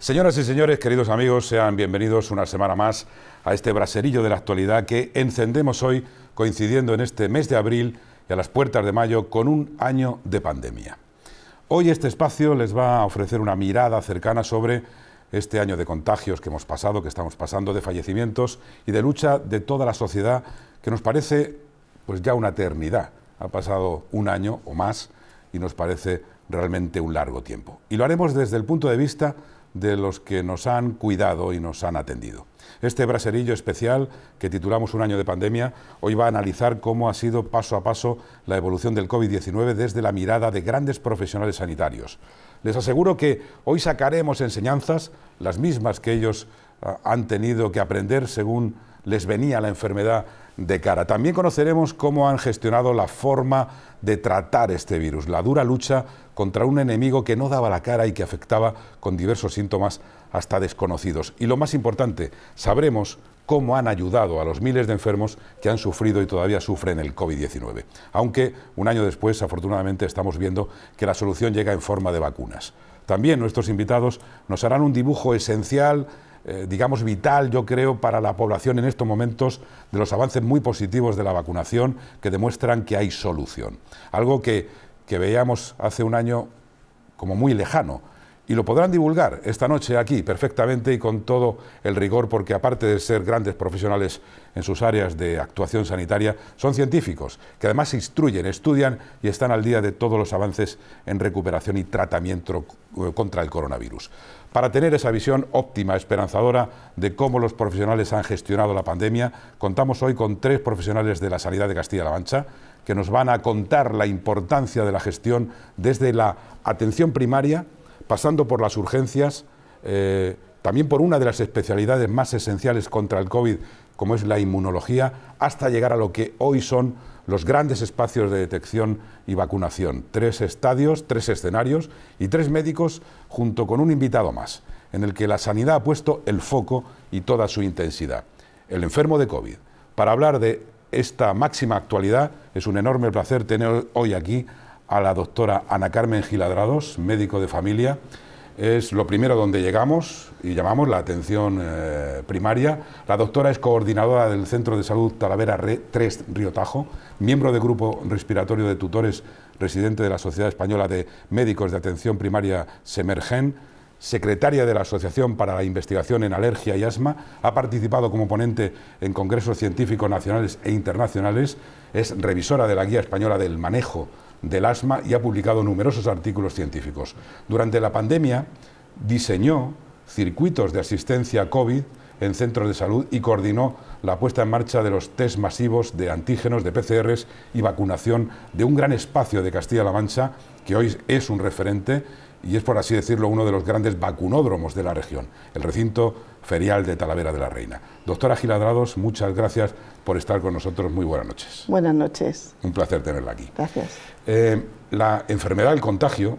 Señoras y señores, queridos amigos, sean bienvenidos una semana más a este braserillo de la actualidad que encendemos hoy coincidiendo en este mes de abril y a las puertas de mayo con un año de pandemia. Hoy este espacio les va a ofrecer una mirada cercana sobre este año de contagios que hemos pasado, que estamos pasando, de fallecimientos y de lucha de toda la sociedad que nos parece pues ya una eternidad. Ha pasado un año o más y nos parece realmente un largo tiempo. Y lo haremos desde el punto de vista de los que nos han cuidado y nos han atendido. Este braserillo especial que titulamos Un año de pandemia hoy va a analizar cómo ha sido paso a paso la evolución del COVID-19 desde la mirada de grandes profesionales sanitarios. Les aseguro que hoy sacaremos enseñanzas, las mismas que ellos ah, han tenido que aprender según les venía la enfermedad de cara. También conoceremos cómo han gestionado la forma de tratar este virus, la dura lucha contra un enemigo que no daba la cara y que afectaba con diversos síntomas hasta desconocidos. Y lo más importante, sabremos cómo han ayudado a los miles de enfermos que han sufrido y todavía sufren el COVID-19. Aunque un año después, afortunadamente, estamos viendo que la solución llega en forma de vacunas. También nuestros invitados nos harán un dibujo esencial eh, digamos, vital, yo creo, para la población en estos momentos de los avances muy positivos de la vacunación que demuestran que hay solución. Algo que, que veíamos hace un año como muy lejano, y lo podrán divulgar esta noche aquí perfectamente y con todo el rigor, porque aparte de ser grandes profesionales en sus áreas de actuación sanitaria, son científicos que además instruyen, estudian y están al día de todos los avances en recuperación y tratamiento eh, contra el coronavirus. Para tener esa visión óptima, esperanzadora de cómo los profesionales han gestionado la pandemia, contamos hoy con tres profesionales de la sanidad de Castilla-La Mancha que nos van a contar la importancia de la gestión desde la atención primaria, pasando por las urgencias, eh, también por una de las especialidades más esenciales contra el COVID, como es la inmunología, hasta llegar a lo que hoy son los grandes espacios de detección y vacunación. Tres estadios, tres escenarios y tres médicos junto con un invitado más, en el que la sanidad ha puesto el foco y toda su intensidad. El enfermo de COVID. Para hablar de esta máxima actualidad, es un enorme placer tener hoy aquí a la doctora Ana Carmen Giladrados, médico de familia. Es lo primero donde llegamos y llamamos la atención eh, primaria. La doctora es coordinadora del Centro de Salud Talavera 3 Río Tajo, miembro del Grupo Respiratorio de Tutores, residente de la Sociedad Española de Médicos de Atención Primaria Semergen, secretaria de la Asociación para la Investigación en Alergia y Asma, ha participado como ponente en congresos científicos nacionales e internacionales, es revisora de la Guía Española del Manejo del asma y ha publicado numerosos artículos científicos. Durante la pandemia diseñó circuitos de asistencia COVID en centros de salud y coordinó la puesta en marcha de los test masivos de antígenos, de PCRs y vacunación de un gran espacio de Castilla-La Mancha que hoy es un referente y es, por así decirlo, uno de los grandes vacunódromos de la región, el recinto ferial de Talavera de la Reina. Doctora Giladrados, muchas gracias por estar con nosotros. Muy buenas noches. Buenas noches. Un placer tenerla aquí. Gracias. Eh, la enfermedad del contagio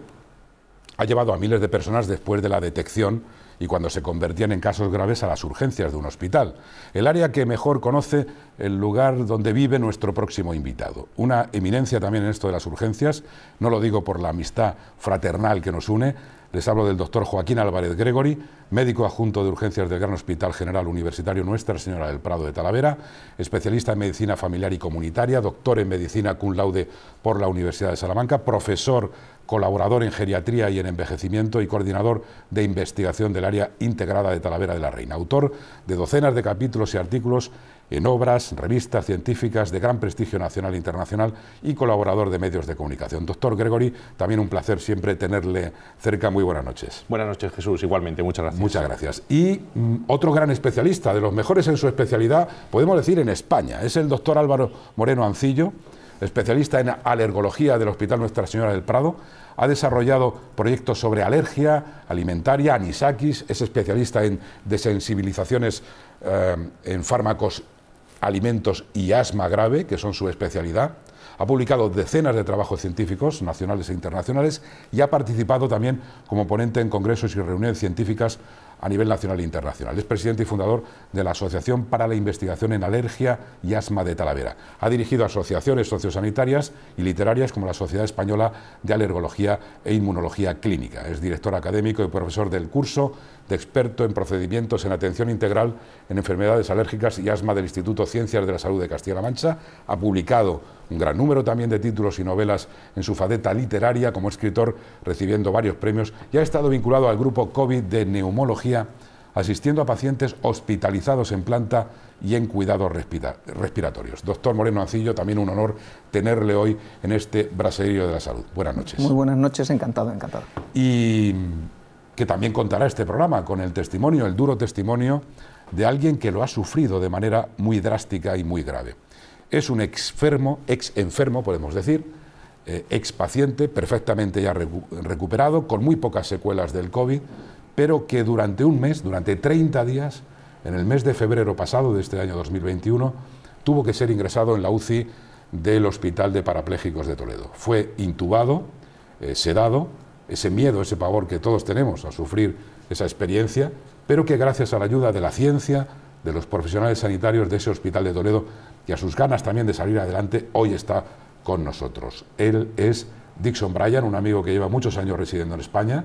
ha llevado a miles de personas después de la detección y cuando se convertían en casos graves a las urgencias de un hospital, el área que mejor conoce el lugar donde vive nuestro próximo invitado. Una eminencia también en esto de las urgencias, no lo digo por la amistad fraternal que nos une, les hablo del doctor Joaquín Álvarez Gregory, médico adjunto de urgencias del Gran Hospital General Universitario Nuestra Señora del Prado de Talavera, especialista en medicina familiar y comunitaria, doctor en medicina cum laude por la Universidad de Salamanca, profesor colaborador en geriatría y en envejecimiento y coordinador de investigación del área integrada de Talavera de la Reina, autor de docenas de capítulos y artículos en obras, revistas científicas de gran prestigio nacional e internacional y colaborador de medios de comunicación. Doctor Gregory, también un placer siempre tenerle cerca. Muy buenas noches. Buenas noches, Jesús. Igualmente, muchas gracias. Muchas gracias. Y mm, otro gran especialista, de los mejores en su especialidad, podemos decir en España, es el doctor Álvaro Moreno Ancillo especialista en alergología del Hospital Nuestra Señora del Prado, ha desarrollado proyectos sobre alergia alimentaria, anisakis, es especialista en desensibilizaciones eh, en fármacos, alimentos y asma grave, que son su especialidad. Ha publicado decenas de trabajos científicos nacionales e internacionales y ha participado también como ponente en congresos y reuniones científicas a nivel nacional e internacional. Es presidente y fundador de la Asociación para la Investigación en Alergia y Asma de Talavera. Ha dirigido asociaciones sociosanitarias y literarias como la Sociedad Española de Alergología e Inmunología Clínica. Es director académico y profesor del curso de experto en procedimientos en atención integral en enfermedades alérgicas y asma del Instituto Ciencias de la Salud de Castilla-La Mancha. Ha publicado un gran número también de títulos y novelas en su faceta literaria como escritor, recibiendo varios premios y ha estado vinculado al grupo COVID de neumología, asistiendo a pacientes hospitalizados en planta y en cuidados respiratorios. Doctor Moreno Ancillo, también un honor tenerle hoy en este Braserillo de la Salud. Buenas noches. Muy buenas noches, encantado, encantado. Y que también contará este programa con el testimonio, el duro testimonio de alguien que lo ha sufrido de manera muy drástica y muy grave. Es un exfermo, ex enfermo, podemos decir, eh, ex paciente, perfectamente ya recuperado, con muy pocas secuelas del COVID, pero que durante un mes, durante 30 días, en el mes de febrero pasado de este año 2021, tuvo que ser ingresado en la UCI del Hospital de Parapléjicos de Toledo. Fue intubado, eh, sedado, ese miedo, ese pavor que todos tenemos a sufrir esa experiencia, pero que gracias a la ayuda de la ciencia, de los profesionales sanitarios de ese hospital de Toledo y a sus ganas también de salir adelante, hoy está con nosotros. Él es Dixon Bryan, un amigo que lleva muchos años residiendo en España,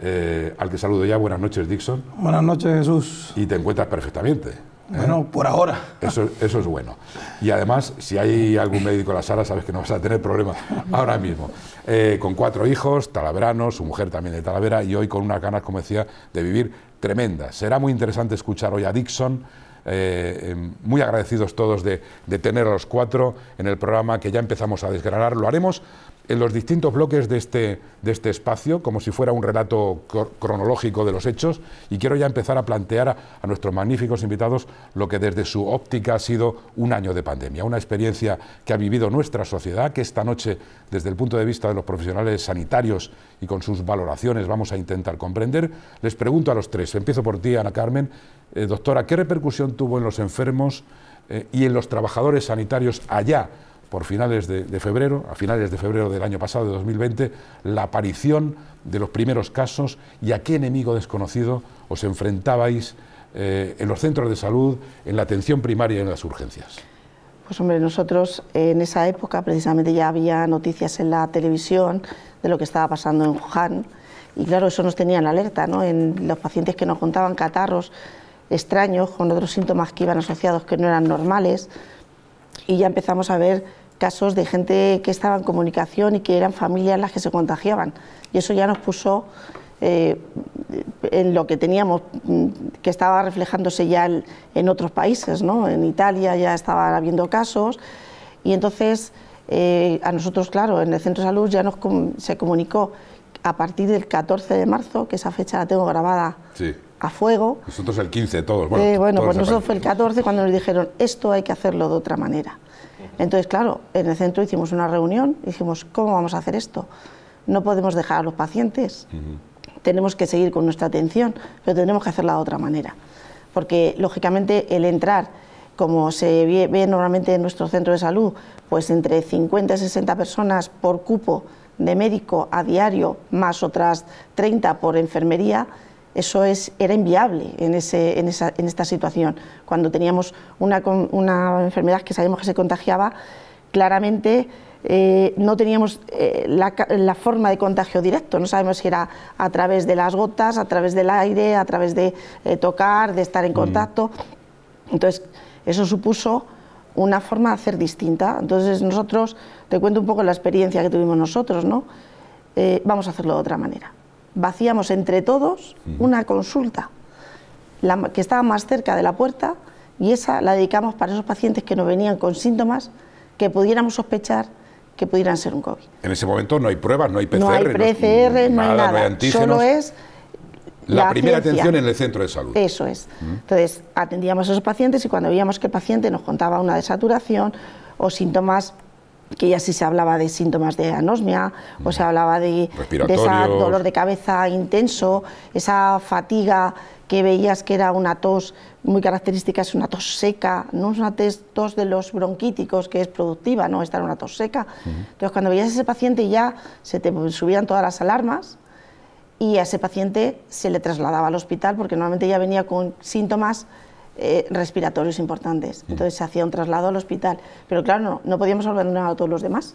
eh, al que saludo ya. Buenas noches, Dixon. Buenas noches, Jesús. Y te encuentras perfectamente. ¿Eh? Bueno, por ahora. Eso, eso es bueno. Y además, si hay algún médico en la sala, sabes que no vas a tener problemas ahora mismo. Eh, con cuatro hijos, talaveranos, su mujer también de Talavera, y hoy con unas ganas, como decía, de vivir tremendas. Será muy interesante escuchar hoy a Dixon. Eh, em, muy agradecidos todos de, de tener a los cuatro en el programa que ya empezamos a desgranar. Lo haremos en los distintos bloques de este, de este espacio, como si fuera un relato cronológico de los hechos, y quiero ya empezar a plantear a, nuestros magníficos invitados lo que desde su óptica ha sido un año de pandemia, una experiencia que ha vivido nuestra sociedad, que esta noche, desde el punto de vista de los profesionales sanitarios y con sus valoraciones, vamos a intentar comprender. Les pregunto a los tres, empiezo por ti, Ana Carmen, eh, doctora, ¿qué repercusión tuvo en los enfermos eh, y en los trabajadores sanitarios allá? Por finales de, febrero, a finales de febrero del año pasado, de 2020, la aparición de los primeros casos y a qué enemigo desconocido os enfrentabais eh, en los centros de salud, en la atención primaria y en las urgencias. Pues hombre, nosotros en esa época precisamente ya había noticias en la televisión de lo que estaba pasando en Wuhan y claro, eso nos tenía en alerta, ¿no? En los pacientes que nos contaban catarros extraños con otros síntomas que iban asociados que no eran normales y ya empezamos a ver casos de gente que estaba en comunicación y que eran familias las que se contagiaban. Y eso ya nos puso eh, en lo que teníamos, mm, que estaba reflejándose ya en, otros países, ¿no? En Italia ya estaban habiendo casos y entonces eh, a nosotros, claro, en el centro de salud ya nos se comunicó a partir del 14 de marzo, que esa fecha la tengo grabada a fuego. Nosotros el 15, todos. Bueno, eh, bueno pues nosotros fue el 14 cuando nos dijeron, esto hay que hacerlo de otra manera. Entonces, claro, en el centro hicimos una reunión y dijimos, ¿cómo vamos a hacer esto? No podemos dejar a los pacientes, tenemos que seguir con nuestra atención, pero tenemos que hacerla de otra manera. Porque, lógicamente, el entrar, como se ve, normalmente en nuestro centro de salud, pues entre 50 y 60 personas por cupo de médico a diario, más otras 30 por enfermería, eso es, era inviable en, ese, en, esa, en esta situación. Cuando teníamos una, una, enfermedad que sabíamos que se contagiaba, claramente eh, no teníamos eh, la, la, forma de contagio directo, no sabemos si era a través de las gotas, a través del aire, a través de eh, tocar, de estar en mm. contacto. Entonces, eso supuso una forma de hacer distinta. Entonces, nosotros, te cuento un poco la experiencia que tuvimos nosotros, ¿no? vamos a hacerlo de otra manera vaciamos entre todos una consulta la, que estaba más cerca de la puerta y esa la dedicamos para esos pacientes que nos venían con síntomas que pudiéramos sospechar que pudieran ser un COVID. En ese momento no hay pruebas, no hay PCR, no hay PCR, no, hay nada, solo es la, primera atención en el centro de salud. Eso es. Entonces, atendíamos a esos pacientes y cuando veíamos que el paciente nos contaba una desaturación o síntomas que ya sí se hablaba de síntomas de anosmia o se hablaba de, de ese dolor de cabeza intenso, esa fatiga que veías que era una tos muy característica, es una tos seca, no es una tos de los bronquíticos que es productiva, no, esta era una tos seca. Entonces cuando veías a ese paciente ya se te subían todas las alarmas y a ese paciente se le trasladaba al hospital porque normalmente ya venía con síntomas eh, respiratorios importantes. Entonces se hacía un traslado al hospital. Pero claro, no, no podíamos abandonar a todos los demás.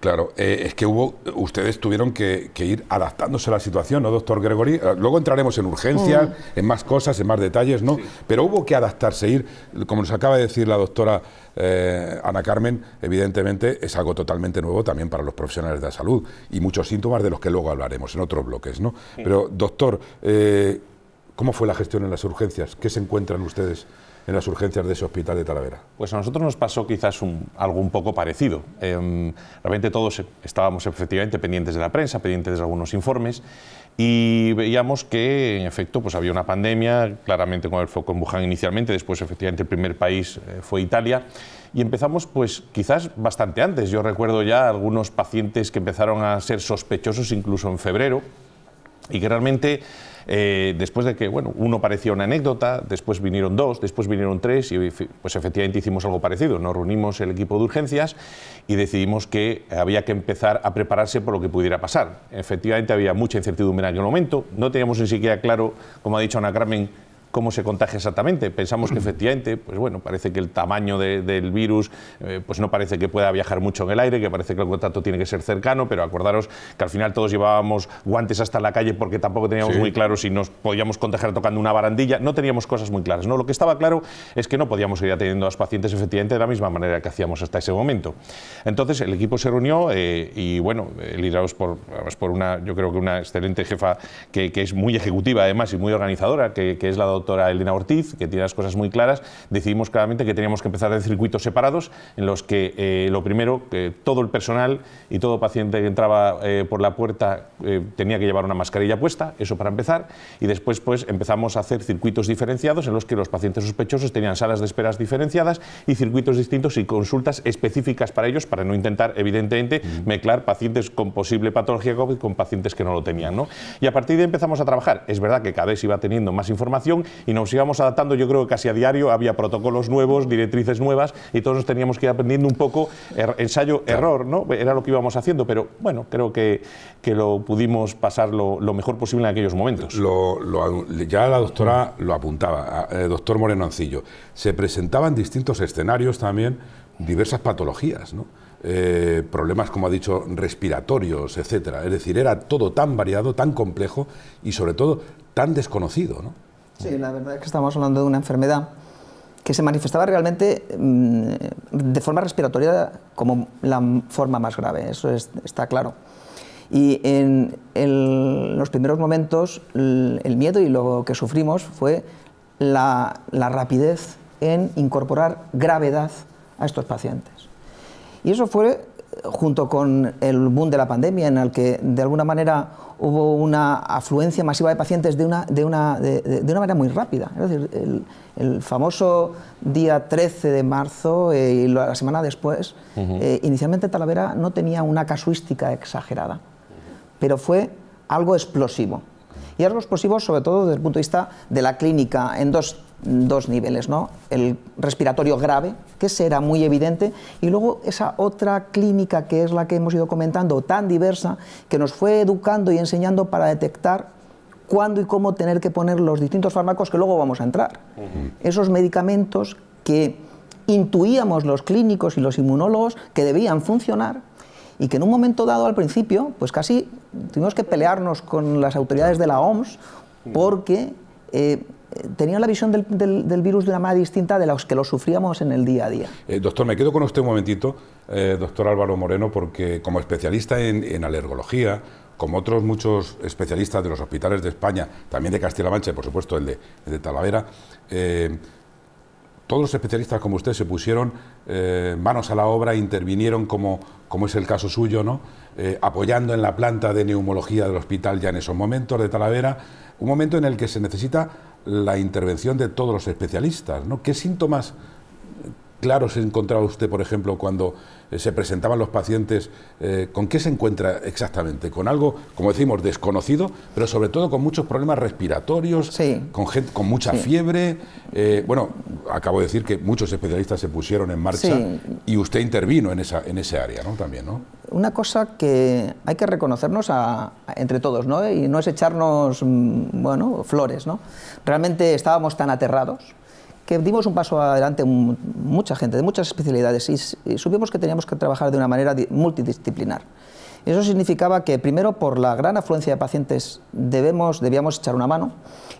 Claro, eh, es que hubo, ustedes tuvieron que, ir adaptándose a la situación, ¿no, doctor Gregory? Eh, luego entraremos en urgencias, mm. en más cosas, en más detalles, ¿no? Pero hubo que adaptarse, ir, como nos acaba de decir la doctora eh, Ana Carmen, evidentemente es algo totalmente nuevo también para los profesionales de la salud y muchos síntomas de los que luego hablaremos en otros bloques, ¿no? Pero, doctor, ¿cómo fue la gestión en las urgencias? ¿Qué se encuentran ustedes? en las urgencias de ese hospital de Talavera? Pues a nosotros nos pasó quizás algo un poco parecido. Eh, realmente todos estábamos efectivamente pendientes de la prensa, pendientes de algunos informes y veíamos que en efecto pues había una pandemia, claramente con el foco en Wuhan inicialmente, después efectivamente el primer país eh, fue Italia y empezamos pues quizás bastante antes. Yo recuerdo ya algunos pacientes que empezaron a ser sospechosos incluso en febrero y que realmente eh, después de que, bueno, uno parecía una anécdota, después vinieron dos, después vinieron tres y pues efectivamente hicimos algo parecido. Nos reunimos el equipo de urgencias y decidimos que había que empezar a prepararse por lo que pudiera pasar. Efectivamente había mucha incertidumbre en aquel momento, no teníamos ni siquiera claro, como ha dicho Ana Carmen, cómo se contagia exactamente. Pensamos que efectivamente, pues bueno, parece que el tamaño del virus eh, pues no parece que pueda viajar mucho en el aire, que parece que el contacto tiene que ser cercano, pero acordaros que al final todos llevábamos guantes hasta la calle porque tampoco teníamos muy claro si nos podíamos contagiar tocando una barandilla, no teníamos cosas muy claras. ¿no? Lo que estaba claro es que no podíamos seguir atendiendo a los pacientes efectivamente de la misma manera que hacíamos hasta ese momento. Entonces el equipo se reunió eh, y bueno, liderados por, por una, yo creo que una excelente jefa que, es muy ejecutiva además y muy organizadora, que, que es la doctora Elena Ortiz, que tiene las cosas muy claras, decidimos claramente que teníamos que empezar en circuitos separados en los que eh, lo primero, que todo el personal y todo paciente que entraba eh, por la puerta eh, tenía que llevar una mascarilla puesta, eso para empezar, y después pues empezamos a hacer circuitos diferenciados en los que los pacientes sospechosos tenían salas de esperas diferenciadas y circuitos distintos y consultas específicas para ellos para no intentar evidentemente mezclar pacientes con posible patología COVID con pacientes que no lo tenían. ¿no? Y a partir de ahí empezamos a trabajar. Es verdad que cada vez iba teniendo más información y nos íbamos adaptando, yo creo que casi a diario había protocolos nuevos, directrices nuevas y todos nos teníamos que ir aprendiendo un poco er, ensayo-error, ¿no? Era lo que íbamos haciendo, pero bueno, creo que, que lo pudimos pasar lo, mejor posible en aquellos momentos. ya la doctora lo apuntaba, eh, doctor Moreno Ancillo, se presentaban distintos escenarios también, diversas patologías, ¿no? Eh, problemas, como ha dicho, respiratorios, etcétera. Es decir, era todo tan variado, tan complejo y sobre todo tan desconocido. ¿no? Sí, la verdad es que estamos hablando de una enfermedad que se manifestaba realmente mm, de forma respiratoria como la forma más grave, eso está claro. Y en, los primeros momentos el, miedo y lo que sufrimos fue la, la rapidez en incorporar gravedad a estos pacientes. Y eso fue junto con el boom de la pandemia, en el que de alguna manera hubo una afluencia masiva de pacientes de una, de una, de, una manera muy rápida. Es decir, el, famoso día 13 de marzo eh, y la semana después, eh, inicialmente Talavera no tenía una casuística exagerada, pero fue algo explosivo. Y algo explosivo sobre todo desde el punto de vista de la clínica en dos dos niveles, ¿no? El respiratorio grave, que será muy evidente, y luego esa otra clínica que es la que hemos ido comentando, tan diversa, que nos fue educando y enseñando para detectar cuándo y cómo tener que poner los distintos fármacos que luego vamos a entrar. Esos medicamentos que intuíamos los clínicos y los inmunólogos que debían funcionar y que en un momento dado al principio, pues casi tuvimos que pelearnos con las autoridades de la OMS porque eh, tenían la visión del, virus de una manera distinta de los que lo sufríamos en el día a día. Eh, doctor, me quedo con usted un momentito, eh, doctor Álvaro Moreno, porque como especialista en, alergología, como otros muchos especialistas de los hospitales de España, también de Castilla-La Mancha y por supuesto el de, Talavera, eh, todos los especialistas como usted se pusieron manos a la obra, intervinieron como, es el caso suyo, ¿no? apoyando en la planta de neumología del hospital ya en esos momentos de Talavera, un momento en el que se necesita la intervención de todos los especialistas. ¿no? ¿Qué síntomas claros encontraba usted, por ejemplo, cuando eh, se presentaban los pacientes? Eh, ¿Con qué se encuentra exactamente? ¿Con algo, como decimos, desconocido, pero sobre todo con muchos problemas respiratorios, con, con mucha fiebre? Eh, bueno, acabo de decir que muchos especialistas se pusieron en marcha y usted intervino en, esa, en ese área ¿no? también, ¿no? una cosa que hay que reconocernos a- a- entre todos, ¿no? Y no es echarnos, mm, bueno, flores, ¿no? Realmente estábamos tan aterrados que dimos un paso adelante mu- mucha gente de muchas especialidades y, y supimos que teníamos que trabajar de una manera di- multidisciplinar. Eso significaba que primero por la gran afluencia de pacientes debemos, debíamos echar una mano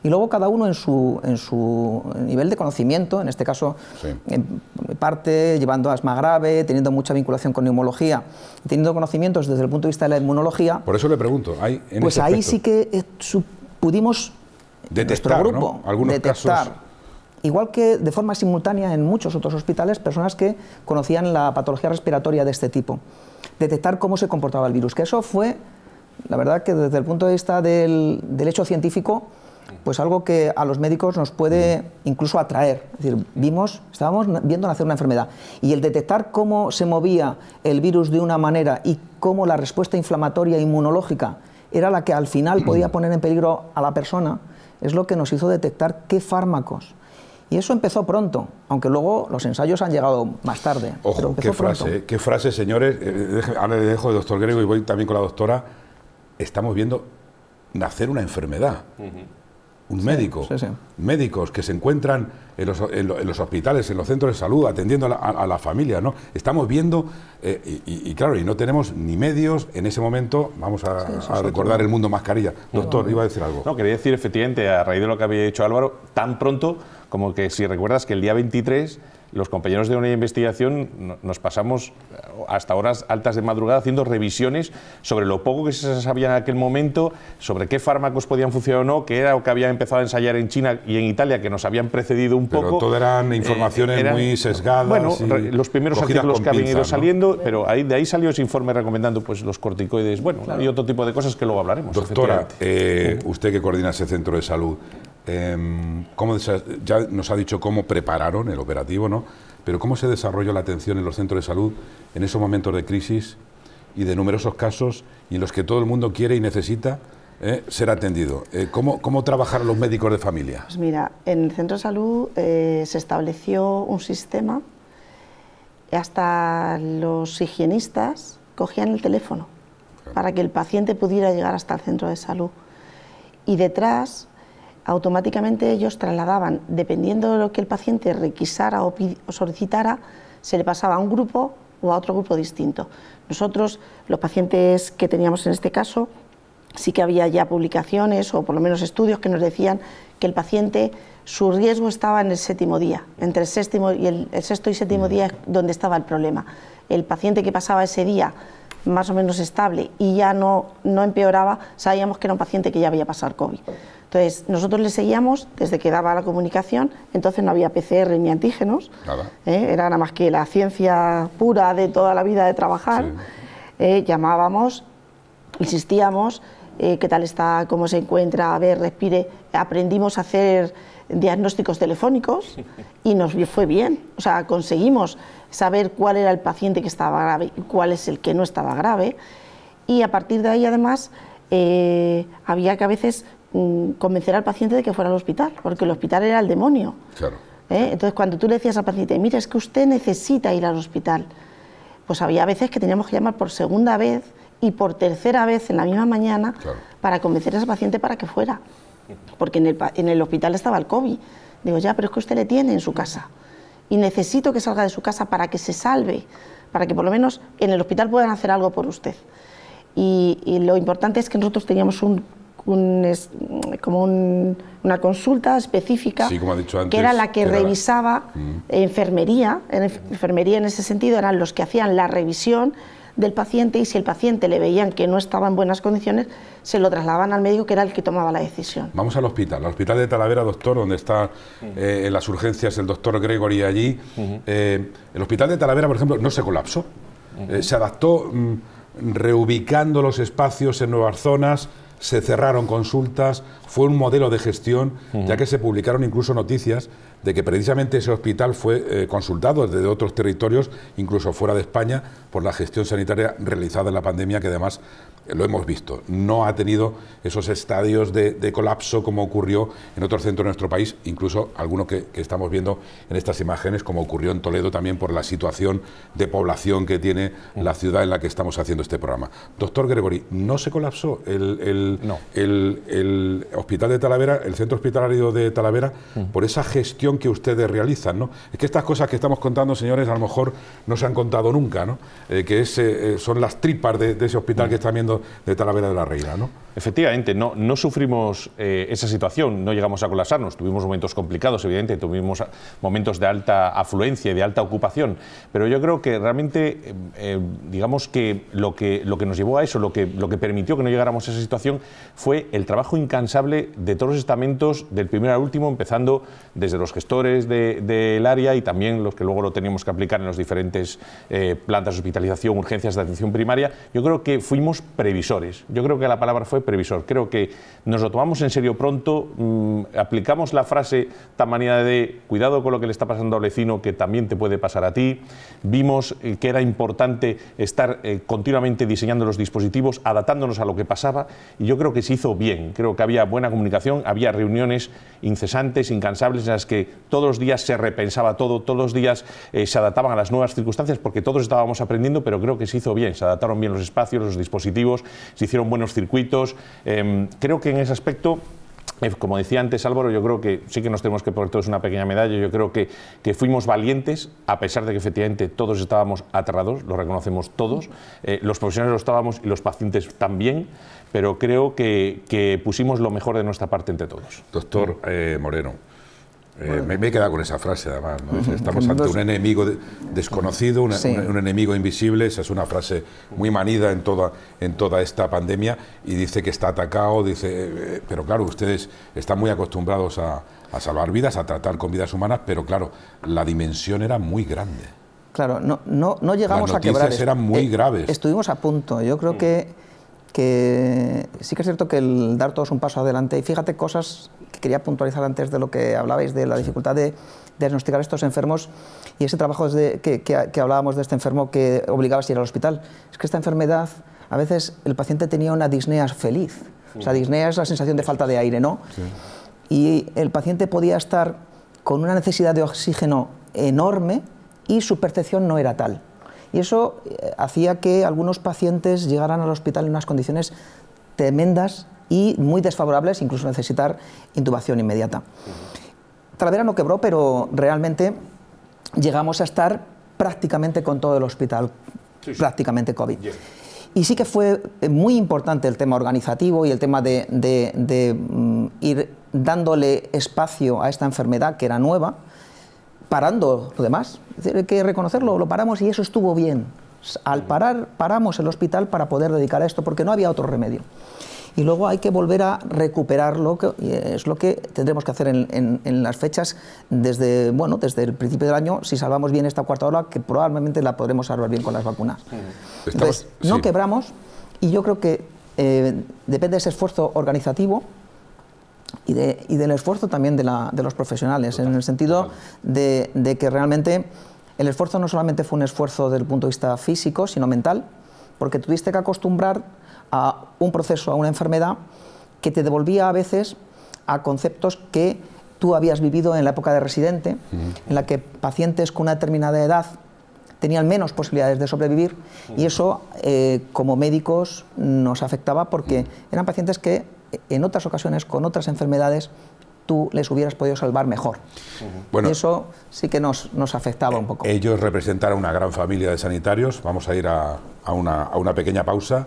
y luego cada uno en su, en su nivel de conocimiento, en este caso Sí. en parte llevando asma grave, teniendo mucha vinculación con neumología, teniendo conocimientos desde el punto de vista de la inmunología, Por eso le pregunto, ¿hay en pues ahí aspecto? sí que eh, su- pudimos Detectar, nuestro ¿no? grupo Algunos detectar, casos- igual que de forma simultánea en muchos otros hospitales, personas que conocían la patología respiratoria de este tipo, detectar cómo se comportaba el virus, que eso fue, la verdad que desde el punto de vista del, hecho científico, pues algo que a los médicos nos puede incluso atraer. Decir, vimos, estábamos viendo nacer una enfermedad y el detectar cómo se movía el virus de una manera y cómo la respuesta inflamatoria inmunológica era la que al final podía poner en peligro a la persona, es lo que nos hizo detectar qué fármacos. Y eso empezó pronto, aunque luego los ensayos han llegado más tarde. pero Ojo, empezó qué frase, pronto. ¿eh? qué frase, señores. Eh, deje- ahora le dejo de doctor Grego y voy también con la doctora. Estamos viendo nacer una enfermedad. Un médico, sí, sí. médicos que se encuentran en los, en lo- en los hospitales, en los centros de salud, atendiendo a la, a- a la familia, ¿no? Estamos viendo, eh, y, y- y claro, y no tenemos ni medios en ese momento, vamos a, a recordar el mundo mascarilla. Doctor, iba a decir algo. No, quería decir efectivamente, a raíz de lo que había dicho Álvaro, tan pronto como que si recuerdas que el día 23 los compañeros de una investigación no- nos pasamos hasta horas altas de madrugada haciendo revisiones sobre lo poco que se sabía en aquel momento, sobre qué fármacos podían funcionar o no, que era lo que había empezado a ensayar en China y en Italia, que nos habían precedido un Pero poco. todo eran Eh, informaciones eran- muy sesgadas Bueno, y los primeros artículos que habían ido saliendo, pero ahí, de ahí salió ese informe recomendando pues, los corticoides, bueno, y otro tipo de cosas que luego hablaremos. Doctora, eh, usted que coordina ese centro de salud, em, ¿cómo ya nos ha dicho cómo prepararon el operativo, ¿no? Pero ¿cómo se desarrolló la atención en los centros de salud en esos momentos de crisis y de numerosos casos y en los que todo el mundo quiere y necesita eh, ser atendido? Eh, ¿cómo, ¿Cómo trabajaron los médicos de familia? Pues mira, en el centro de salud eh, se estableció un sistema, hasta los higienistas cogían el teléfono para que el paciente pudiera llegar hasta el centro de salud. Y detrás, automáticamente ellos trasladaban, dependiendo de lo que el paciente requisara o, solicitara, se le pasaba a un grupo o a otro grupo distinto. Nosotros, los pacientes que teníamos en este caso, sí que había ya publicaciones o por lo menos estudios que nos decían que el paciente, su riesgo estaba en el séptimo día, entre el, séptimo y el, el sexto y séptimo día es donde estaba el problema. El paciente que pasaba ese día más o menos estable y ya no, no empeoraba, sabíamos que era un paciente que ya había pasado COVID. Entonces, nosotros le seguíamos desde que daba la comunicación, entonces no había PCR ni antígenos, Nada. ¿eh? era nada más que la ciencia pura de toda la vida de trabajar. Sí. Eh, llamábamos, insistíamos, eh, qué tal está, cómo se encuentra, a ver, respire. Aprendimos a hacer diagnósticos telefónicos y nos fue bien. O sea, conseguimos saber cuál era el paciente que estaba grave y cuál es el que no estaba grave. Y a partir de ahí, además, eh, había que a veces mm, convencer al paciente de que fuera al hospital, porque el hospital era el demonio. Claro. ¿eh? Entonces, cuando tú le decías al paciente, mira, es que usted necesita ir al hospital, pues había veces que teníamos que llamar por segunda vez y por tercera vez en la misma mañana Claro. para convencer a ese paciente para que fuera. Porque en el, pa- en el hospital estaba el COVID. Digo, ya, pero es que usted le tiene en su casa. Y necesito que salga de su casa para que se salve, para que por lo menos en el hospital puedan hacer algo por usted. Y, y lo importante es que nosotros teníamos un, un es- como un- una consulta específica Sí, como ha dicho antes, que era la que era la- revisaba enfermería. En enf- enfermería en ese sentido eran los que hacían la revisión del paciente y si el paciente le veían que no estaba en buenas condiciones, se lo trasladaban al médico que era el que tomaba la decisión. Vamos al hospital, al hospital de Talavera, doctor, donde está eh, en las urgencias el doctor Gregory allí. Eh, el hospital de Talavera, por ejemplo, no se colapsó. Eh, se adaptó mm, reubicando los espacios en nuevas zonas, se cerraron consultas, fue un modelo de gestión, ya que se publicaron incluso noticias de que precisamente ese hospital fue eh, consultado desde otros territorios, incluso fuera de España, por la gestión sanitaria realizada en la pandemia, que además lo hemos visto, no ha tenido esos estadios de, colapso como ocurrió en otros centros de nuestro país, incluso algunos que, estamos viendo en estas imágenes, como ocurrió en Toledo también por la situación de población que tiene la ciudad en la que estamos haciendo este programa. Doctor Gregory, ¿no se colapsó el, el, hospital de Talavera, el centro hospitalario de Talavera, por esa gestión que ustedes realizan? ¿no? Es que estas cosas que estamos contando, señores, a lo mejor no se han contado nunca, ¿no? Eh, que es, eh, son las tripas de, ese hospital que están viendo de Talavera de la Reina. ¿no? Efectivamente, no, no sufrimos eh, esa situación, no llegamos a colapsarnos, tuvimos momentos complicados, evidentemente, tuvimos momentos de alta afluencia y de alta ocupación, pero yo creo que realmente, eh, eh, digamos que lo, que lo que nos llevó a eso, lo que, lo que permitió que no llegáramos a esa situación, fue el trabajo incansable de todos los estamentos, del primero al último, empezando desde los gestores del área y también los que luego lo teníamos que aplicar en los diferentes plantas de hospitalización, urgencias de atención primaria. Yo creo que fuimos previsores. Yo creo que la palabra fue previsor. Creo que nos lo tomamos en serio pronto, mm, aplicamos la frase tan manera de cuidado con lo que le está pasando al vecino que también te puede pasar a ti. Vimos eh, que era importante estar eh, continuamente diseñando los dispositivos, adaptándonos a lo que pasaba y yo creo que se hizo bien. Creo que había buena comunicación, había reuniones incesantes, incansables en las que todos los días se repensaba todo, todos los días eh, se adaptaban a las nuevas circunstancias porque todos estábamos aprendiendo, pero creo que se hizo bien, se adaptaron bien los espacios, los dispositivos, se hicieron buenos circuitos, Em, creo que en ese aspecto eh, como decía antes Álvaro, yo creo que sí que nos tenemos que poner todos una pequeña medalla. Yo creo que, que fuimos valientes, a pesar de que efectivamente todos estábamos aterrados, lo reconocemos todos. Eh, los profesionales lo estábamos y los pacientes también, pero creo que, que, pusimos lo mejor de nuestra parte entre todos. Doctor eh, Moreno, eh, me, he quedado con esa frase, además. Estamos ante un enemigo desconocido, un, enemigo invisible. Esa es una frase muy manida en toda, en toda esta pandemia. Y dice que está atacado, dice. Eh, pero claro, ustedes están muy acostumbrados a, salvar vidas, a tratar con vidas humanas, pero claro, la dimensión era muy grande. Claro, no, no, no llegamos a quebrar. Las eran muy eh, graves. Estuvimos a punto. Yo creo que, que sí que es cierto que el dar todos un paso adelante, y fíjate cosas quería puntualizar antes de lo que hablabais, de la dificultad de, diagnosticar estos enfermos y ese trabajo de, que, hablábamos de este enfermo que obligaba a ir al hospital. Es que esta enfermedad, a veces el paciente tenía una disnea feliz. O sea, disnea es la sensación de falta de aire, ¿no? Y el paciente podía estar con una necesidad de oxígeno enorme y su percepción no era tal. Y eso eh, hacía que algunos pacientes llegaran al hospital en unas condiciones tremendas y muy desfavorables, incluso necesitar intubación inmediata. Talavera no quebró, pero realmente llegamos a estar prácticamente con todo el hospital, prácticamente COVID. Y sí que fue muy importante el tema organizativo y el tema de, mm, ir dándole espacio a esta enfermedad que era nueva, parando lo demás. hay que reconocerlo, lo paramos y eso estuvo bien. Al parar, paramos el hospital para poder dedicar a esto, porque no había otro remedio y luego hay que volver a recuperarlo, que es lo que tendremos que hacer en, las fechas desde, bueno, desde el principio del año, si salvamos bien esta cuarta hora, que probablemente la podremos salvar bien con las vacunas. Entonces, no quebramos y yo creo que eh, depende de ese esfuerzo organizativo y, de, y del esfuerzo también de, la, de los profesionales, en el sentido de, de que realmente el esfuerzo no solamente fue un esfuerzo desde el punto de vista físico, sino mental, porque tuviste que acostumbrar a un proceso, a una enfermedad que te devolvía a veces a conceptos que tú habías vivido en la época de residente, en la que pacientes con una determinada edad tenían menos posibilidades de sobrevivir y eso eh, como médicos nos afectaba porque eran pacientes que en otras ocasiones con otras enfermedades tú les hubieras podido salvar mejor. Bueno, y eso sí que nos, nos afectaba un poco. Ellos representan una gran familia de sanitarios. Vamos a ir a, a, una, a una pequeña pausa.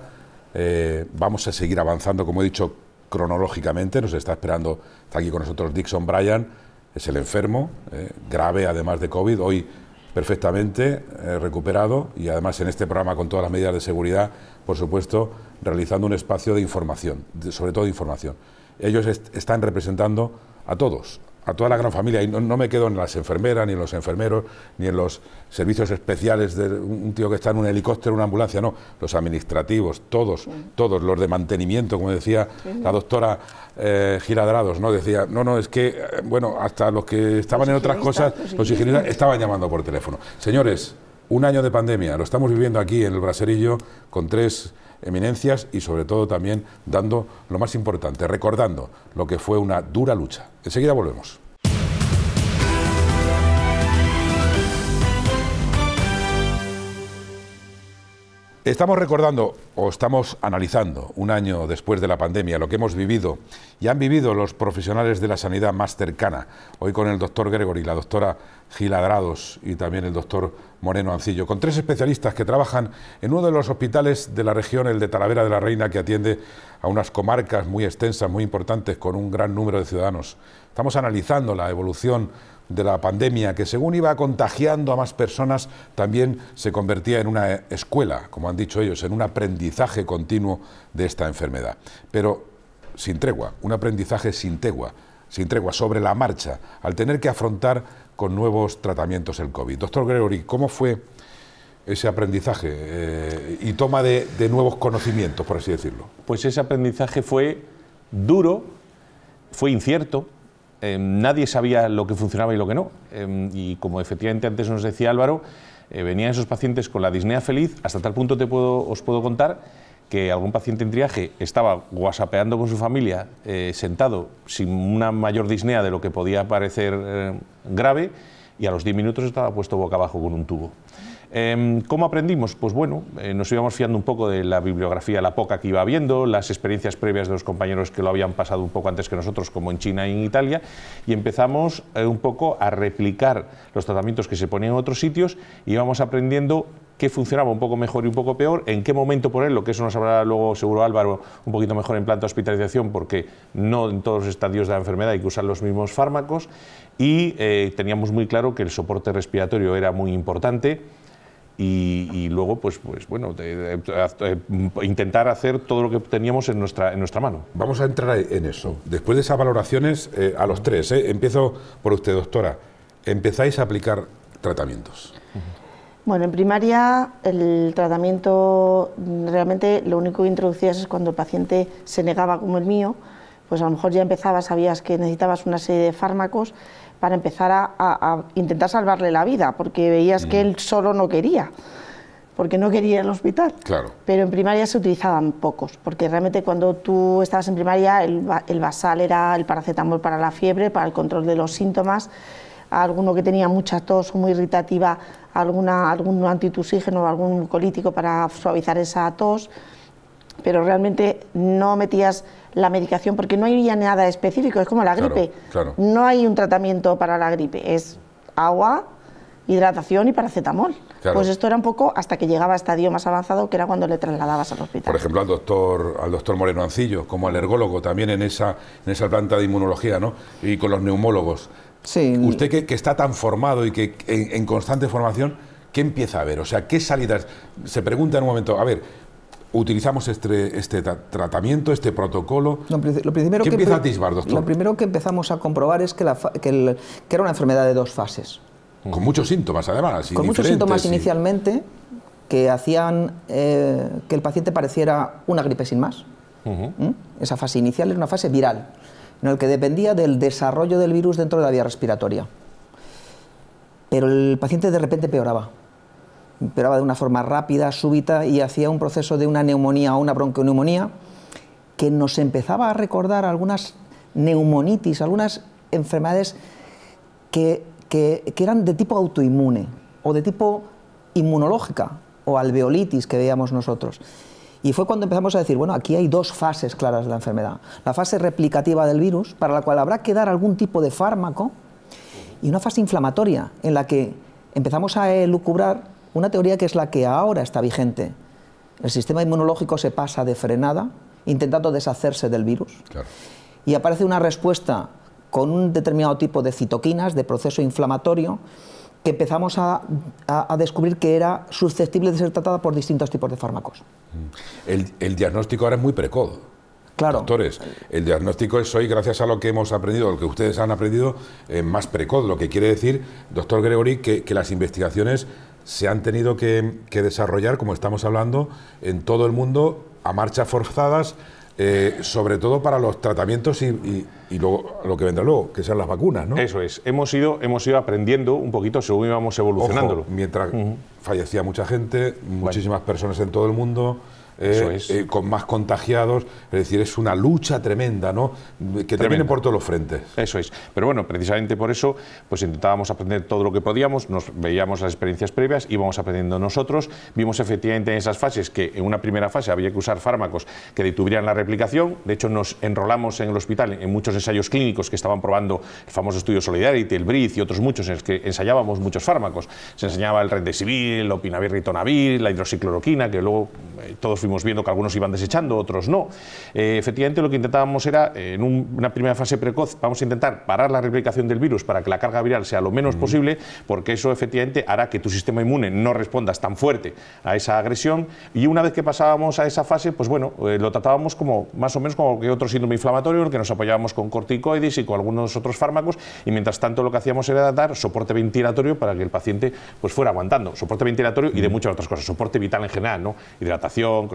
Eh, vamos a seguir avanzando, como he dicho, cronológicamente. Nos está esperando, está aquí con nosotros Dixon Bryan, es el enfermo, eh, grave además de COVID, hoy perfectamente eh, recuperado y además en este programa con todas las medidas de seguridad, por supuesto, realizando un espacio de información, sobre todo de información. Ellos están representando a todos, a toda la gran familia, y no, no me quedo en las enfermeras, ni en los enfermeros, ni en los servicios especiales de un tío que está en un helicóptero, una ambulancia, no, los administrativos, todos, todos, los de mantenimiento, como decía la doctora eh, Giradrados, ¿no? Decía, no, no, es que, eh, bueno, hasta los que estaban en otras cosas, los los higienistas estaban llamando por teléfono. Señores, un año de pandemia, lo estamos viviendo aquí en el Braserillo con tres eminencias y sobre todo también dando lo más importante, recordando lo que fue una dura lucha. Enseguida volvemos. Estamos recordando o estamos analizando un año después de la pandemia lo que hemos vivido y han vivido los profesionales de la sanidad más cercana. Hoy con el doctor Gregory, la doctora Giladrados y también el doctor Moreno Ancillo, con tres especialistas que trabajan en uno de los hospitales de la región, el de Talavera de la Reina, que atiende a unas comarcas muy extensas, muy importantes, con un gran número de ciudadanos. Estamos analizando la evolución de la pandemia, que según iba contagiando a más personas, también se convertía en una escuela, como han dicho ellos, en un aprendizaje continuo de esta enfermedad. Pero sin tregua, un aprendizaje sin tregua, sin tregua, sobre la marcha, al tener que afrontar con nuevos tratamientos el COVID. Doctor Gregory, ¿cómo fue ese aprendizaje eh, y toma de, de nuevos conocimientos, por así decirlo? Pues ese aprendizaje fue duro, fue incierto, eh, nadie sabía lo que funcionaba y lo que no. Eh, y como efectivamente antes nos decía Álvaro, eh, venían esos pacientes con la disnea feliz, hasta tal punto te puedo, os puedo contar que algún paciente en triaje estaba whatsappeando con su familia, eh, sentado, sin una mayor disnea de lo que podía parecer eh, grave, y a los 10 minutos estaba puesto boca abajo con un tubo. Eh, ¿Cómo aprendimos? Pues bueno, eh, nos íbamos fiando un poco de la bibliografía, la poca que iba viendo, las experiencias previas de los compañeros que lo habían pasado un poco antes que nosotros, como en China y en Italia, y empezamos eh, un poco a replicar los tratamientos que se ponían en otros sitios y íbamos aprendiendo qué funcionaba un poco mejor y un poco peor, en qué momento ponerlo, que eso nos hablará luego seguro Álvaro un poquito mejor en planta de hospitalización, porque no en todos los estadios de la enfermedad hay que usar los mismos fármacos, y eh, teníamos muy claro que el soporte respiratorio era muy importante, y, y luego, pues, pues bueno, de- de- de- intentar hacer todo lo que teníamos en nuestra, en nuestra mano. Vamos a entrar en eso. Después de esas valoraciones, eh, a los tres, eh, empiezo por usted, doctora. Empezáis a aplicar tratamientos. Bueno, en primaria el tratamiento realmente lo único que introducías es cuando el paciente se negaba como el mío, pues a lo mejor ya empezabas, sabías que necesitabas una serie de fármacos para empezar a, a- a intentar salvarle la vida, porque veías que él solo no quería, porque no quería al hospital. Claro. Pero en primaria se utilizaban pocos, porque realmente cuando tú estabas en primaria el, ba- el basal era el paracetamol para la fiebre, para el control de los síntomas, alguno que tenía mucha tos o muy irritativa, alguna, algún antitusígeno o algún mucolítico para suavizar esa tos, pero realmente no metías la medicación porque no había nada específico, es como la Claro, gripe. claro. No hay un tratamiento para la gripe, es agua, hidratación y paracetamol. Claro. Pues esto era un poco hasta que llegaba a estadio más avanzado, que era cuando le trasladabas al hospital. Por ejemplo, al doctor, al doctor Moreno Ancillo, como alergólogo también en esa, en esa planta de inmunología, ¿no? Y con los neumólogos. Sí, Usted que, que está tan formado y que en, en constante formación, ¿qué empieza a ver? O sea, ¿qué salidas? Se pregunta en un momento, a ver, utilizamos este, este tra- tratamiento, este protocolo. Lo, pri- lo primero ¿Qué que empieza a atisbar, doctor? Lo primero que empezamos a comprobar es que, la fa- que el- que era una enfermedad de dos fases. Con muchos síntomas, además. y con muchos síntomas y- inicialmente que hacían eh, que el paciente pareciera una gripe sin más. ¿Mm? Esa fase inicial era una fase viral, en la que dependía del desarrollo del virus dentro de la vía respiratoria. Pero el paciente de repente empeoraba. Empeoraba de una forma rápida, súbita, y hacía un proceso de una neumonía o una bronquioneumonía que nos empezaba a recordar algunas neumonitis, algunas enfermedades que, que- que eran de tipo autoinmune o de tipo inmunológica o alveolitis que veíamos nosotros. Y fue cuando empezamos a decir, bueno, aquí hay dos fases claras de la enfermedad. La fase replicativa del virus, para la cual habrá que dar algún tipo de fármaco, y una fase inflamatoria, en la que empezamos a elucubrar una teoría que es la que ahora está vigente. El sistema inmunológico se pasa de frenada, intentando deshacerse del virus Claro. y aparece una respuesta con un determinado tipo de citoquinas, de proceso inflamatorio, que empezamos a, a- a descubrir que era susceptible de ser tratada por distintos tipos de fármacos. El, el diagnóstico ahora es muy precoz. Claro. Doctores, el diagnóstico es hoy, gracias a lo que hemos aprendido, lo que ustedes han aprendido, eh, más precoz, lo que quiere decir, doctor Gregory, que, que las investigaciones se han tenido que, que desarrollar, como estamos hablando, en todo el mundo a marchas forzadas, eh, sobre todo para los tratamientos y, y- y luego lo que vendrá luego, que sean las vacunas, ¿no? Eso es. Hemos ido, hemos ido aprendiendo un poquito según íbamos evolucionándolo. Ojo, mientras fallecía mucha gente, muchísimas personas en todo el mundo. Eh, Eso es. eh, con más contagiados, es decir, es una lucha tremenda, ¿no? Que Tremenda. por todos los frentes. Eso es. Pero bueno, precisamente por eso, pues intentábamos aprender todo lo que podíamos, nos veíamos las experiencias previas, íbamos aprendiendo nosotros, vimos efectivamente en esas fases que en una primera fase había que usar fármacos que detuvieran la replicación, de hecho nos enrolamos en el hospital en muchos ensayos clínicos que estaban probando el famoso estudio Solidarity, el BRIZ y otros muchos en los que ensayábamos muchos fármacos. Se enseñaba el Remdesivir, el Opinavir Ritonavir, la hidroxicloroquina, que luego eh, todos fuimos viendo que algunos iban desechando, otros no. Eh, efectivamente, lo que intentábamos era, eh, en un- una primera fase precoz, vamos a intentar parar la replicación del virus para que la carga viral sea lo menos posible, porque eso efectivamente hará que tu sistema inmune no respondas tan fuerte a esa agresión. Y una vez que pasábamos a esa fase, pues bueno, eh, lo tratábamos como más o menos como que otro síndrome inflamatorio, en el que nos apoyábamos con corticoides y con algunos otros fármacos, y mientras tanto lo que hacíamos era dar soporte ventilatorio para que el paciente pues fuera aguantando, soporte ventilatorio y de muchas otras cosas, soporte vital en general, ¿no? hidratación,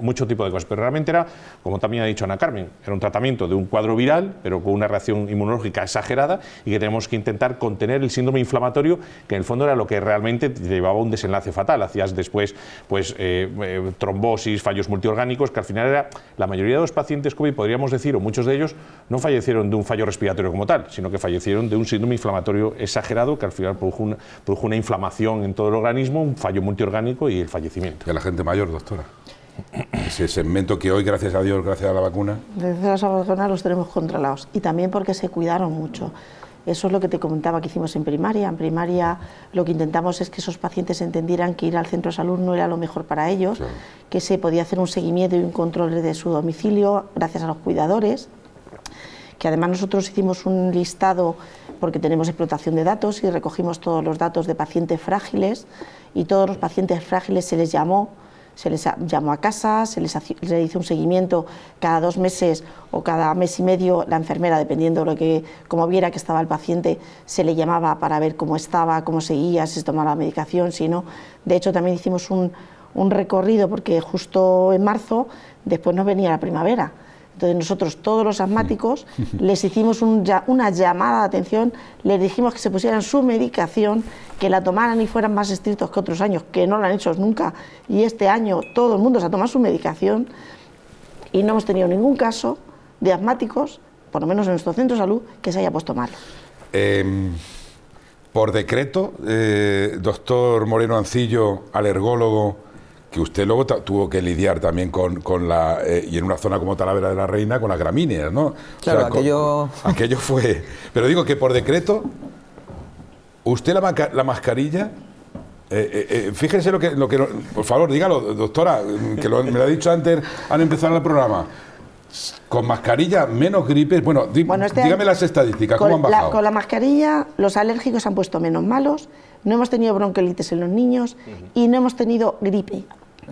mucho tipo de cosas, pero realmente era, como también ha dicho Ana Carmen, era un tratamiento de un cuadro viral, pero con una reacción inmunológica exagerada y que tenemos que intentar contener el síndrome inflamatorio, que en el fondo era lo que realmente te llevaba un desenlace fatal, hacías después pues eh, eh, trombosis, fallos multiorgánicos, que al final era la mayoría de los pacientes COVID, podríamos decir, o muchos de ellos, no fallecieron de un fallo respiratorio como tal, sino que fallecieron de un síndrome inflamatorio exagerado que al final produjo una, produjo una inflamación en todo el organismo, un fallo multiorgánico y el fallecimiento. Y a la gente mayor, doctora. Ese segmento que hoy, gracias a Dios, gracias a la vacuna, Desde las vacunas los tenemos controlados y también porque se cuidaron mucho. Eso es lo que te comentaba que hicimos en primaria. En primaria lo que intentamos es que esos pacientes entendieran que ir al centro de salud no era lo mejor para ellos, que se podía hacer un seguimiento y un control de su domicilio gracias a los cuidadores, que además nosotros hicimos un listado porque tenemos explotación de datos y recogimos todos los datos de pacientes frágiles y todos los pacientes frágiles se les llamó se les llamó a casa, se les, hizo un seguimiento cada dos meses o cada mes y medio, la enfermera, dependiendo de lo que, como viera que estaba el paciente, se le llamaba para ver cómo estaba, cómo seguía, si se tomaba la medicación, si no. De hecho, también hicimos un, un recorrido porque justo en marzo, después nos venía la primavera. Entonces nosotros, todos los asmáticos, les hicimos una llamada de atención, les dijimos que se pusieran su medicación, que la tomaran y fueran más estrictos que otros años, que no lo han hecho nunca. Y este año todo el mundo se ha tomado su medicación y no hemos tenido ningún caso de asmáticos, por lo menos en nuestro centro de salud, que se haya puesto mal. Eh, por decreto, eh, doctor Moreno Ancillo, alergólogo, que usted luego tuvo que lidiar también con, con la. eh, y en una zona como Talavera de la Reina, con las gramíneas, ¿no? O Claro, con- aquello- aquello fue. Pero digo que por decreto, usted la, maca- la mascarilla. eh, eh, eh, fíjense lo que, lo que. Por favor, dígalo, doctora, que lo- me lo ha dicho antes al empezar el programa. Con mascarilla, menos gripes. Bueno, di- Bueno, este dígame año- las estadísticas, ¿cómo han la, bajado? con la mascarilla, los alérgicos se han puesto menos malos, no hemos tenido bronquiolitis en los niños y no hemos tenido gripe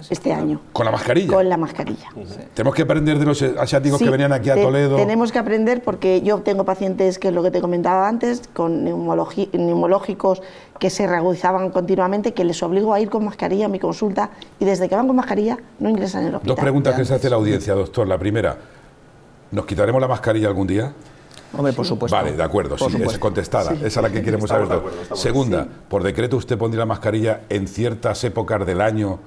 este año Con la mascarilla. con la mascarilla. Tenemos que aprender de los asiáticos Sí, que venían aquí a te- Toledo. Tenemos que aprender porque yo tengo pacientes, que es lo que te comentaba antes, con neumológicos que se reagudizaban continuamente, que les obligo a ir con mascarilla a mi consulta y desde que van con mascarilla no ingresan en el hospital. Dos preguntas que se hace la audiencia, doctor. La primera, ¿nos quitaremos la mascarilla algún día? Hombre, por supuesto. Vale, de acuerdo, Por sí, es supuesto. contestada. Esa es la que queremos saber. Estamos acuerdo, Segunda, por decreto usted pondría la mascarilla en ciertas épocas del año,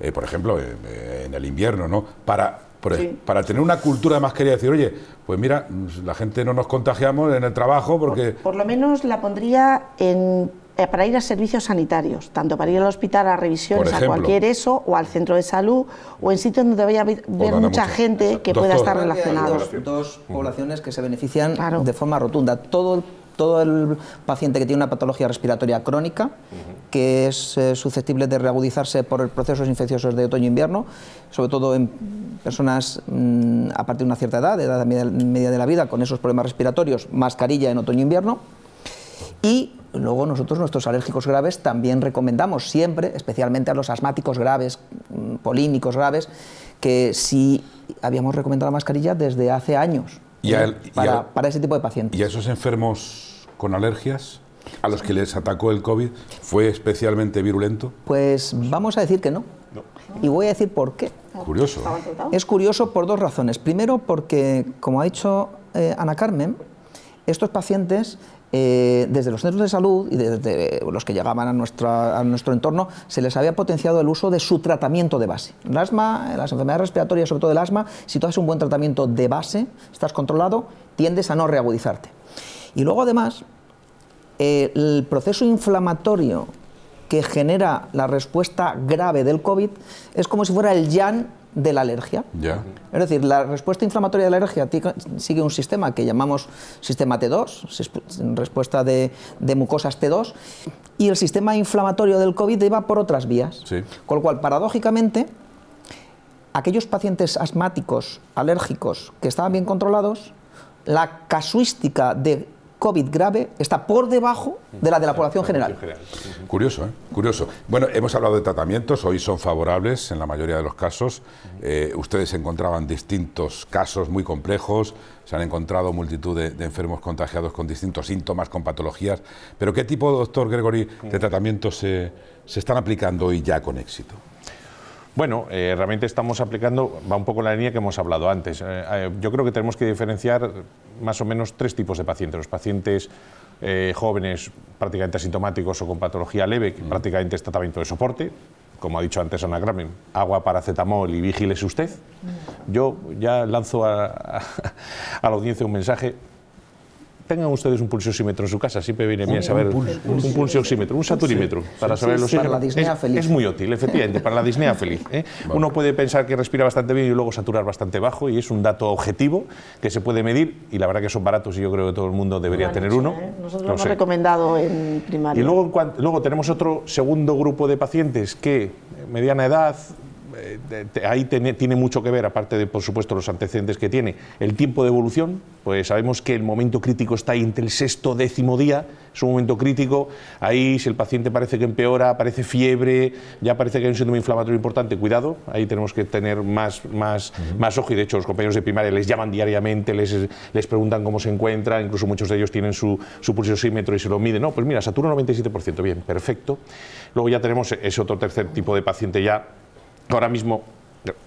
eh, por ejemplo, eh, en el invierno, ¿no? Para, por Sí. para tener una cultura de mascarilla, decir, oye, pues mira, la gente no nos contagiamos en el trabajo porque... Por lo menos la pondría en- eh, para ir a servicios sanitarios, tanto para ir al hospital a revisiones, a cualquier eso, o al centro de salud, o en sitios donde vaya a ver, mucha mucho. gente que pueda estar relacionada. Dos, dos poblaciones que se benefician Claro. de forma rotunda. Todo, todo el paciente que tiene una patología respiratoria crónica, que es eh, susceptible de reagudizarse por procesos infecciosos de otoño-invierno, sobre todo en personas mm, a partir de una cierta edad, de edad media, de la vida, con esos problemas respiratorios, mascarilla en otoño-invierno. Y luego nosotros, nuestros alérgicos graves, también recomendamos siempre, especialmente a los asmáticos graves, mm, polímicos graves, que si habíamos recomendado la mascarilla desde hace años ¿Y ¿eh? a él- y para, a- para ese tipo de pacientes. ¿Y a esos enfermos con alergias, a los que les atacó el COVID, fue especialmente virulento? Pues vamos a decir que no. Y voy a decir por qué. Curioso. ¿eh? Es curioso por dos razones. Primero, porque, como ha dicho eh, Ana Carmen, estos pacientes, eh, desde los centros de salud y desde los que llegaban a, nuestra- a nuestro entorno, se les había potenciado el uso de su tratamiento de base. El asma, las enfermedades respiratorias, sobre todo el asma, si tú haces un buen tratamiento de base, estás controlado, tiendes a no reagudizarte. Y luego, además, eh, el proceso inflamatorio que genera la respuesta grave del COVID es como si fuera el YAN de la alergia. Es decir, la respuesta inflamatoria de la alergia sigue un sistema que llamamos sistema T2, sis- respuesta de, de mucosas T2, y el sistema inflamatorio del COVID iba por otras vías. Sí. Con lo cual, paradójicamente, aquellos pacientes asmáticos, alérgicos, que estaban bien controlados, la casuística de COVID grave está por debajo de la de la población general. Curioso, ¿eh? Curioso. Bueno, hemos hablado de tratamientos, hoy son favorables en la mayoría de los casos. Eh, ustedes encontraban distintos casos muy complejos, se han encontrado multitud de, de enfermos contagiados con distintos síntomas, con patologías. Pero ¿qué tipo, doctor Gregory, de tratamientos se, se están aplicando hoy ya con éxito? Bueno, eh, realmente estamos aplicando, va un poco en la línea que hemos hablado antes. Eh, eh, yo creo que tenemos que diferenciar más o menos tres tipos de pacientes. Los pacientes eh, jóvenes prácticamente asintomáticos o con patología leve, que prácticamente es tratamiento de soporte, como ha dicho antes Ana Gramen, agua, paracetamol y vigílese usted. Yo ya lanzo a, a- a la audiencia un mensaje. Tengan ustedes un pulsiosímetro en su casa, siempre viene bien saber un, pulsiosímetro, un saturímetro, para saber los Para la disnea es, feliz. es muy útil, efectivamente, para la disnea feliz. ¿eh? Uno puede pensar que respira bastante bien y luego saturar bastante bajo, y es un dato objetivo que se puede medir, y la verdad que son baratos y yo creo que todo el mundo debería tener uno. ¿eh? Nosotros Lo hemos sé. recomendado en primaria. Y luego, en cuan- luego tenemos otro segundo grupo de pacientes que, mediana edad, ahí tiene, tiene mucho que ver, aparte de, por supuesto, los antecedentes que tiene, el tiempo de evolución, pues sabemos que el momento crítico está ahí entre el sexto décimo día, es un momento crítico, ahí si el paciente parece que empeora, parece fiebre, ya parece que hay un síndrome inflamatorio importante, cuidado, ahí tenemos que tener más, más, más ojo, y de hecho los compañeros de primaria les llaman diariamente, les, les preguntan cómo se encuentra, incluso muchos de ellos tienen su, su pulsosímetro y se lo miden, no, pues mira, satura 97%, bien, perfecto. Luego ya tenemos ese otro tercer tipo de paciente ya Ahora mismo,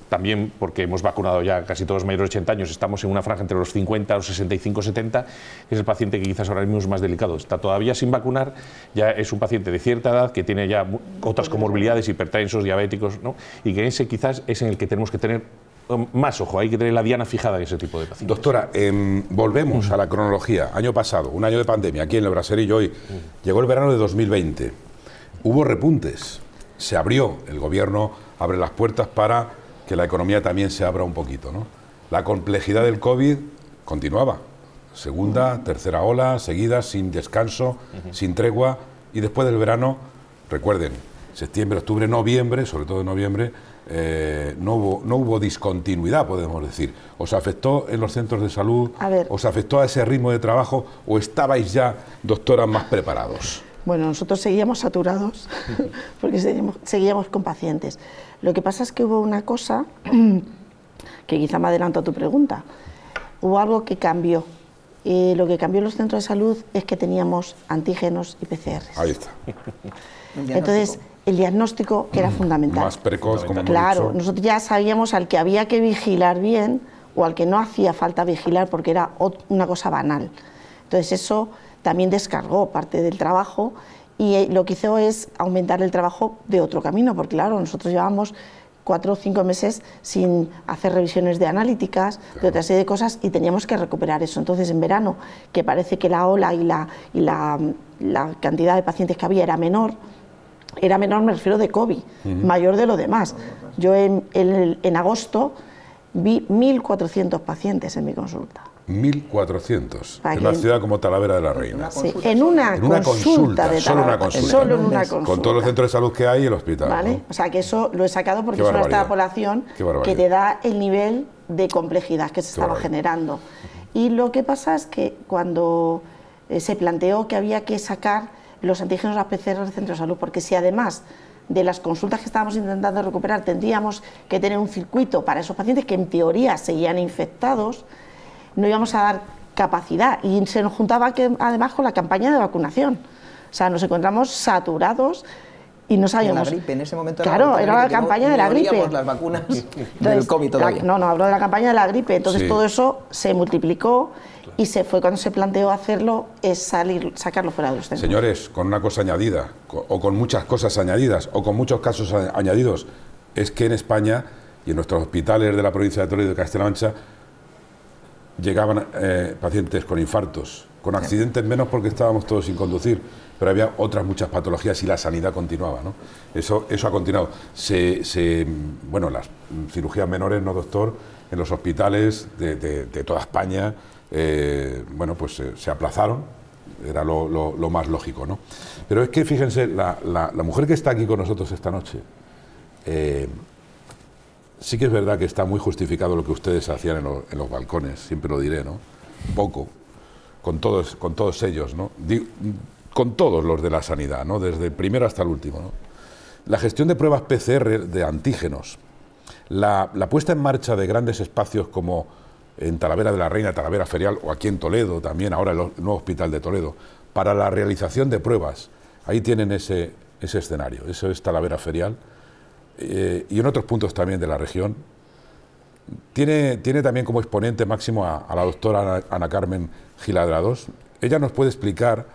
también porque hemos vacunado ya casi todos mayores de 80 años, estamos en una franja entre los 50 y los 65, 70, que es el paciente que quizás ahora mismo es más delicado. Está todavía sin vacunar, ya es un paciente de cierta edad que tiene ya otras comorbilidades, hipertensos, diabéticos, ¿no? y que ese quizás es en el que tenemos que tener um, más ojo, hay que tener la diana fijada en ese tipo de pacientes. Doctora, em, volvemos a la cronología. Año pasado, un año de pandemia, aquí en el Braserillo hoy. Llegó el verano de 2020. Hubo repuntes. Se abrió, el gobierno abre las puertas para que la economía también se abra un poquito. ¿no? La complejidad del COVID continuaba. Segunda, tercera ola, seguidas, sin descanso, sin tregua. Y después del verano, recuerden, septiembre, octubre, noviembre, sobre todo en noviembre, eh, no, hubo, no hubo discontinuidad, podemos decir. ¿Os afectó en los centros de salud? A ver. ¿Os afectó a ese ritmo de trabajo? ¿O estabais ya, doctoras, más preparados? Bueno, nosotros seguíamos saturados porque seguíamos, seguíamos con pacientes. Lo que pasa es que hubo una cosa que quizá me adelanto a tu pregunta. Hubo algo que cambió. Y lo que cambió en los centros de salud es que teníamos antígenos y PCRs. Ahí está. Entonces, el diagnóstico era fundamental. Más precoz, como Claro, dicho. nosotros ya sabíamos al que había que vigilar bien o al que no hacía falta vigilar porque era una cosa banal. Entonces eso también descargó parte del trabajo y eh, lo que hizo es aumentar el trabajo de otro camino, porque claro, nosotros llevábamos cuatro o cinco meses sin hacer revisiones de analíticas, de otra serie de cosas y teníamos que recuperar eso. Entonces en verano, que parece que la ola y la, y la, la cantidad de pacientes que había era menor, era menor, me refiero de COVID, mayor de lo demás. Yo en, en- en agosto vi 1.400 pacientes en mi consulta. 1.400. Para En una que- ciudad como Talavera de la Reina. Sí, en una, En una consulta, consulta, de solo una consulta. Solo en una Con consulta. Con todos los centros de salud que hay y el hospital. ¿Vale? ¿no? O sea que eso lo he sacado porque es una barbaridad. que te da el nivel de complejidad que se estaba barbaridad. generando. Y lo que pasa es que cuando eh, se planteó que había que sacar los antígenos a PCR del centro de salud, porque si además de las consultas que estábamos intentando recuperar, tendríamos que tener un circuito para esos pacientes que en teoría seguían infectados, no íbamos a dar capacidad y se nos juntaba que, además con la campaña de vacunación. O sea, nos encontramos saturados y no sabíamos. La gripe, en ese momento claro, era la, campaña de la gripe. las vacunas del COVID todavía. no, no, hablo de la campaña de la gripe. Entonces Sí. todo eso se multiplicó y se fue cuando se planteó hacerlo, es salir, sacarlo fuera de los centros. Señores, con una cosa añadida, o con muchas cosas añadidas, o con muchos casos añadidos, es que en España y en nuestros hospitales de la provincia de Toledo y de Castilla-La Mancha llegaban eh, pacientes con infartos, con accidentes menos porque estábamos todos sin conducir, pero había otras muchas patologías y la sanidad continuaba. ¿no? Eso, eso ha continuado. Se, se, bueno, las cirugías menores, ¿no, doctor? En los hospitales de, de- toda España, eh, bueno, pues eh, se aplazaron, era lo, más lógico, ¿no? Pero es que, fíjense, la, la- mujer que está aquí con nosotros esta noche, sí que es verdad que está muy justificado lo que ustedes hacían en, los- en los balcones, siempre lo diré, ¿no? Poco, con todos, con todos ellos, ¿no? Con todos los de la sanidad, ¿no? Desde el primero hasta el último, ¿no? La gestión de pruebas PCR de antígenos, la, la puesta en marcha de grandes espacios como en Talavera de la Reina, Talavera Ferial, o aquí en Toledo también, ahora el nuevo hospital de Toledo, para la realización de pruebas. Ahí tienen ese, ese escenario, eso es Talavera Ferial, eh, y en otros puntos también de la región. Tiene, tiene también como exponente máximo a, la doctora Ana, Ana Carmen Giladrados. Ella nos puede explicar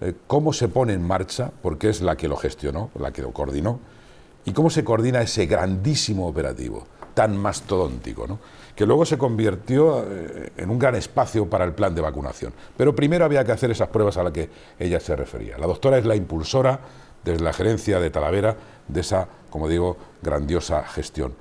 eh, cómo se pone en marcha, porque es la que lo gestionó, la que lo coordinó, y cómo se coordina ese grandísimo operativo, tan mastodóntico, ¿no? que luego se convirtió eh, en un gran espacio para el plan de vacunación. Pero primero había que hacer esas pruebas a las que ella se refería. La doctora es la impulsora desde la gerencia de Talavera de esa, como digo, grandiosa gestión.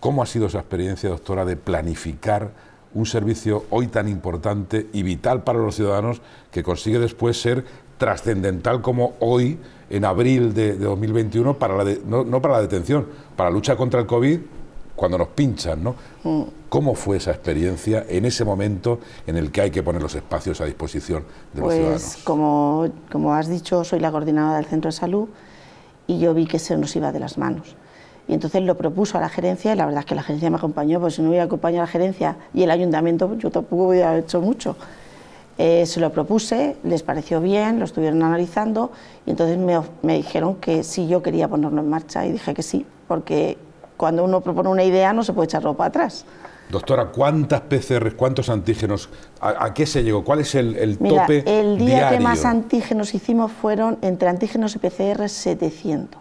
¿Cómo ha sido esa experiencia, doctora, de planificar un servicio hoy tan importante y vital para los ciudadanos que consigue después ser trascendental como hoy, en abril de, de 2021, para la de- no, no para la detención, para la lucha contra el COVID, cuando nos pinchan, ¿no? ¿Cómo fue esa experiencia en ese momento en el que hay que poner los espacios a disposición de los Pues ciudadanos? como, como has dicho, soy la coordinadora del centro de salud y yo vi que se nos iba de las manos. Y entonces lo propuso a la gerencia y la verdad es que la gerencia me acompañó, porque si no hubiera acompañado a la gerencia y el ayuntamiento, yo tampoco hubiera hecho mucho. Eh, se lo propuse, les pareció bien, lo estuvieron analizando y entonces me, me dijeron que sí yo quería ponerlo en marcha y dije que sí, porque cuando uno propone una idea no se puede echar ropa atrás. Doctora, ¿cuántas PCR, cuántos antígenos, a, a qué se llegó? ¿Cuál es el, el Mira, tope el día diario? que más antígenos hicimos fueron entre antígenos y PCR 700.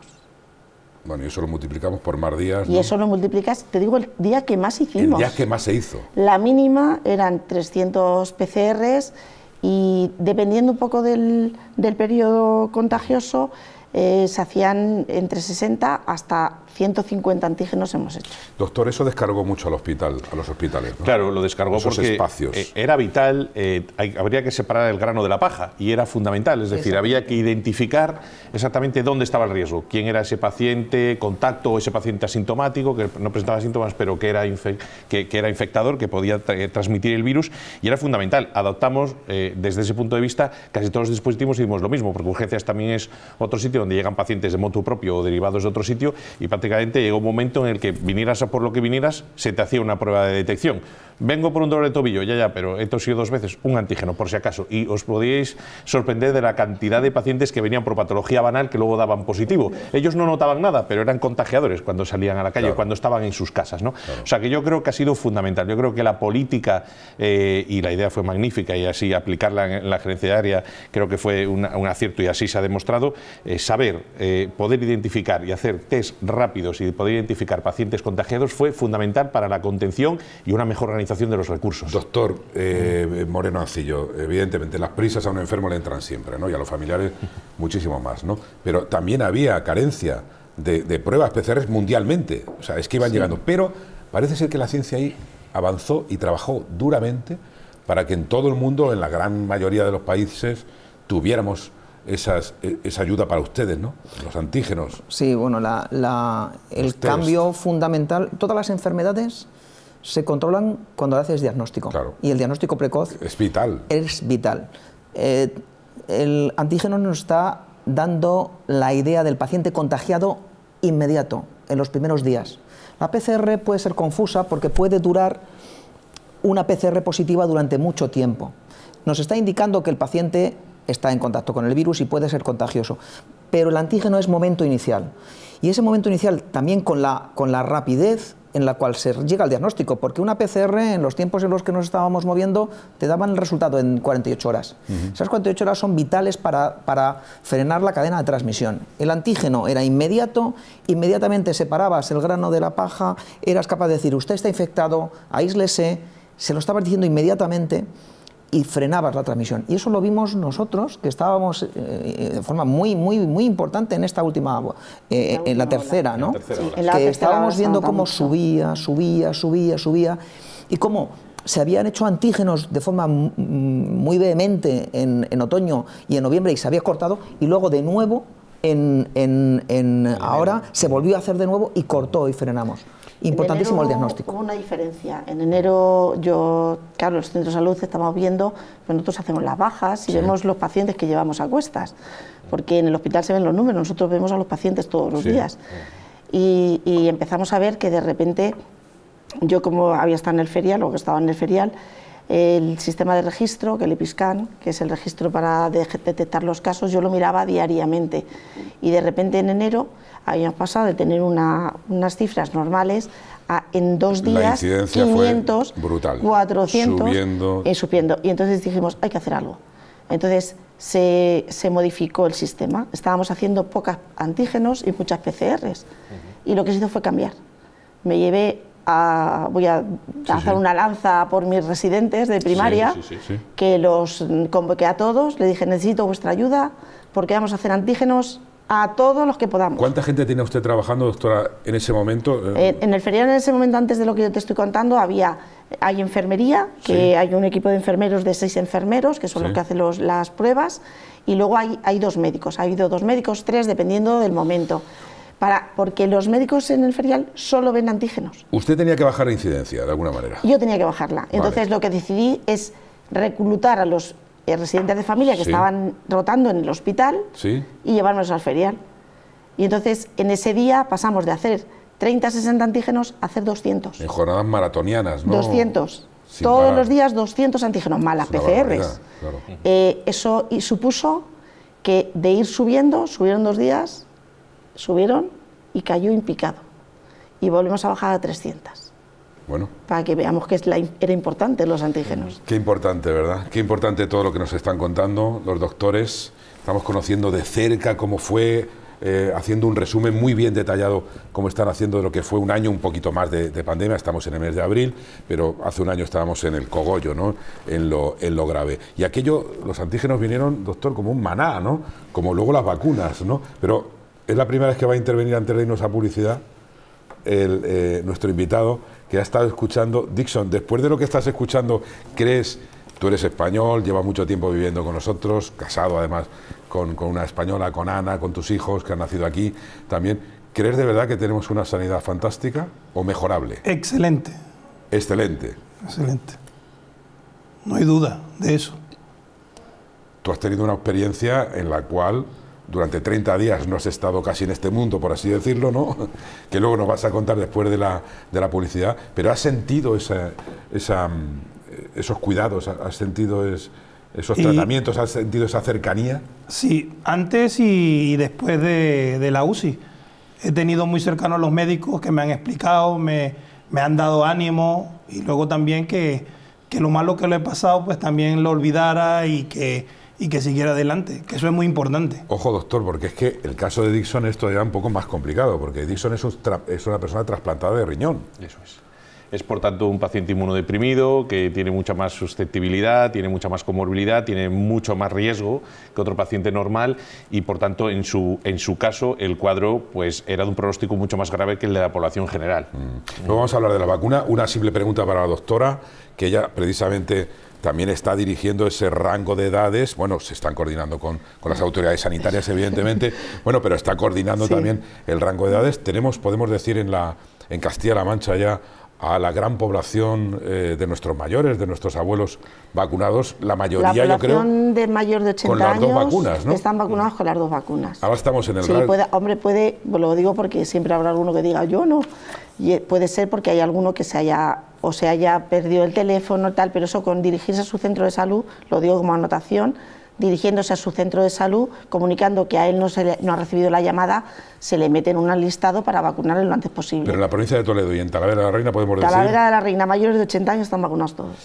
Bueno, y eso lo multiplicamos por más días. Y eso lo multiplicas, te digo, el día que más el hicimos. día que más se hizo. La mínima eran 300 PCRs y dependiendo un poco del, del periodo contagioso, eh, se hacían entre 60 hasta 150 antígenos hemos hecho. Doctor, eso descargó mucho al hospital, a los hospitales. ¿no? Claro, lo descargó Esos porque espacios. eh, era vital, eh, hay- habría que separar el grano de la paja y era fundamental, es decir, había que identificar exactamente dónde estaba el riesgo, quién era ese paciente contacto o ese paciente asintomático que no presentaba síntomas pero que era, infe- que, que era infectador, que podía tra- eh, transmitir el virus y era fundamental. Adoptamos eh, desde ese punto de vista casi todos los dispositivos hicimos lo mismo, porque urgencias también es otro sitio donde llegan pacientes de motu propio o derivados de otro sitio y prácticamente llegó un momento en el que vinieras a por lo que vinieras, se te hacía una prueba de detección. Vengo por un dolor de tobillo, ya, ya, pero he tosido dos veces, un antígeno, por si acaso. Y os podíais sorprender de la cantidad de pacientes que venían por patología banal que luego daban positivo. Ellos no notaban nada, pero eran contagiadores cuando salían a la calle, Claro. cuando estaban en sus casas. ¿no? O sea que yo creo que ha sido fundamental. Yo creo que la política, eh, y la idea fue magnífica, y así aplicarla en la gerencia área, creo que fue una- un acierto y así se ha demostrado, eh, saber, eh, poder identificar y hacer test rápidos y poder identificar pacientes contagiados fue fundamental para la contención y una mejor organización de los recursos. Doctor eh, Moreno Ancillo, evidentemente las prisas a un enfermo le entran siempre, ¿no? Y a los familiares muchísimo más, ¿no? Pero también había carencia de, de pruebas PCRs mundialmente. O sea, es que iban llegando. Pero parece ser que la ciencia ahí avanzó y trabajó duramente para que en todo el mundo, en la gran mayoría de los países, tuviéramos esas, e- esa ayuda para ustedes, ¿no? Los antígenos. Sí, bueno, la- la- el cambio fundamental, todas las enfermedades se controlan cuando haces diagnóstico. Claro. Y el diagnóstico precoz Es vital. es vital. Eh, el antígeno nos está dando la idea del paciente contagiado inmediato, en los primeros días. La PCR puede ser confusa porque puede durar una PCR positiva durante mucho tiempo. Nos está indicando que el paciente está en contacto con el virus y puede ser contagioso, pero el antígeno es momento inicial. Y ese momento inicial también con la, con la rapidez en la cual se llega al diagnóstico, porque una PCR en los tiempos en los que nos estábamos moviendo te daban el resultado en 48 horas. Esas 48 horas son vitales para, para, frenar la cadena de transmisión. El antígeno era inmediato, inmediatamente separabas el grano de la paja, eras capaz de decir, usted está infectado, aíslese, se lo estabas diciendo inmediatamente y frenabas la transmisión. Y eso lo vimos nosotros, que estábamos eh, de forma muy, muy, muy importante en esta última, eh, en la tercera, ¿no? que estábamos viendo cómo subía, subía, subía, subía, y cómo se habían hecho antígenos de forma muy vehemente en, en otoño y en noviembre y se había cortado, y luego de nuevo en, en, en ahora se volvió a hacer de nuevo y cortó y frenamos. Importantísimo el diagnóstico. Hubo una diferencia. En enero, yo, claro, los centros de salud estamos viendo, pues nosotros hacemos las bajas y sí. vemos los pacientes que llevamos a cuestas, porque en el hospital se ven los números, nosotros vemos a los pacientes todos los sí. días. Y, y, empezamos a ver que de repente, yo como había estado en el ferial, o que estaba en el ferial, el sistema de registro, que el EPISCAN, que es el registro para detectar los casos, yo lo miraba diariamente. Y de repente en enero habíamos pasado de tener una, unas cifras normales a en dos días 500, brutal. 400 subiendo. Y subiendo. Y entonces dijimos, hay que hacer algo. Entonces se, se modificó el sistema. Estábamos haciendo pocas antígenos y muchas PCRs. Uh -huh. Y lo que se hizo fue cambiar. Me llevé a, voy a sí, hacer sí. una lanza por mis residentes de primaria, sí, que los convoqué a todos, le dije necesito vuestra ayuda porque vamos a hacer antígenos a todos los que podamos. ¿Cuánta gente tiene usted trabajando, doctora, en ese momento? En, en el ferial, en ese momento, antes de lo que yo te estoy contando, había hay enfermería, que sí. hay un equipo de enfermeros de seis enfermeros, que son sí. los que hacen los, las pruebas, y luego hay, hay dos médicos, ha habido dos médicos, tres, dependiendo del momento. Para, porque los médicos en el ferial solo ven antígenos. Usted tenía que bajar la incidencia, de alguna manera. Yo tenía que bajarla. Entonces vale. lo que decidí es reclutar a los eh, residentes de familia que sí. estaban rotando en el hospital sí. y llevármelos al ferial. Y entonces en ese día pasamos de hacer 30, 60 antígenos a hacer 200. En jornadas maratonianas, ¿no? 200. Sin Todos parar. los días 200 antígenos, más las PCRs. Claro. Eh, eso y supuso que de ir subiendo, subieron dos días, subieron y cayó impicado. Y volvimos a bajar a 300. Bueno. Para que veamos que la, era importante los antígenos. Qué importante, ¿verdad? Qué importante todo lo que nos están contando los doctores. Estamos conociendo de cerca cómo fue, eh, haciendo un resumen muy bien detallado, cómo están haciendo de lo que fue un año un poquito más de, de, pandemia. Estamos en el mes de abril, pero hace un año estábamos en el cogollo, ¿no? En lo, en lo grave. Y aquello, los antígenos vinieron, doctor, como un maná, ¿no? Como luego las vacunas, ¿no? Pero es la primera vez que va a intervenir antes de irnos a publicidad el, eh, nuestro invitado que ha estado escuchando. Dixon, después de lo que estás escuchando, ¿crees, tú eres español, llevas mucho tiempo viviendo con nosotros, casado además con, con una española, con Ana, con tus hijos que han nacido aquí también, ¿crees de verdad que tenemos una sanidad fantástica o mejorable? Excelente. Excelente. Excelente. No hay duda de eso. Tú has tenido una experiencia en la cual durante 30 días no has estado casi en este mundo, por así decirlo, ¿no? que luego nos vas a contar después de la, de la publicidad, pero has sentido esa, esa, esos cuidados, has sentido es, esos y, tratamientos, has sentido esa cercanía. Sí, antes y después de, de, la UCI. He tenido muy cercano a los médicos que me han explicado, me, me han dado ánimo y luego también que, que lo malo que le he pasado pues también lo olvidara y que y que siguiera adelante, que eso es muy importante. Ojo, doctor, porque es que el caso de Dixon es todavía un poco más complicado, porque Dixon es, un es una persona trasplantada de riñón. Eso es. Es, por tanto, un paciente inmunodeprimido que tiene mucha más susceptibilidad, tiene mucha más comorbilidad, tiene mucho más riesgo que otro paciente normal y, por tanto, en su, en su caso, el cuadro pues, era de un pronóstico mucho más grave que el de la población general. Mm. Vamos a hablar de la vacuna. Una simple pregunta para la doctora, que ella precisamente también está dirigiendo ese rango de edades, bueno, se están coordinando con, con las autoridades sanitarias, evidentemente, bueno, pero está coordinando sí. también el rango de edades. Tenemos, podemos decir, en, la, en Castilla-La Mancha ya a la gran población eh, de nuestros mayores, de nuestros abuelos vacunados, la mayoría, la yo creo. de mayor de 80 con las años dos vacunas, ¿no? están vacunados con las dos vacunas. Ahora estamos en el Sí, puede, hombre, puede, lo digo porque siempre habrá alguno que diga yo no. Y eh, puede ser porque hay alguno que se haya o se haya perdido el teléfono tal, pero eso con dirigirse a su centro de salud, lo digo como anotación, dirigiéndose a su centro de salud, comunicando que a él no, se le- no ha recibido la llamada, se le mete en un listado para vacunarle lo antes posible. Pero en la provincia de Toledo y en Talavera de la Reina podemos decir. Talavera de la Reina, mayores de 80 años están vacunados todos.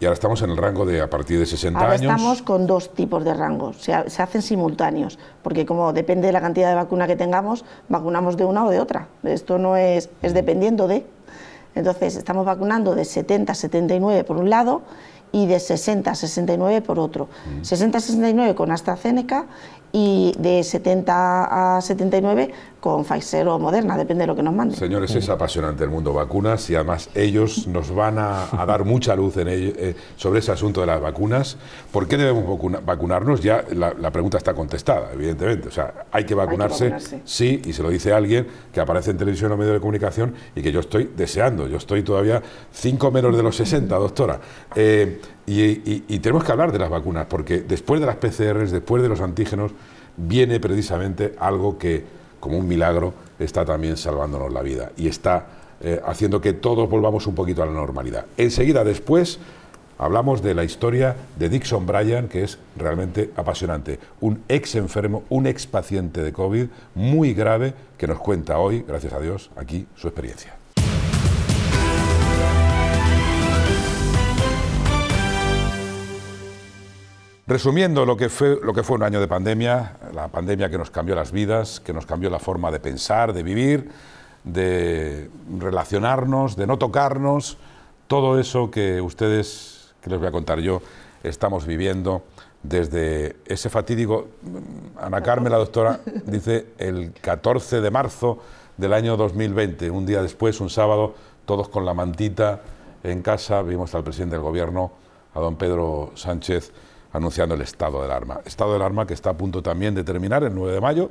Y ahora estamos en el rango de a partir de 60 Ahora años. estamos con dos tipos de rangos, se, se hacen simultáneos, porque como depende de la cantidad de vacuna que tengamos, vacunamos de una o de otra. Esto no es, es dependiendo de. Entonces, estamos vacunando de 70 a 79 por un lado y de 60 a 69 por otro. 60 a 69 con AstraZeneca y de 70 a 79 con Pfizer o Moderna, depende de lo que nos manden. Señores, es apasionante el mundo vacunas y además ellos nos van a, a dar mucha luz en ello- eh, sobre ese asunto de las vacunas. ¿Por qué debemos vacuna- vacunarnos? Ya la, la pregunta está contestada, evidentemente. O sea, hay que vacunarse, vacunarse. sí, y se lo dice alguien que aparece en televisión o medios de comunicación y que yo estoy deseando. Yo estoy todavía cinco menos de los 60, doctora. Eh, y, y- y tenemos que hablar de las vacunas, porque después de las PCRs, después de los antígenos, viene precisamente algo que, como un milagro, está también salvándonos la vida y está eh, haciendo que todos volvamos un poquito a la normalidad. Enseguida, después, hablamos de la historia de Dixon Bryan, que es realmente apasionante. Un ex enfermo, un ex paciente de COVID muy grave, que nos cuenta hoy, gracias a Dios, aquí su experiencia. Resumiendo lo que, fue, lo que fue un año de pandemia, la pandemia que nos cambió las vidas, que nos cambió la forma de pensar, de vivir, de relacionarnos, de no tocarnos, todo eso que ustedes, que les voy a contar yo, estamos viviendo desde ese fatídico, mm, Ana Carmen, la doctora, dice el 14 de marzo del año 2020, un día después, un sábado, todos con la mantita en casa, vimos al presidente del gobierno, a don Pedro Sánchez, anunciando el estado de alarma. Estado de alarma que está a punto también de terminar el 9 de mayo,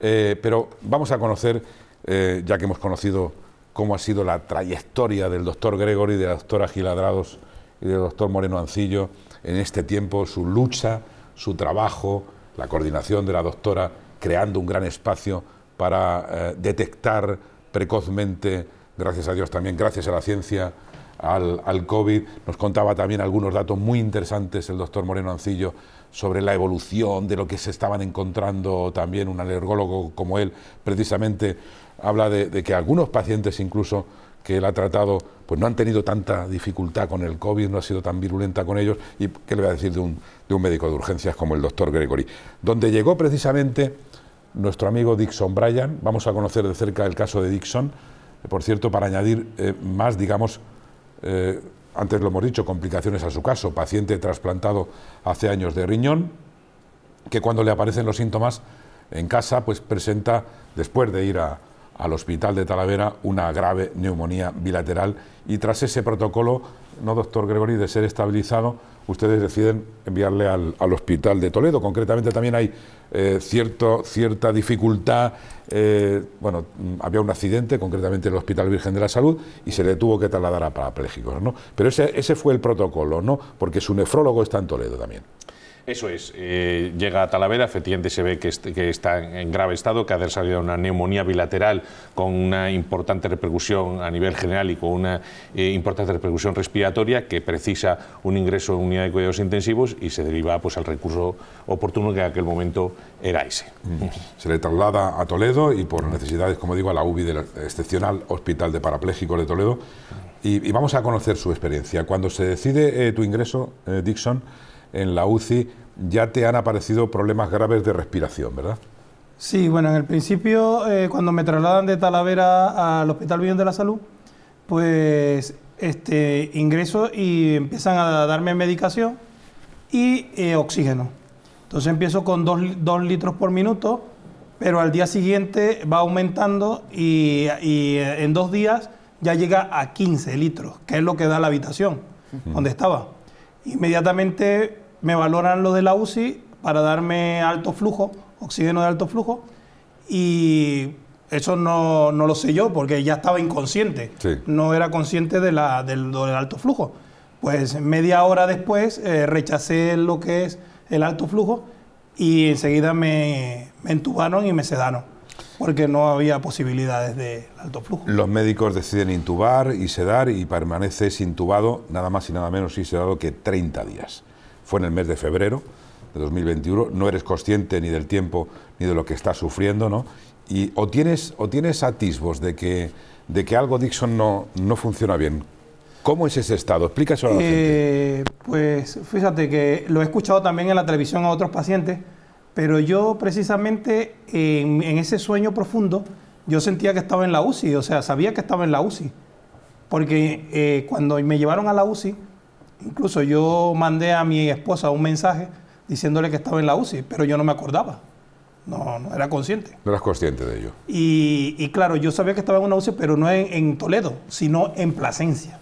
eh, pero vamos a conocer, eh, ya que hemos conocido cómo ha sido la trayectoria del doctor Gregory, de la doctora Giladrados y del doctor Moreno Ancillo en este tiempo, su lucha, su trabajo, la coordinación de la doctora, creando un gran espacio para eh, detectar precozmente, gracias a Dios también, gracias a la ciencia, al, COVID. Nos contaba también algunos datos muy interesantes el doctor Moreno Ancillo sobre la evolución de lo que se estaban encontrando también un alergólogo como él, precisamente habla de, de que algunos pacientes incluso que él ha tratado pues no han tenido tanta dificultad con el COVID, no ha sido tan virulenta con ellos, y qué le voy a decir de un, de un médico de urgencias como el doctor Gregory, donde llegó precisamente nuestro amigo Dixon Bryan, vamos a conocer de cerca el caso de Dixon, por cierto, para añadir eh, más, digamos, eh, antes lo hemos dicho, complicaciones a su caso, paciente trasplantado hace años de riñón, que cuando le aparecen los síntomas en casa, pues presenta, después de ir a, al hospital de Talavera, una grave neumonía bilateral. Y tras ese protocolo, no doctor Gregory, de ser estabilizado, ustedes deciden enviarle al, al hospital de Toledo. Concretamente también hay eh, cierto, cierta dificultad, eh, bueno, había un accidente, concretamente en el Hospital Virgen de la Salud, y se le tuvo que trasladar a parapléjicos, ¿no? Pero ese, ese fue el protocolo, ¿no? Porque su nefrólogo está en Toledo también. Eso es, eh, llega a Talavera, efectivamente se ve que, est que, está en grave estado, que ha desarrollado una neumonía bilateral con una importante repercusión a nivel general y con una eh, importante repercusión respiratoria que precisa un ingreso en unidad de cuidados intensivos y se deriva pues, al recurso oportuno que en aquel momento era ese. Se le traslada a Toledo y por necesidades, como digo, a la UBI del excepcional Hospital de Parapléjicos de Toledo. Y, vamos a conocer su experiencia. Cuando se decide eh, tu ingreso, Dixon, en la UCI ya te han aparecido problemas graves de respiración, ¿verdad? Sí, bueno, en el principio, eh, cuando me trasladan de Talavera al Hospital Virgen de la Salud, pues este, ingreso y empiezan a darme medicación y eh, oxígeno. Entonces empiezo con 2 litros por minuto, pero al día siguiente va aumentando y, y, en dos días ya llega a 15 litros, que es lo que da la habitación uh -huh. donde estaba. Inmediatamente me valoran lo de la UCI para darme alto flujo, oxígeno de alto flujo, y eso no, no lo sé yo porque ya estaba inconsciente. Sí. No era consciente de la, del, del alto flujo. Pues media hora después eh, rechacé lo que es el alto flujo y enseguida me, me entubaron y me sedaron porque no había posibilidades de alto flujo. Los médicos deciden intubar y sedar y permaneces intubado nada más y nada menos y sedado que 30 días. Fue en el mes de febrero de 2021, no eres consciente ni del tiempo ni de lo que estás sufriendo, ¿no? Y o tienes, o tienes atisbos de que, de que algo, Dixon, no, no funciona bien. ¿Cómo es ese estado? Explícaselo a la gente. Eh, pues fíjate que lo he escuchado también en la televisión a otros pacientes, pero yo precisamente en, en ese sueño profundo, yo sentía que estaba en la UCI, o sea, sabía que estaba en la UCI. Porque eh, cuando me llevaron a la UCI, incluso yo mandé a mi esposa un mensaje diciéndole que estaba en la UCI, pero yo no me acordaba. No, no era consciente. No eras consciente de ello. Y, y claro, yo sabía que estaba en una UCI, pero no en, en Toledo, sino en Plasencia.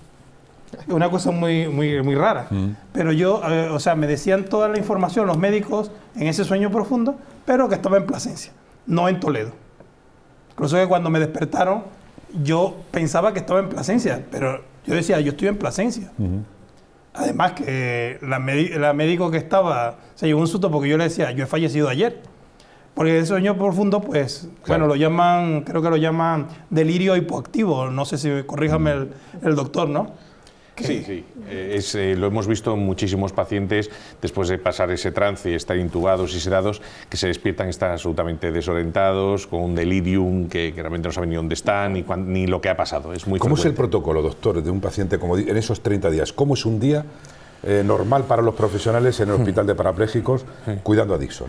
Una cosa muy, muy, muy rara. Pero yo, eh, o sea, me decían toda la información los médicos en ese sueño profundo, pero que estaba en Plasencia, no en Toledo. Incluso que cuando me despertaron, yo pensaba que estaba en Plasencia, pero yo decía, yo estoy en Plasencia. Además que la, la médico que estaba se llevó un susto porque yo le decía, yo he fallecido ayer. Porque el sueño profundo, pues, bueno, lo llaman, creo que lo llaman delirio hipoactivo. No sé si corríjame el, el doctor, ¿no? Sí, sí. Eh, es, eh, lo hemos visto en muchísimos pacientes después de pasar ese trance y estar intubados y sedados, que se despiertan y están absolutamente desorientados, con un delirium, que, que realmente no saben ni dónde están ni, cuán- ni lo que ha pasado. Es muy ¿Cómo es el protocolo, doctor, de un paciente como en esos 30 días? ¿Cómo es un día eh, normal para los profesionales en el hospital de parapléjicos cuidando a Dixon?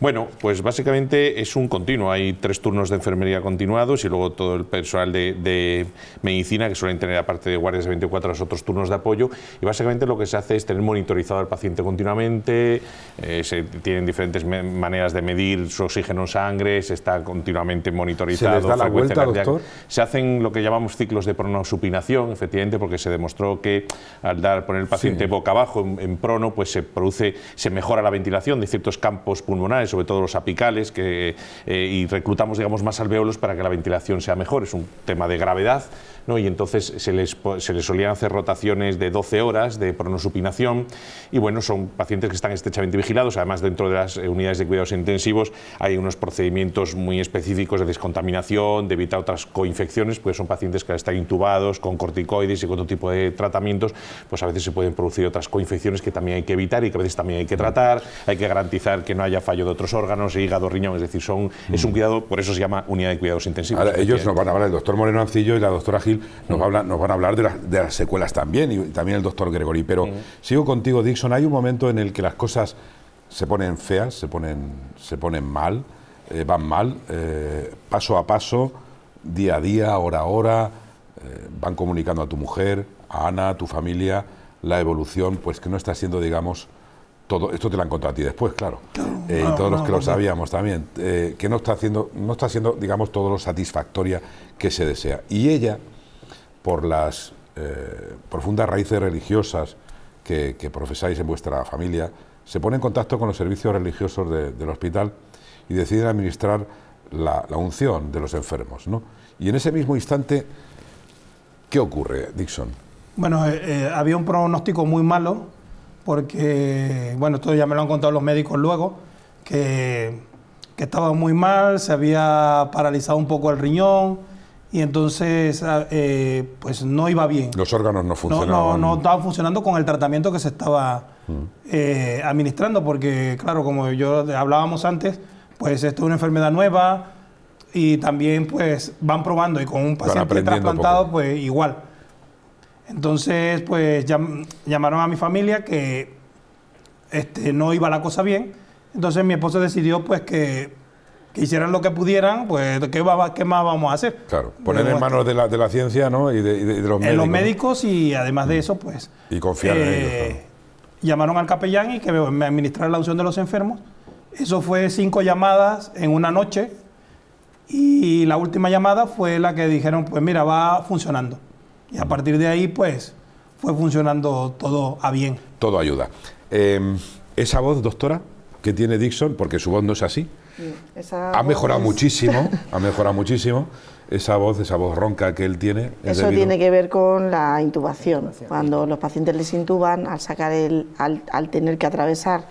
Bueno, pues básicamente es un continuo. Hay tres turnos de enfermería continuados y luego todo el personal de, de medicina que suelen tener, aparte de guardias de 24 horas, otros turnos de apoyo. Y básicamente lo que se hace es tener monitorizado al paciente continuamente. eh, se tienen diferentes maneras de medir su oxígeno en sangre, se está continuamente monitorizado. ¿Se les da la frecuencia vuelta, doctor? Se hacen lo que llamamos ciclos de pronosupinación, efectivamente, porque se demostró que al dar poner el paciente boca abajo en, en prono, pues se produce, se mejora la ventilación de ciertos campos pulmonares, sobre todo los apicales, que, eh, y reclutamos, digamos, más alveolos para que la ventilación sea mejor. Es un tema de gravedad, ¿no? Y entonces se les, se les solían hacer rotaciones de 12 horas de pronosupinación, y bueno, son pacientes que están estrechamente vigilados, además dentro de las unidades de cuidados intensivos hay unos procedimientos muy específicos de descontaminación, de evitar otras coinfecciones, pues son pacientes que estar intubados con corticoides y con otro tipo de tratamientos, pues a veces se pueden producir otras coinfecciones que también hay que evitar y que a veces también hay que tratar, hay que garantizar que no haya fallo de otros órganos, hígado, riñón, es decir, son, es un cuidado, por eso se llama unidad de cuidados intensivos. Ahora, ellos nos van a hablar, el doctor Moreno Ancillo y la doctora Gil nos, va a hablar- nos van a hablar de, las- de las secuelas también, y también el doctor Gregory. Pero sigo contigo, Dixon. Hay un momento en el que las cosas se ponen feas, se ponen, se ponen mal, eh, van mal, eh, paso a paso, día a día, hora a hora, eh, van comunicando a tu mujer, a Ana, a tu familia, la evolución, pues que no está siendo, digamos, todo, esto te lo han contado a ti después, claro, Eh, y no, todos los no, que lo sabíamos también, eh, que no está haciendo, no está haciendo, digamos, todo lo satisfactoria que se desea. Y ella, por las eh, profundas raíces religiosas que, profesáis en vuestra familia, se pone en contacto con los servicios religiosos de- del hospital y deciden administrar la, la unción de los enfermos. ¿no? Y en ese mismo instante, ¿qué ocurre, Dixon? Bueno, eh, eh, había un pronóstico muy malo porque, bueno, esto ya me lo han contado los médicos luego, que, que estaba muy mal, se había paralizado un poco el riñón y entonces, ah, eh, pues no iba bien. Los órganos no No, funcionaban. no, no estaban funcionando con el tratamiento que se estaba eh, administrando, porque claro, como yo hablábamos antes, pues esto es una enfermedad nueva y también pues van probando y con un paciente trasplantado poco. pues igual. Entonces pues llam- llamaron a mi familia que este, no iba la cosa bien, entonces mi esposo decidió pues que, que hicieran lo que pudieran, pues ¿qué, va- qué más vamos a hacer? Claro, poner en manos de la, de la ciencia ¿no? y, de, y de- de los médicos. en los médicos y además de eso, pues... Y confiar en ellos, Llamaron al capellán y que me me administrara la unción de los enfermos. Eso fue cinco llamadas en una noche y la última llamada fue la que dijeron, pues mira, va funcionando. Y a partir de ahí, pues, fue funcionando todo a bien. Todo ayuda. Eh, esa voz, doctora, que tiene Dixon, porque su voz no es así, Esa Ha mejorado muchísimo, ha mejorado muchísimo esa voz, esa voz ronca que él tiene. es Eso debido- tiene que ver con la intubación. Cuando los pacientes les intuban, al sacar el, al, al tener que atravesar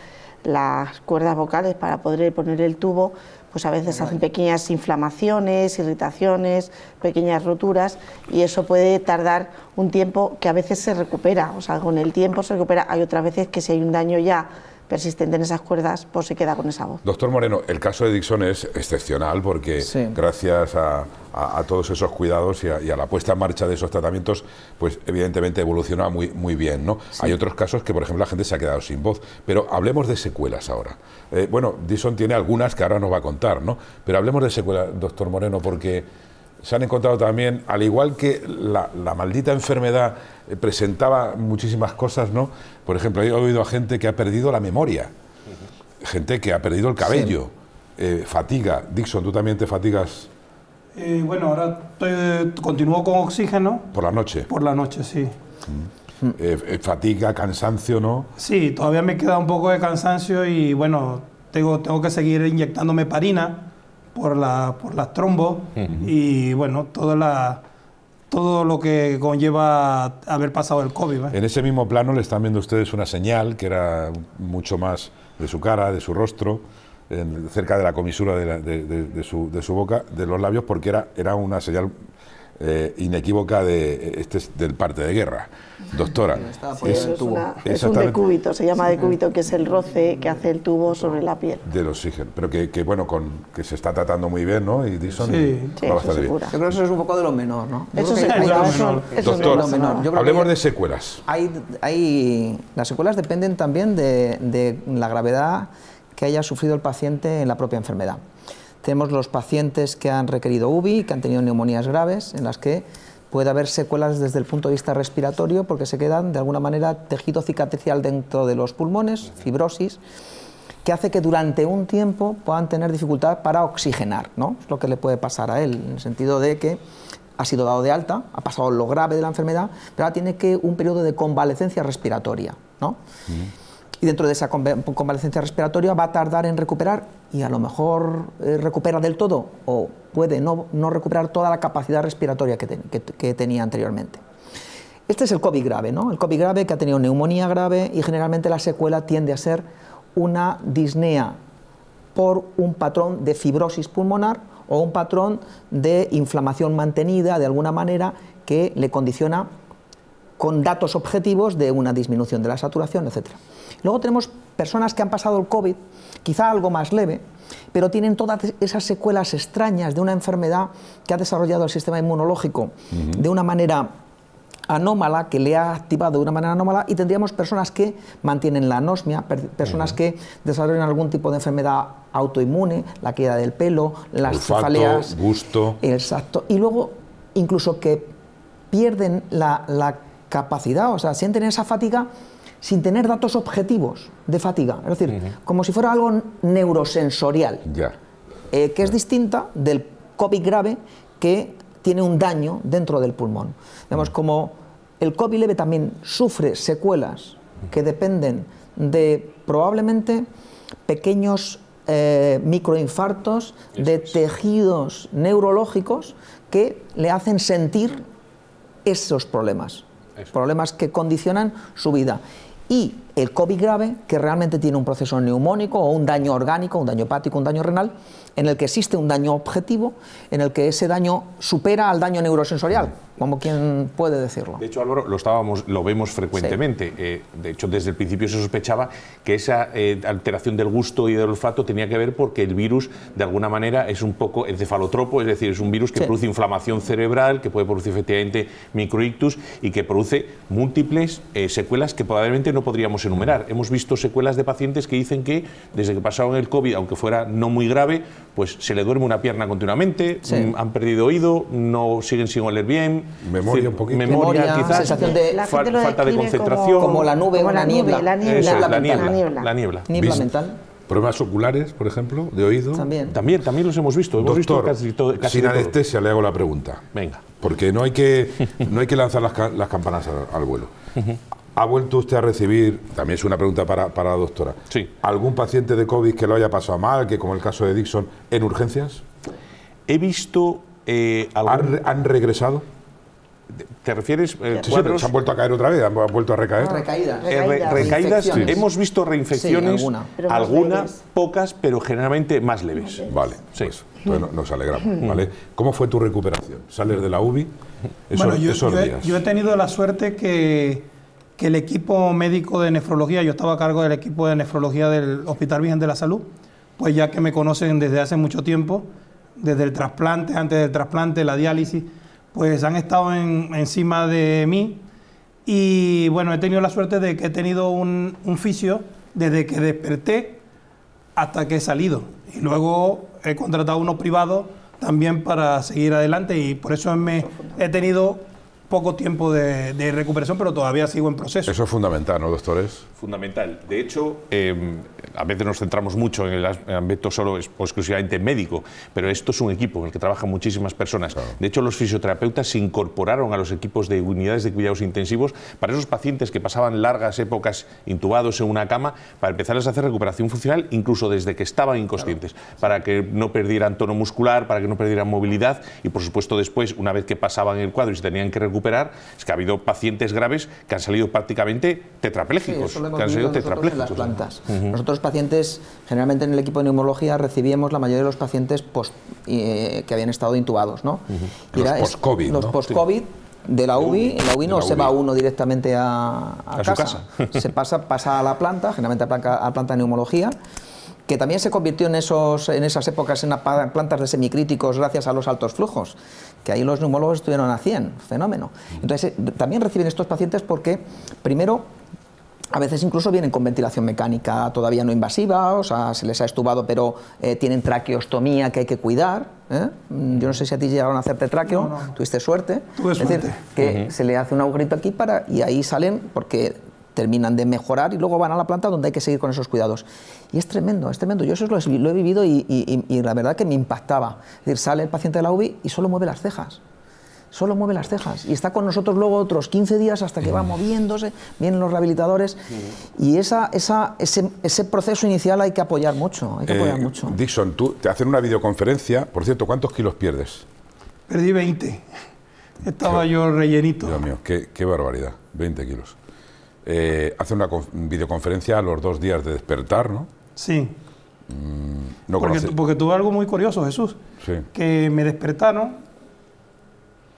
las cuerdas vocales para poder poner el tubo, pues a veces hacen pequeñas inflamaciones, irritaciones, pequeñas roturas y eso puede tardar un tiempo que a veces se recupera, o sea, con el tiempo se recupera. Hay otras veces que si hay un daño ya persistente en esas cuerdas, pues se queda con esa voz. Doctor Moreno, el caso de Dixon es excepcional porque Sí. gracias a, a- a todos esos cuidados y a, y a la puesta en marcha de esos tratamientos, pues evidentemente evoluciona muy, muy bien. ¿no? Hay otros casos que, por ejemplo, la gente se ha quedado sin voz. Pero hablemos de secuelas ahora. Eh, bueno, Dixon tiene algunas que ahora nos va a contar, ¿no? Pero hablemos de secuelas, doctor Moreno, porque se han encontrado también, al igual que la, la maldita enfermedad eh, presentaba muchísimas cosas, ¿no? Por ejemplo, he oído a gente que ha perdido la memoria, gente que ha perdido el cabello, eh, fatiga. Dixon, ¿tú también te fatigas Eh, bueno, ahora estoy- continúo con oxígeno por la noche? por la noche, sí. Eh, eh, fatiga, cansancio, ¿no? Sí, todavía me queda un poco de cansancio y bueno, tengo, tengo que seguir inyectándome parina por, la, por las trombos y bueno, toda la, todo lo que conlleva haber pasado el COVID. En ese mismo plano le están viendo ustedes una señal que era mucho más de su cara, de su rostro, en- cerca de la comisura de, la- de- de- de su, de su boca, de los labios, porque era, era una señal eh, inequívoca de este es del parte de guerra. Doctora, Sí, es, tubo. una- es un decúbito, se llama decúbito, que es el roce que hace el tubo sobre la piel. del oxígeno, pero que, que, bueno, con, que se está tratando muy bien, ¿no? Y Dixon Sí. Sí, va eso bastante bien. Yo creo que eso es un poco de lo menor, ¿no? Eso es lo eso, menor. Doctor, hablemos de secuelas. Hay, hay- las secuelas dependen también de, de la gravedad que haya sufrido el paciente en la propia enfermedad. Tenemos los pacientes que han requerido UBI, que han tenido neumonías graves, en las que puede haber secuelas desde el punto de vista respiratorio, porque se quedan de alguna manera tejido cicatricial dentro de los pulmones, fibrosis, que hace que durante un tiempo puedan tener dificultad para oxigenar, ¿no? Es lo que le puede pasar a él, en el sentido de que ha sido dado de alta, ha pasado lo grave de la enfermedad, pero ahora tiene que un periodo de convalecencia respiratoria, ¿no? Y dentro de esa convalecencia respiratoria va a tardar en recuperar y a lo mejor eh, recupera del todo o puede no, recuperar toda la capacidad respiratoria que, que- tenía anteriormente. Este es el COVID grave, ¿no? El COVID grave que ha tenido neumonía grave y generalmente la secuela tiende a ser una disnea por un patrón de fibrosis pulmonar o un patrón de inflamación mantenida de alguna manera que le condiciona con datos objetivos de una disminución de la saturación, etc. Luego tenemos personas que han pasado el COVID, quizá algo más leve, pero tienen todas esas secuelas extrañas de una enfermedad que ha desarrollado el sistema inmunológico de una manera anómala, que le ha activado de una manera anómala, y tendríamos personas que mantienen la anosmia, per- personas que desarrollan algún tipo de enfermedad autoinmune, la caída del pelo, las Olfato, cefaleas. gusto. Exacto. Y luego, incluso que pierden la, la capacidad, o sea, sienten esa fatiga sin tener datos objetivos de fatiga. Es decir, como si fuera algo neurosensorial eh, que es distinta del COVID grave que tiene un daño dentro del pulmón. Vemos como el COVID leve también sufre secuelas que dependen de probablemente pequeños eh, microinfartos de tejidos neurológicos que le hacen sentir esos problemas, problemas que condicionan su vida. Y el COVID grave, que realmente tiene un proceso neumónico o un daño orgánico, un daño hepático, un daño renal, en el que existe un daño objetivo, en el que ese daño supera al daño neurosensorial, como quien puede decirlo. De hecho, Álvaro, lo, estábamos, lo vemos frecuentemente. Eh, de hecho, desde el principio se sospechaba que esa eh, alteración del gusto y del olfato tenía que ver porque el virus, de alguna manera, es un poco encefalotropo, es decir, es un virus que Sí. produce inflamación cerebral, que puede producir efectivamente microictus y que produce múltiples eh, secuelas que probablemente no podríamos enumerar. Hemos visto secuelas de pacientes que dicen que desde que pasaron el COVID, aunque fuera no muy grave, pues se le duerme una pierna continuamente, Sí. mm, han perdido oído, no siguen sin oler bien. Memoria un poquito. Memoria, Memoria, quizás. sensación de- La falta de concentración. Como la nube, como una la nube, niebla. la niebla, Eso es, la niebla, la niebla. la niebla. Mental Problemas oculares, por ejemplo, de oído. también. También, también los hemos visto. Hemos visto Doctor, casi todo. casi sin de todo. anestesia le hago la pregunta. Venga. Porque no hay que, no hay que lanzar las, ca- las campanas al, al vuelo. ¿Ha vuelto usted a recibir, también es una pregunta para, para la doctora, Sí. algún paciente de COVID que lo haya pasado mal, que como el caso de Dixon, en urgencias? He visto eh, algún- ¿Han, re- han regresado? ¿Te refieres eh, Sí, sí, se han vuelto a caer otra vez, han vuelto a recaer. Recaídas. Eh, re- Recaídas. Reinfecciones. hemos visto reinfecciones, Sí, alguna. Pero más alguna, pocas, pero generalmente más leves. Vale, Sí. pues entonces no- nos alegramos. ¿vale? ¿Cómo fue tu recuperación? ¿Sales de la UBI? Esos, bueno, yo, esos yo he, días. yo he tenido la suerte que, que el equipo médico de nefrología, yo estaba a cargo del equipo de nefrología del Hospital Virgen de la Salud, pues ya que me conocen desde hace mucho tiempo, desde el trasplante, antes del trasplante, la diálisis, pues han estado en- encima de mí y bueno, he tenido la suerte de que he tenido un, un fisio desde que desperté hasta que he salido. Y luego he contratado uno privado también para seguir adelante y por eso me, he tenido poco tiempo de, de recuperación, pero todavía sigo en proceso. Eso es fundamental, ¿no, doctores? Fundamental. De hecho, eh, a veces nos centramos mucho en el as- ámbito solo exclusivamente médico, pero esto es un equipo en el que trabajan muchísimas personas. De hecho, los fisioterapeutas se incorporaron a los equipos de unidades de cuidados intensivos para esos pacientes que pasaban largas épocas intubados en una cama, para empezarles a hacer recuperación funcional, incluso desde que estaban inconscientes, para que no perdieran tono muscular, para que no perdieran movilidad y, por supuesto, después, una vez que pasaban el cuadro y se tenían que recuperar, es que ha habido pacientes graves que han salido prácticamente Sí, lo hemos que han sido vivido nosotros en las plantas. Nosotros pacientes, generalmente en el equipo de neumología, recibíamos la mayoría de los pacientes post, eh, que habían estado intubados, ¿no? Y Los era- es- post-COVID, Los ¿no? post-COVID de la UBI, en la UBI no la se UBI. va uno directamente a, a A su casa. se pasa, pasa a la planta, generalmente a planta, a planta de neumología, que también se convirtió en, esos, en esas épocas en plantas de semicríticos gracias a los altos flujos, que ahí los neumólogos estuvieron a 100, fenómeno. Entonces, eh, también reciben estos pacientes porque, primero, a veces incluso vienen con ventilación mecánica todavía no invasiva, o sea, se les ha estubado, pero eh, tienen traqueostomía que hay que cuidar. ¿eh? Yo no sé si a ti llegaron a hacerte tráqueo, tuviste suerte. Tuve es decir, suerte. que se le hace un agujerito aquí para, y ahí salen porque terminan de mejorar y luego van a la planta donde hay que seguir con esos cuidados. Y es tremendo, es tremendo. Yo eso lo, he- lo he vivido y, y- y- y la verdad que me impactaba. Es decir, sale el paciente de la UBI y solo mueve las cejas solo mueve las cejas y está con nosotros luego otros 15 días hasta que va moviéndose, vienen los rehabilitadores y esa, esa, ese, ese proceso inicial hay que apoyar mucho, hay que apoyar Eh, mucho. Dixon, tú te hacen una videoconferencia. Por cierto, ¿cuántos kilos pierdes? Perdí 20. Estaba yo rellenito. Dios mío, qué, qué barbaridad, 20 kilos. Eh, hace una conf- videoconferencia a los dos días de despertar, ¿no? Sí. No Porque, porque tuve algo muy curioso, Jesús. Sí. Que me despertaron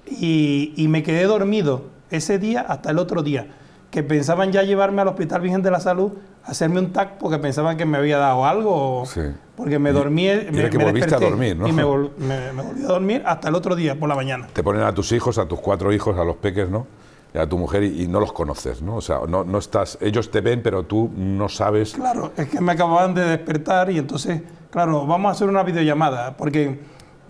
y, y me quedé dormido ese día hasta el otro día. Que pensaban ya llevarme al Hospital Virgen de la Salud hacerme un TAC porque pensaban que me había dado algo. o- Sí. Porque me Y- dormí. y me, era que me volviste a dormir, ¿no? Y me, vol- me- me volví a dormir hasta el otro día por la mañana. Te ponen a tus hijos, a tus cuatro hijos, a los peques, ¿no? Y a tu mujer y, y no los conoces, ¿no? O sea, no, no estás, ellos te ven, pero tú no sabes. Claro, es que me acababan de despertar y entonces, claro, vamos a hacer una videollamada, porque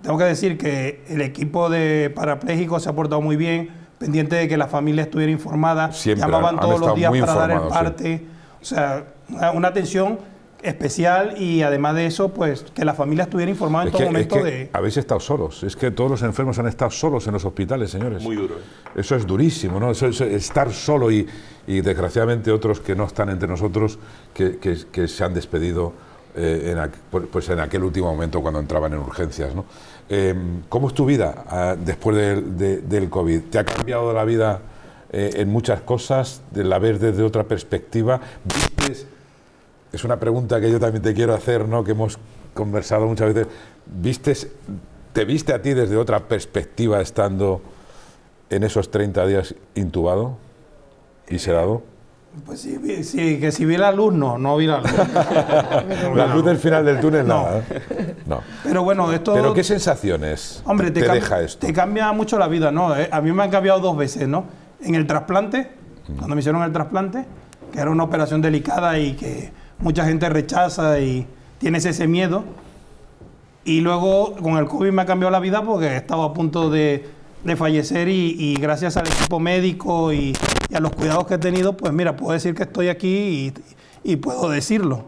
tengo que decir que el equipo de parapléjicos se ha portado muy bien, pendiente de que la familia estuviera informada, Siempre llamaban han todos los días para dar el sí. parte, o sea, una atención especial y además de eso, pues que la familia estuviera informada en Es todo que, es momento que de... habéis estado solos. Es que todos los enfermos han estado solos en los hospitales, señores. Muy duro. ¿eh? Eso es durísimo, ¿no? Eso es estar solo y, y desgraciadamente otros que no están entre nosotros que, que- que se han despedido eh, en, aqu- pues en aquel último momento cuando entraban en urgencias, ¿no? Eh, ¿Cómo es tu vida ah, después del- de- del COVID? ¿Te ha cambiado la vida eh, en muchas cosas? ¿De la ves desde otra perspectiva? ¿Vistes es una pregunta que yo también te quiero hacer, ¿no? Que hemos conversado muchas veces. ¿Vistes, ¿Te viste a ti desde otra perspectiva estando en esos 30 días intubado y sedado? Pues sí, sí, que si vi la luz, no, no vi la luz. La luz del final del túnel, No. nada. ¿eh? No. Pero bueno, esto... ¿Pero qué sensaciones Hombre, te, te, deja esto? te cambia mucho la vida, ¿no? Eh, A mí me han cambiado dos veces, ¿no? En el trasplante, cuando me hicieron el trasplante, que era una operación delicada y que mucha gente rechaza y tienes ese miedo. Y luego con el COVID me ha cambiado la vida porque estaba a punto de, de fallecer y, y gracias al equipo médico y, y a los cuidados que he tenido, pues mira, puedo decir que estoy aquí y, y puedo decirlo,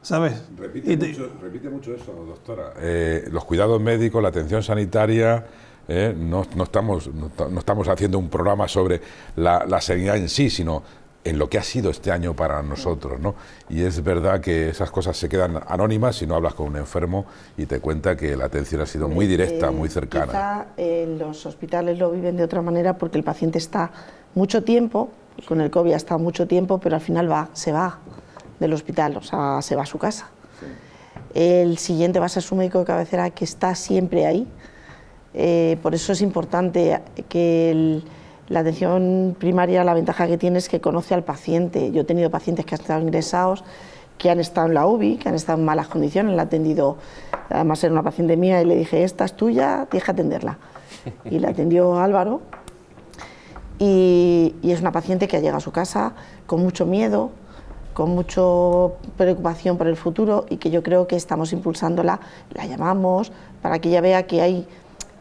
¿sabes? Y te- repite mucho eso, doctora. Eh, los cuidados médicos, la atención sanitaria, eh, no, no estamos, no, ta- no estamos haciendo un programa sobre la, la sanidad en sí, sino en lo que ha sido este año para nosotros, ¿no? Y es verdad que esas cosas se quedan anónimas si no hablas con un enfermo y te cuenta que la atención ha sido muy directa, muy cercana. Quizá eh, los hospitales lo viven de otra manera porque el paciente está mucho tiempo, con el COVID ha estado mucho tiempo, pero al final va, se va del hospital, o sea, se va a su casa. El siguiente va a ser su médico de cabecera que está siempre ahí. Eh, por eso es importante que el la atención primaria, la ventaja que tiene es que conoce al paciente. Yo he tenido pacientes que han estado ingresados, que han estado en la UBI, que han estado en malas condiciones, la ha atendido, además era una paciente mía y le dije, esta es tuya, tienes atenderla. Y la atendió Álvaro. Y, es una paciente que ha llegado a su casa con mucho miedo, con mucha preocupación por el futuro y que yo creo que estamos impulsándola, la llamamos para que ella vea que hay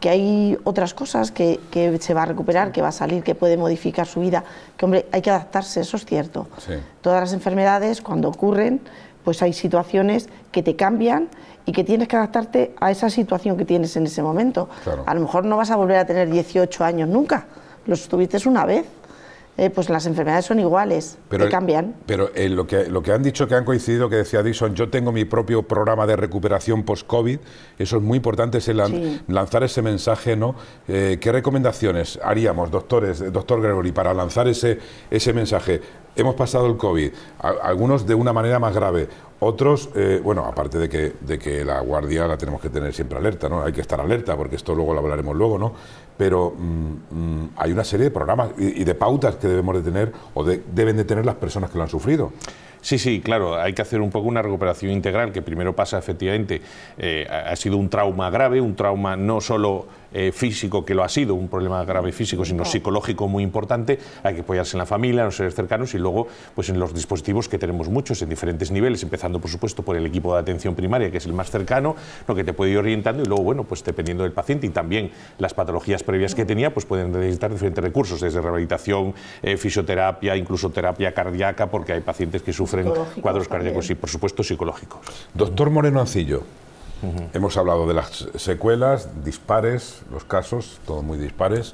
que hay otras cosas que, se va a recuperar, que va a salir, que puede modificar su vida, que hombre, hay que adaptarse, eso es cierto. Todas las enfermedades, cuando ocurren, pues hay situaciones que te cambian y que tienes que adaptarte a esa situación que tienes en ese momento. A lo mejor no vas a volver a tener 18 años nunca, los tuviste una vez. Eh, pues las enfermedades son iguales, pero cambian. Pero eh, lo, que, lo que han dicho que han coincidido, que decía Dixon, yo tengo mi propio programa de recuperación post-COVID, eso es muy importante, ese lanzar ese mensaje, ¿no? Eh, ¿Qué recomendaciones haríamos, doctores, doctor Gregory, para lanzar ese, ese mensaje? Hemos pasado el COVID, algunos de una manera más grave, otros, bueno, aparte de que, de que la guardia la tenemos que tener siempre alerta, ¿no? Hay que estar alerta, porque esto luego lo hablaremos luego, ¿no? Pero mm, mm, hay una serie de programas y, de pautas que debemos de tener o deben de tener las personas que lo han sufrido. Sí, sí, claro, hay que hacer un poco una recuperación integral, que primero pasa efectivamente, eh, ha sido un trauma grave, un trauma no solo eh, físico, que lo ha sido, un problema grave físico, sino psicológico muy importante. Hay que apoyarse en la familia, en los seres cercanos y luego pues en los dispositivos que tenemos muchos en diferentes niveles, empezando por supuesto por el equipo de atención primaria, que es el más cercano, lo que te puede ir orientando y luego, bueno, pues dependiendo del paciente y también las patologías previas que tenía, pues pueden necesitar diferentes recursos, desde rehabilitación, eh, fisioterapia, incluso terapia cardíaca, porque hay pacientes que sufren cuadros cardíacos y, por supuesto, psicológicos. Doctor Moreno Ancillo, Hemos hablado de las secuelas, dispares, los casos, todos muy dispares,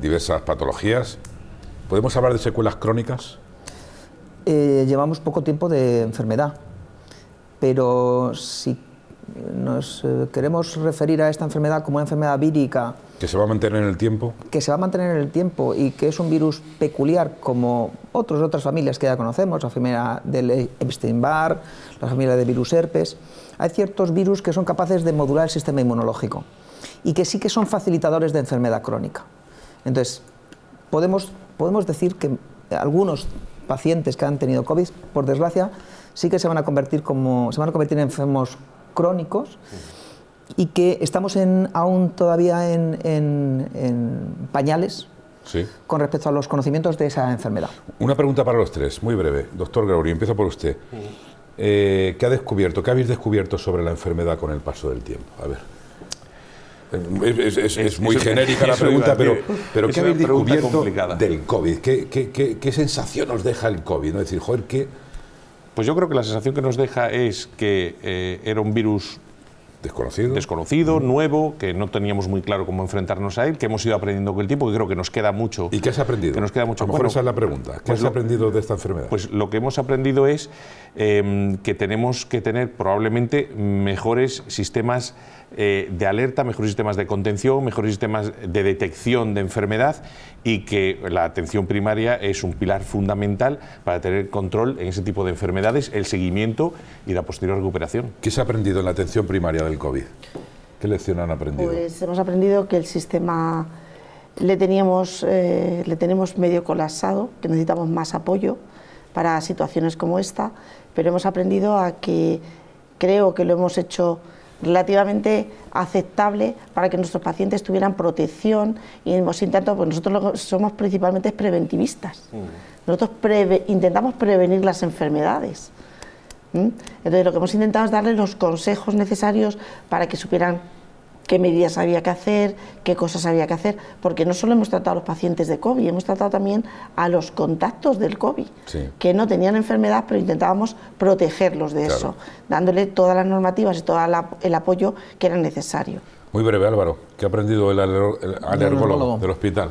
diversas patologías. ¿Podemos hablar de secuelas crónicas? Eh, llevamos poco tiempo de enfermedad, pero si nos eh, queremos referir a esta enfermedad como una enfermedad vírica... ¿Que se va a mantener en el tiempo? Que se va a mantener en el tiempo y que es un virus peculiar como otros, otras familias que ya conocemos, la familia del Epstein-Barr, la familia de virus herpes hay ciertos virus que son capaces de modular el sistema inmunológico y que sí que son facilitadores de enfermedad crónica. Entonces, podemos, podemos decir que algunos pacientes que han tenido COVID, por desgracia, sí que se van a convertir, como, se van a convertir en enfermos crónicos y que estamos en, aún todavía en, en, pañales con respecto a los conocimientos de esa enfermedad. Una pregunta para los tres, muy breve. Doctor Gregorio, empiezo por usted. Eh, ¿Qué ha descubierto? ¿Qué habéis descubierto sobre la enfermedad con el paso del tiempo? A ver. Es, muy genérica la pregunta, pero, pero ¿qué habéis descubierto del COVID? ¿Qué, sensación os deja el COVID? ¿No? Es decir, joder, ¿qué...? Pues yo creo que la sensación que nos deja es que eh, era un virus Desconocido. Desconocido, nuevo, que no teníamos muy claro cómo enfrentarnos a él, que hemos ido aprendiendo con el tiempo, que creo que nos queda mucho. ¿Y qué has aprendido? Que nos queda mucho. A lo mejor esa es la pregunta. ¿Qué pues has aprendido de esta enfermedad? Pues lo que hemos aprendido es em, que tenemos que tener probablemente mejores sistemas eh, de alerta, mejores sistemas de contención, mejores sistemas de detección de enfermedad y que la atención primaria es un pilar fundamental para tener control en ese tipo de enfermedades, el seguimiento y la posterior recuperación. ¿Qué se ha aprendido en la atención primaria del COVID? ¿Qué lección han aprendido? Pues hemos aprendido que el sistema le, teníamos, eh, le tenemos medio colapsado, que necesitamos más apoyo para situaciones como esta, pero hemos aprendido a que creo que lo hemos hecho relativamente aceptable para que nuestros pacientes tuvieran protección y hemos intentado, pues nosotros somos principalmente preventivistas. Mm. Nosotros intentamos prevenir las enfermedades. Entonces lo que hemos intentado es darles los consejos necesarios para que supieran qué medidas había que hacer, qué cosas había que hacer, porque no solo hemos tratado a los pacientes de COVID, hemos tratado también a los contactos del COVID, que no tenían enfermedad, pero intentábamos protegerlos de eso, dándole todas las normativas y todo el apoyo que era necesario. Muy breve, Álvaro, ¿qué ha aprendido el, alergólogo del hospital?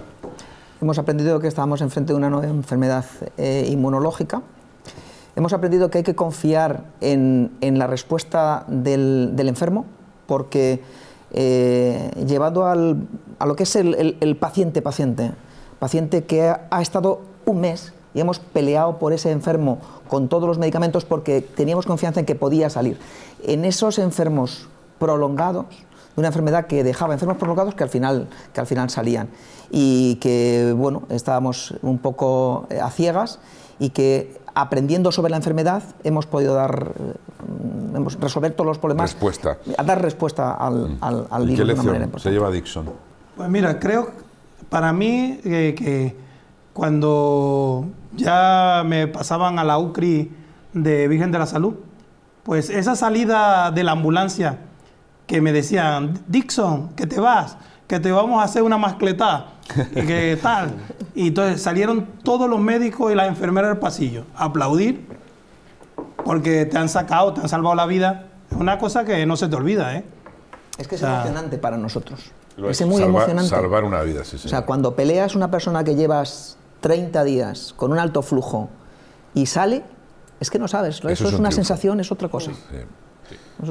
hemos aprendido que estábamos enfrente de una nueva enfermedad eh, inmunológica. Hemos aprendido que hay que confiar en, la respuesta del, enfermo, porque eh, llevado a lo que es el, el, el paciente paciente, paciente que ha, ha estado un mes y hemos peleado por ese enfermo con todos los medicamentos porque teníamos confianza en que podía salir. En esos enfermos prolongados, de una enfermedad que dejaba enfermos prolongados que al final, que al final salían y que bueno, estábamos un poco eh, a ciegas y que aprendiendo sobre la enfermedad hemos podido dar eh, hemos resolver todos los problemas Respuesta. a dar respuesta al, al, al ¿Y virus qué de una manera lección se lleva Dixon? Pues mira, creo, para mí, eh, que cuando ya me pasaban a la UCRI de Virgen de la Salud, pues esa salida de la ambulancia que me decían, Dixon, que te vas, que te vamos a hacer una mascletá, y que tal. Y entonces salieron todos los médicos y las enfermeras del pasillo a aplaudir porque te han sacado, te han salvado la vida. Es una cosa que no se te olvida, ¿eh? Es que es O sea, emocionante para nosotros. Lo es es. muy Salvar- emocionante. Salvar una vida, sí, sí. O sea, cuando peleas una persona que llevas 30 días con un alto flujo y sale, es que no sabes. Eso, es es, un una triunfo. sensación, es otra cosa. Sí.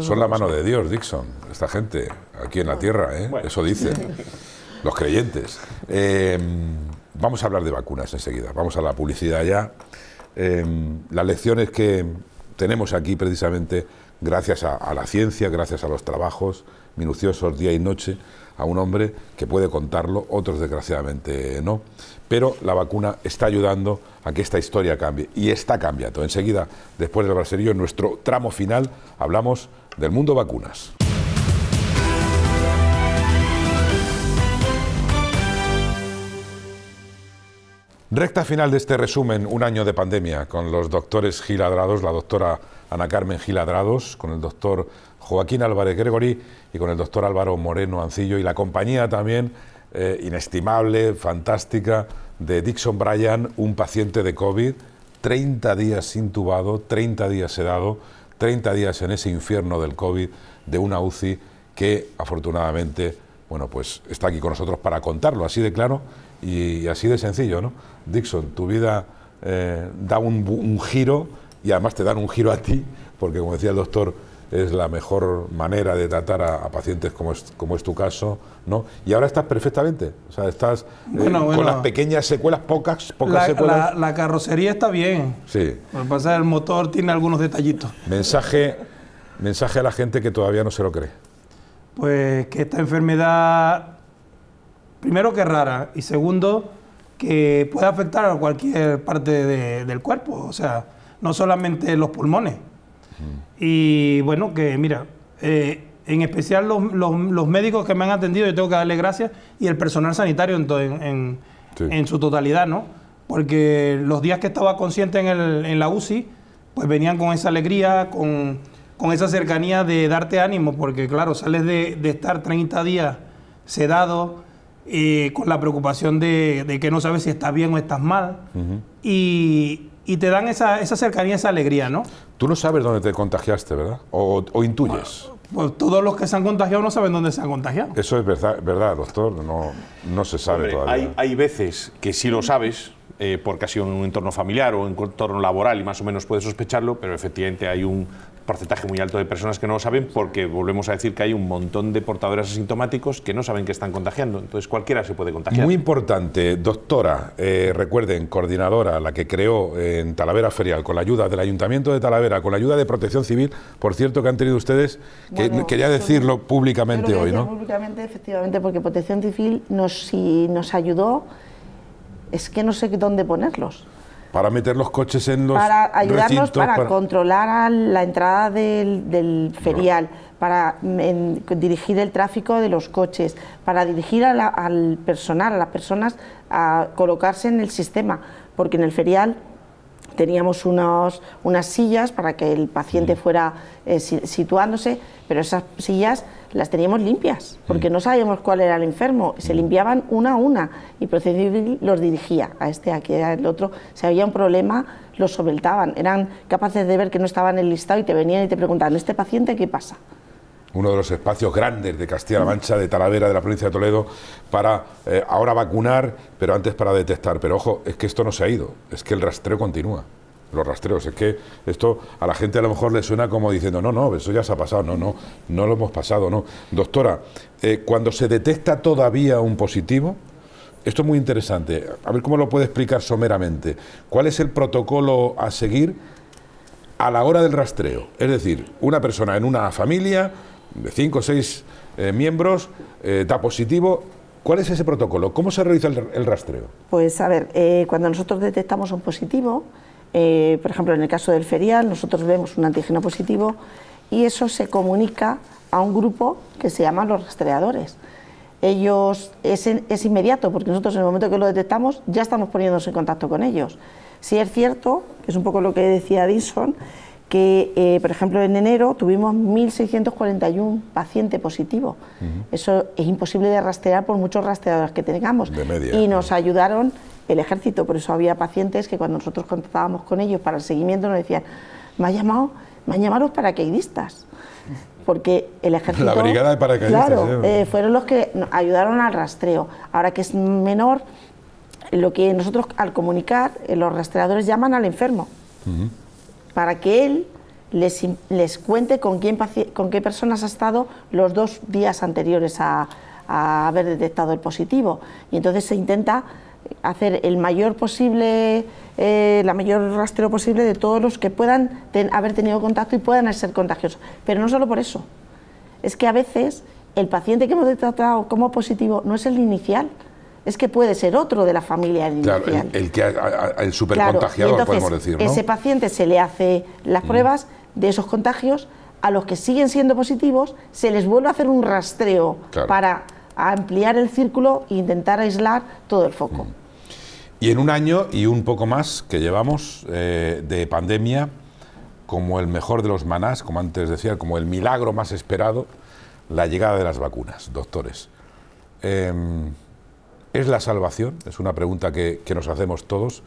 Son la mano de Dios, Dixon, esta gente, aquí en la tierra, ¿eh? eso dicen los creyentes. Eh, vamos a hablar de vacunas enseguida, vamos a la publicidad ya. Eh, las lecciones que tenemos aquí precisamente gracias a, a la ciencia, gracias a los trabajos minuciosos día y noche, a un hombre que puede contarlo, otros desgraciadamente no. Pero la vacuna está ayudando a que esta historia cambie y está cambiando. Enseguida, después del braserillo, en nuestro tramo final, hablamos del mundo vacunas. Recta final de este resumen, un año de pandemia, con los doctores Gil Adrados, la doctora Ana Carmen Gil Adrados, con el doctor Joaquín Álvarez Gregory y con el doctor Álvaro Moreno Ancillo y la compañía también eh, inestimable, fantástica, de Dixon Bryan, un paciente de COVID, 30 días intubado, 30 días sedado, 30 días en ese infierno del COVID de una UCI que afortunadamente, bueno, pues está aquí con nosotros para contarlo, así de claro y, así de sencillo, ¿no? Dixon, tu vida eh, da un giro y además te dan un giro a ti, porque como decía el doctor, es la mejor manera de tratar a, a pacientes como es, como es tu caso, ¿no? Y ahora estás perfectamente, o sea, estás eh, Bueno, con las pequeñas secuelas, pocas, pocas La, secuelas. la- la carrocería está bien. Sí, Lo que pasa es el motor tiene algunos detallitos. mensaje, mensaje a la gente que todavía no se lo cree. Pues que esta enfermedad, primero que es rara y segundo que puede afectar a cualquier parte de- del cuerpo, o sea, no solamente los pulmones. Y bueno, que mira, eh, en especial los, los- los médicos que me han atendido, yo tengo que darle gracias, y el personal sanitario en, en- Sí. en su totalidad, ¿no? Porque los días que estaba consciente en, el- en la UCI, pues venían con esa alegría, con, con esa cercanía de darte ánimo, porque claro, sales de, de estar 30 días sedado, eh, con la preocupación de, de que no sabes si estás bien o estás mal, y, y te dan esa, esa cercanía, esa alegría, ¿no? Tú no sabes dónde te contagiaste, ¿verdad? O, o intuyes. Pues todos los que se han contagiado no saben dónde se han contagiado. Eso es verdad, verdad doctor, no, no se sabe Hombre, todavía. hay, hay veces que sí lo sabes, eh, porque ha sido en un entorno familiar o en un entorno laboral y más o menos puedes sospecharlo, pero efectivamente hay un porcentaje muy alto de personas que no lo saben porque volvemos a decir que hay un montón de portadores asintomáticos que no saben que están contagiando. Entonces cualquiera se puede contagiar. Muy importante, doctora, eh, recuerden, coordinadora, la que creó eh, en Talavera Ferial, con la ayuda del Ayuntamiento de Talavera, con la ayuda de Protección Civil, por cierto que han tenido ustedes, que Bueno, quería decirlo públicamente hoy, ¿no? Públicamente, efectivamente, porque Protección Civil nos, si nos ayudó, es que no sé dónde ponerlos. Para meter los coches en los para ayudarnos recintos, para, controlar a la entrada del, del ferial, para en- dirigir el tráfico de los coches, para dirigir a la- al personal, a las personas a colocarse en el sistema, porque en el ferial teníamos unos, unas sillas para que el paciente fuera eh, si- situándose, pero esas sillas las teníamos limpias, porque no sabíamos cuál era el enfermo, se limpiaban una a una y Protección Civil los dirigía a este, aquí, al otro. Si había un problema, los solventaban, eran capaces de ver que no estaba en el listado y te venían y te preguntaban, ¿este paciente qué pasa? uno de los espacios grandes de Castilla-La Mancha, de Talavera, de la provincia de Toledo, para eh, ahora vacunar, pero antes para detectar. Pero ojo, es que esto no se ha ido, es que el rastreo continúa. Los rastreos, es que esto a la gente a lo mejor le suena como diciendo, no, no, eso ya se ha pasado, no, no, no lo hemos pasado, no. Doctora, eh, cuando se detecta todavía un positivo, esto es muy interesante, a ver cómo lo puede explicar someramente. ¿Cuál es el protocolo a seguir a la hora del rastreo? Es decir, una persona en una familia de cinco o seis eh, miembros eh, da positivo. ¿Cuál es ese protocolo? ¿Cómo se realiza el, rastreo? Pues a ver, cuando nosotros detectamos un positivo, por ejemplo en el caso del ferial, nosotros vemos un antígeno positivo y eso se comunica a un grupo que se llama los rastreadores. Ellos es, es inmediato porque nosotros en el momento que lo detectamos ya estamos poniéndonos en contacto con ellos. Si es cierto, que es un poco lo que decía Dinson, que, eh, por ejemplo, en enero tuvimos 1.641 pacientes positivos. Eso es imposible de rastrear por muchos rastreadores que tengamos. y nos ayudaron el ejército, por eso había pacientes que cuando nosotros contactábamos con ellos para el seguimiento nos decían, me ha llamado, me han llamado los paracaidistas. Porque el ejército... La brigada de paracaidistas. Claro, eh, fueron los que ayudaron al rastreo. Ahora que es menor, lo que nosotros al comunicar, eh, los rastreadores llaman al enfermo para que él les, les cuente con, quién, con qué personas ha estado los dos días anteriores a, haber detectado el positivo. Y entonces se intenta hacer el mayor posible, eh, la mayor rastreo posible de todos los que puedan haber tenido contacto y puedan ser contagiosos. Pero no solo por eso, es que a veces el paciente que hemos detectado como positivo no es el inicial, es que puede ser otro de la familia inicial. Claro, el, que el supercontagiador, podemos decir. ¿no? Ese paciente se le hace las mm. pruebas de esos contagios, a los que siguen siendo positivos, se les vuelve a hacer un rastreo para ampliar el círculo e intentar aislar todo el foco. Y en un año y un poco más que llevamos eh, de pandemia, como el mejor de los manás, como antes decía, como el milagro más esperado, la llegada de las vacunas, doctores. Em, ¿Es la salvación? Es una pregunta que, nos hacemos todos.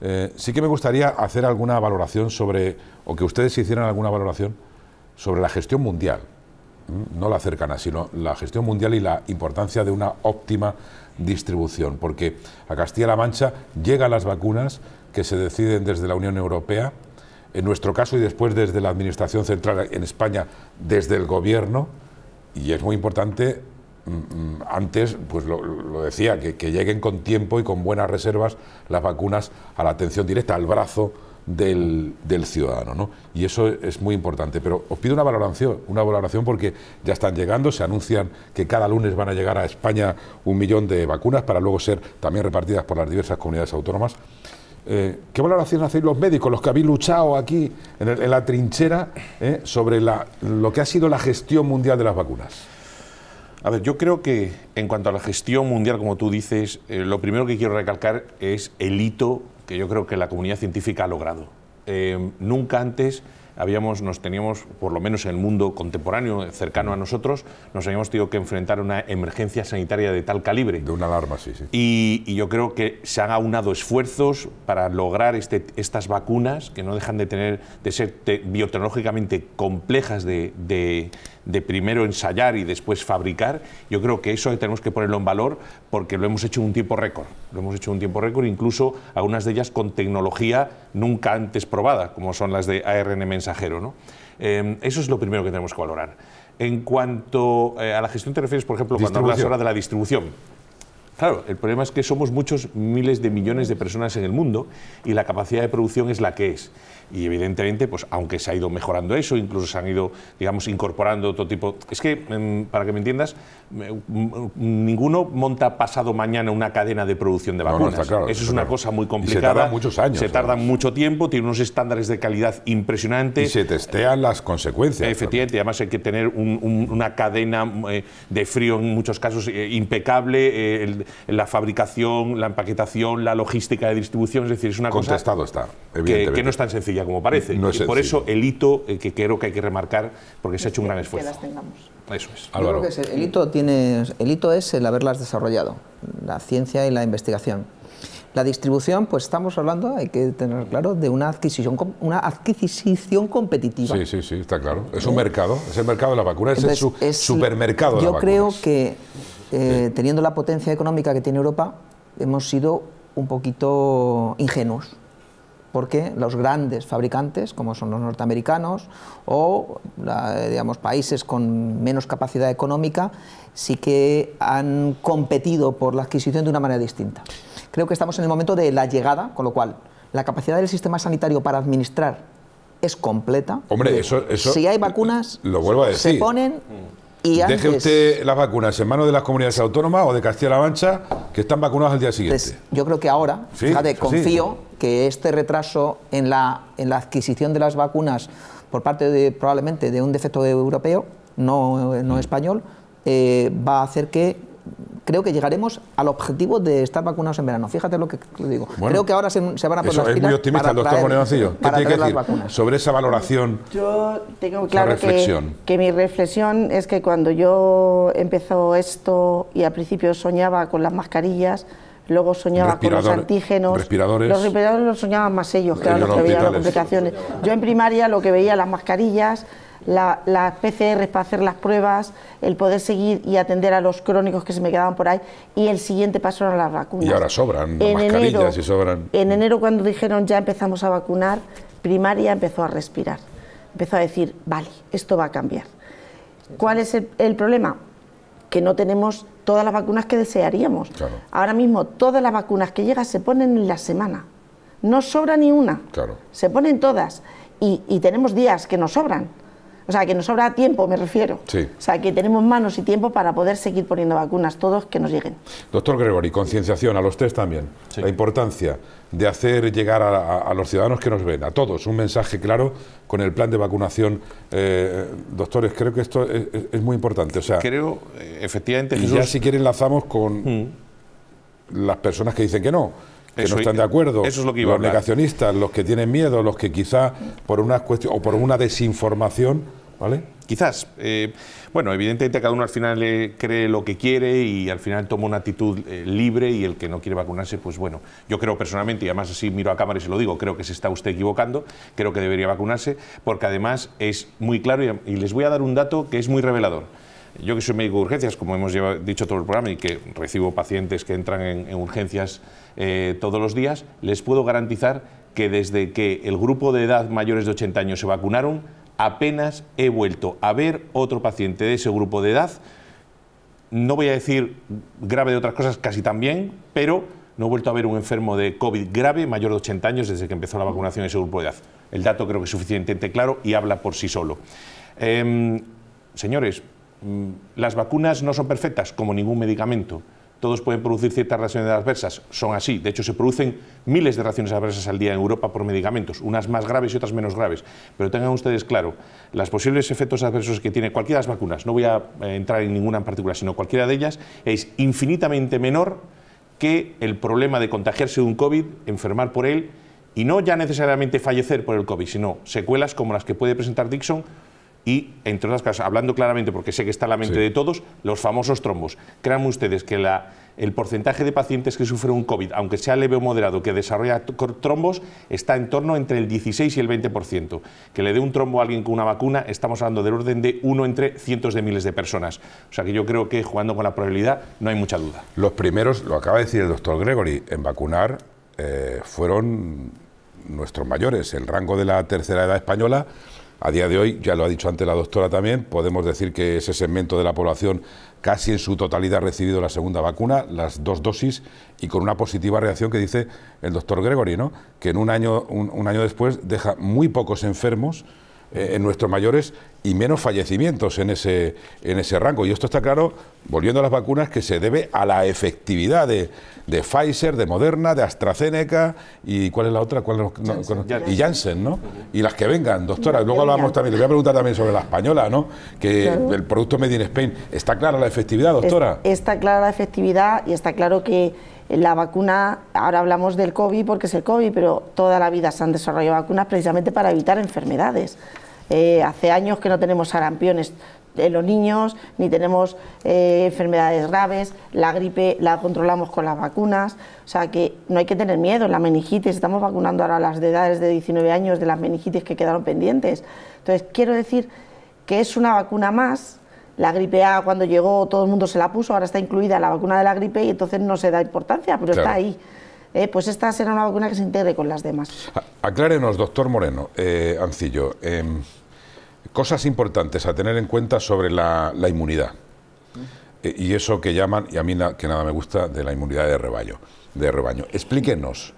Eh, sí que me gustaría hacer alguna valoración sobre, o que ustedes hicieran alguna valoración sobre la gestión mundial, no la cercana, sino la gestión mundial y la importancia de una óptima distribución, porque a Castilla-La Mancha llegan las vacunas que se deciden desde la Unión Europea, en nuestro caso y después desde la Administración Central en España, desde el Gobierno, y es muy importante Mm, mm, antes, pues lo, decía, que, lleguen con tiempo y con buenas reservas las vacunas a la atención directa, al brazo del, ciudadano. ¿no? Y eso es muy importante. Pero os pido una valoración, una valoración porque ya están llegando, se anuncian que cada lunes van a llegar a España un millón de vacunas para luego ser también repartidas por las diversas comunidades autónomas. Eh, ¿Qué valoración hacéis los médicos, los que habéis luchado aquí en, la trinchera eh, sobre lo que ha sido la gestión mundial de las vacunas? A ver, yo creo que en cuanto a la gestión mundial, como tú dices, eh, lo primero que quiero recalcar es el hito que yo creo que la comunidad científica ha logrado. Eh, nunca antes habíamos, nos teníamos, por lo menos en el mundo contemporáneo, cercano a nosotros, nos habíamos tenido que enfrentar a una emergencia sanitaria de tal calibre. De una alarma, sí, sí. Y, yo creo que se han aunado esfuerzos para lograr este, estas vacunas, que no dejan de, tener, de ser biotecnológicamente complejas de, de primero ensayar y después fabricar, yo creo que eso tenemos que ponerlo en valor porque lo hemos hecho en un tiempo récord. Lo hemos hecho en un tiempo récord, incluso algunas de ellas con tecnología nunca antes probada, como son las de ARN mensajero. ¿no? Eh, eso es lo primero que tenemos que valorar. En cuanto eh, a la gestión te refieres, por ejemplo, cuando hablas ahora de la distribución. Claro, el problema es que somos muchos miles de millones de personas en el mundo y la capacidad de producción es la que es y evidentemente, pues aunque se ha ido mejorando eso, incluso se han ido, digamos, incorporando otro tipo... Es que, em, para que me entiendas, ninguno monta pasado mañana una cadena de producción de vacunas. eso es una cosa muy complicada. se tarda muchos años. Se tarda mucho tiempo, tiene unos estándares de calidad impresionantes. Y se testean las consecuencias. Efectivamente, además hay que tener una cadena eh, de frío en muchos casos eh, impecable, eh, la fabricación, la empaquetación, la logística de distribución, es decir, es una cosa... Contestado está, que, que no es tan sencilla como parece. y por eso el hito eh, que creo que hay que remarcar, porque se ha hecho un gran esfuerzo. Que las tengamos. Eso es. el, hito tiene, el hito es el haberlas desarrollado, la ciencia y la investigación. La distribución, pues estamos hablando, hay que tener claro, de una adquisición, una adquisición competitiva. Sí, sí, sí, está claro. Es un mercado, es el mercado de la vacuna, es el supermercado de Yo creo que eh, teniendo la potencia económica que tiene Europa, hemos sido un poquito ingenuos porque los grandes fabricantes, como son los norteamericanos o digamos, países con menos capacidad económica, sí que han competido por la adquisición de una manera distinta. Creo que estamos en el momento de la llegada, con lo cual la capacidad del sistema sanitario para administrar es completa. Hombre, eso, eso si hay vacunas, lo vuelvo a decir. se ponen y Deje usted las vacunas en manos de las comunidades autónomas o de Castilla-La Mancha, que están vacunados al día siguiente. Pues, yo creo que ahora, fíjate, confío que este retraso en la, en la adquisición de las vacunas por parte de probablemente de un defecto europeo, no, no mm. español, eh, va a hacer que creo que llegaremos al objetivo de estar vacunados en verano. Fíjate lo que digo. creo que ahora se, van a poner eso es muy optimista el doctor. ¿Qué tiene que decir sobre esa valoración? Yo tengo claro que, que, mi reflexión es que cuando yo empezó esto y al principio soñaba con las mascarillas, luego soñaba con los antígenos. Respiradores. Los respiradores los soñaban más ellos, que eran los que veían las complicaciones. Yo en primaria lo que veía las mascarillas, las la PCR para hacer las pruebas, el poder seguir y atender a los crónicos que se me quedaban por ahí, y el siguiente paso eran las vacunas. Y ahora sobran en mascarillas enero, y sobran. En enero, cuando dijeron ya empezamos a vacunar, primaria empezó a respirar. Empezó a decir, vale, esto va a cambiar. ¿Cuál es el problema? Que no tenemos todas las vacunas que desearíamos. Ahora mismo todas las vacunas que llegan se ponen en la semana. No sobra ni una. Se ponen todas. Y, tenemos días que nos sobran. O sea, que nos sobra tiempo, me refiero. O sea, que tenemos manos y tiempo para poder seguir poniendo vacunas, todos que nos lleguen. Doctor Gregory, concienciación a los tres también. La importancia de hacer llegar a, los ciudadanos que nos ven, a todos, un mensaje claro con el plan de vacunación. Eh, doctores, creo que esto es, muy importante. O sea, creo, eh, efectivamente, y ya si quieren enlazamos con mm. las personas que dicen que no que no están de acuerdo, eso es lo que los negacionistas, los que tienen miedo, los que quizá por una cuestión o por una desinformación ¿Vale? Quizás. Eh, bueno, evidentemente cada uno al final cree lo que quiere y al final toma una actitud eh, libre y el que no quiere vacunarse, pues bueno, yo creo personalmente, y además así miro a cámara y se lo digo, creo que se está usted equivocando, creo que debería vacunarse, porque además es muy claro y, les voy a dar un dato que es muy revelador. Yo que soy médico de urgencias, como hemos dicho todo el programa, y que recibo pacientes que entran en, urgencias eh, todos los días, les puedo garantizar que desde que el grupo de edad mayores de 80 años se vacunaron, apenas he vuelto a ver otro paciente de ese grupo de edad, no voy a decir grave de otras cosas, casi también, pero no he vuelto a ver un enfermo de COVID grave mayor de 80 años desde que empezó la vacunación en ese grupo de edad. El dato creo que es suficientemente claro y habla por sí solo. Em, señores, mm, las vacunas no son perfectas como ningún medicamento todos pueden producir ciertas reacciones adversas, son así. De hecho, se producen miles de reacciones adversas al día en Europa por medicamentos, unas más graves y otras menos graves. Pero tengan ustedes claro, los posibles efectos adversos que tiene cualquiera de las vacunas, no voy a eh, entrar en ninguna en particular, sino cualquiera de ellas, es infinitamente menor que el problema de contagiarse de un COVID, enfermar por él y no ya necesariamente fallecer por el COVID, sino secuelas como las que puede presentar Dixon y, entre otras cosas, hablando claramente, porque sé que está en la mente de todos, los famosos trombos. Créanme ustedes que la, el porcentaje de pacientes que sufren un COVID, aunque sea leve o moderado, que desarrolla trombos, está en torno entre el 16 y el 20%. Que le dé un trombo a alguien con una vacuna, estamos hablando del orden de uno entre cientos de miles de personas. O sea que yo creo que jugando con la probabilidad no hay mucha duda. Los primeros, lo acaba de decir el doctor Gregory, en vacunar eh, fueron nuestros mayores. El rango de la tercera edad española a día de hoy, ya lo ha dicho antes la doctora también, podemos decir que ese segmento de la población casi en su totalidad ha recibido la segunda vacuna, las dos dosis, y con una positiva reacción que dice el doctor Gregory, ¿no? que en un año, un año después deja muy pocos enfermos eh, en nuestros mayores y menos fallecimientos en ese, en ese rango. Y esto está claro, volviendo a las vacunas, que se debe a la efectividad de, de Pfizer, de Moderna, de AstraZeneca y ¿cuál es la otra? ¿Cuál y Janssen, ¿no? Y las que vengan, doctora. Luego hablamos también, le voy a preguntar también sobre la española, ¿no? Que el producto Made in Spain, ¿está clara la efectividad, doctora? está clara la efectividad y está claro que la vacuna, ahora hablamos del COVID porque es el COVID, pero toda la vida se han desarrollado vacunas precisamente para evitar enfermedades. Eh, hace años que no tenemos sarampiones en los niños, ni tenemos eh, enfermedades graves, la gripe la controlamos con las vacunas, o sea que no hay que tener miedo, la meningitis, estamos vacunando ahora a las de edades de 19 años de las meningitis que quedaron pendientes. Entonces, quiero decir que es una vacuna más, la gripe A cuando llegó todo el mundo se la puso, ahora está incluida la vacuna de la gripe y entonces no se da importancia, pero está ahí. Eh, pues esta será una vacuna que se integre con las demás. Aclárenos, doctor Moreno, eh, Ancillo, em, cosas importantes a tener en cuenta sobre la, inmunidad. Eh, y eso que llaman, y a mí que nada me gusta, de la inmunidad de rebaño. De rebaño. Explíquenos,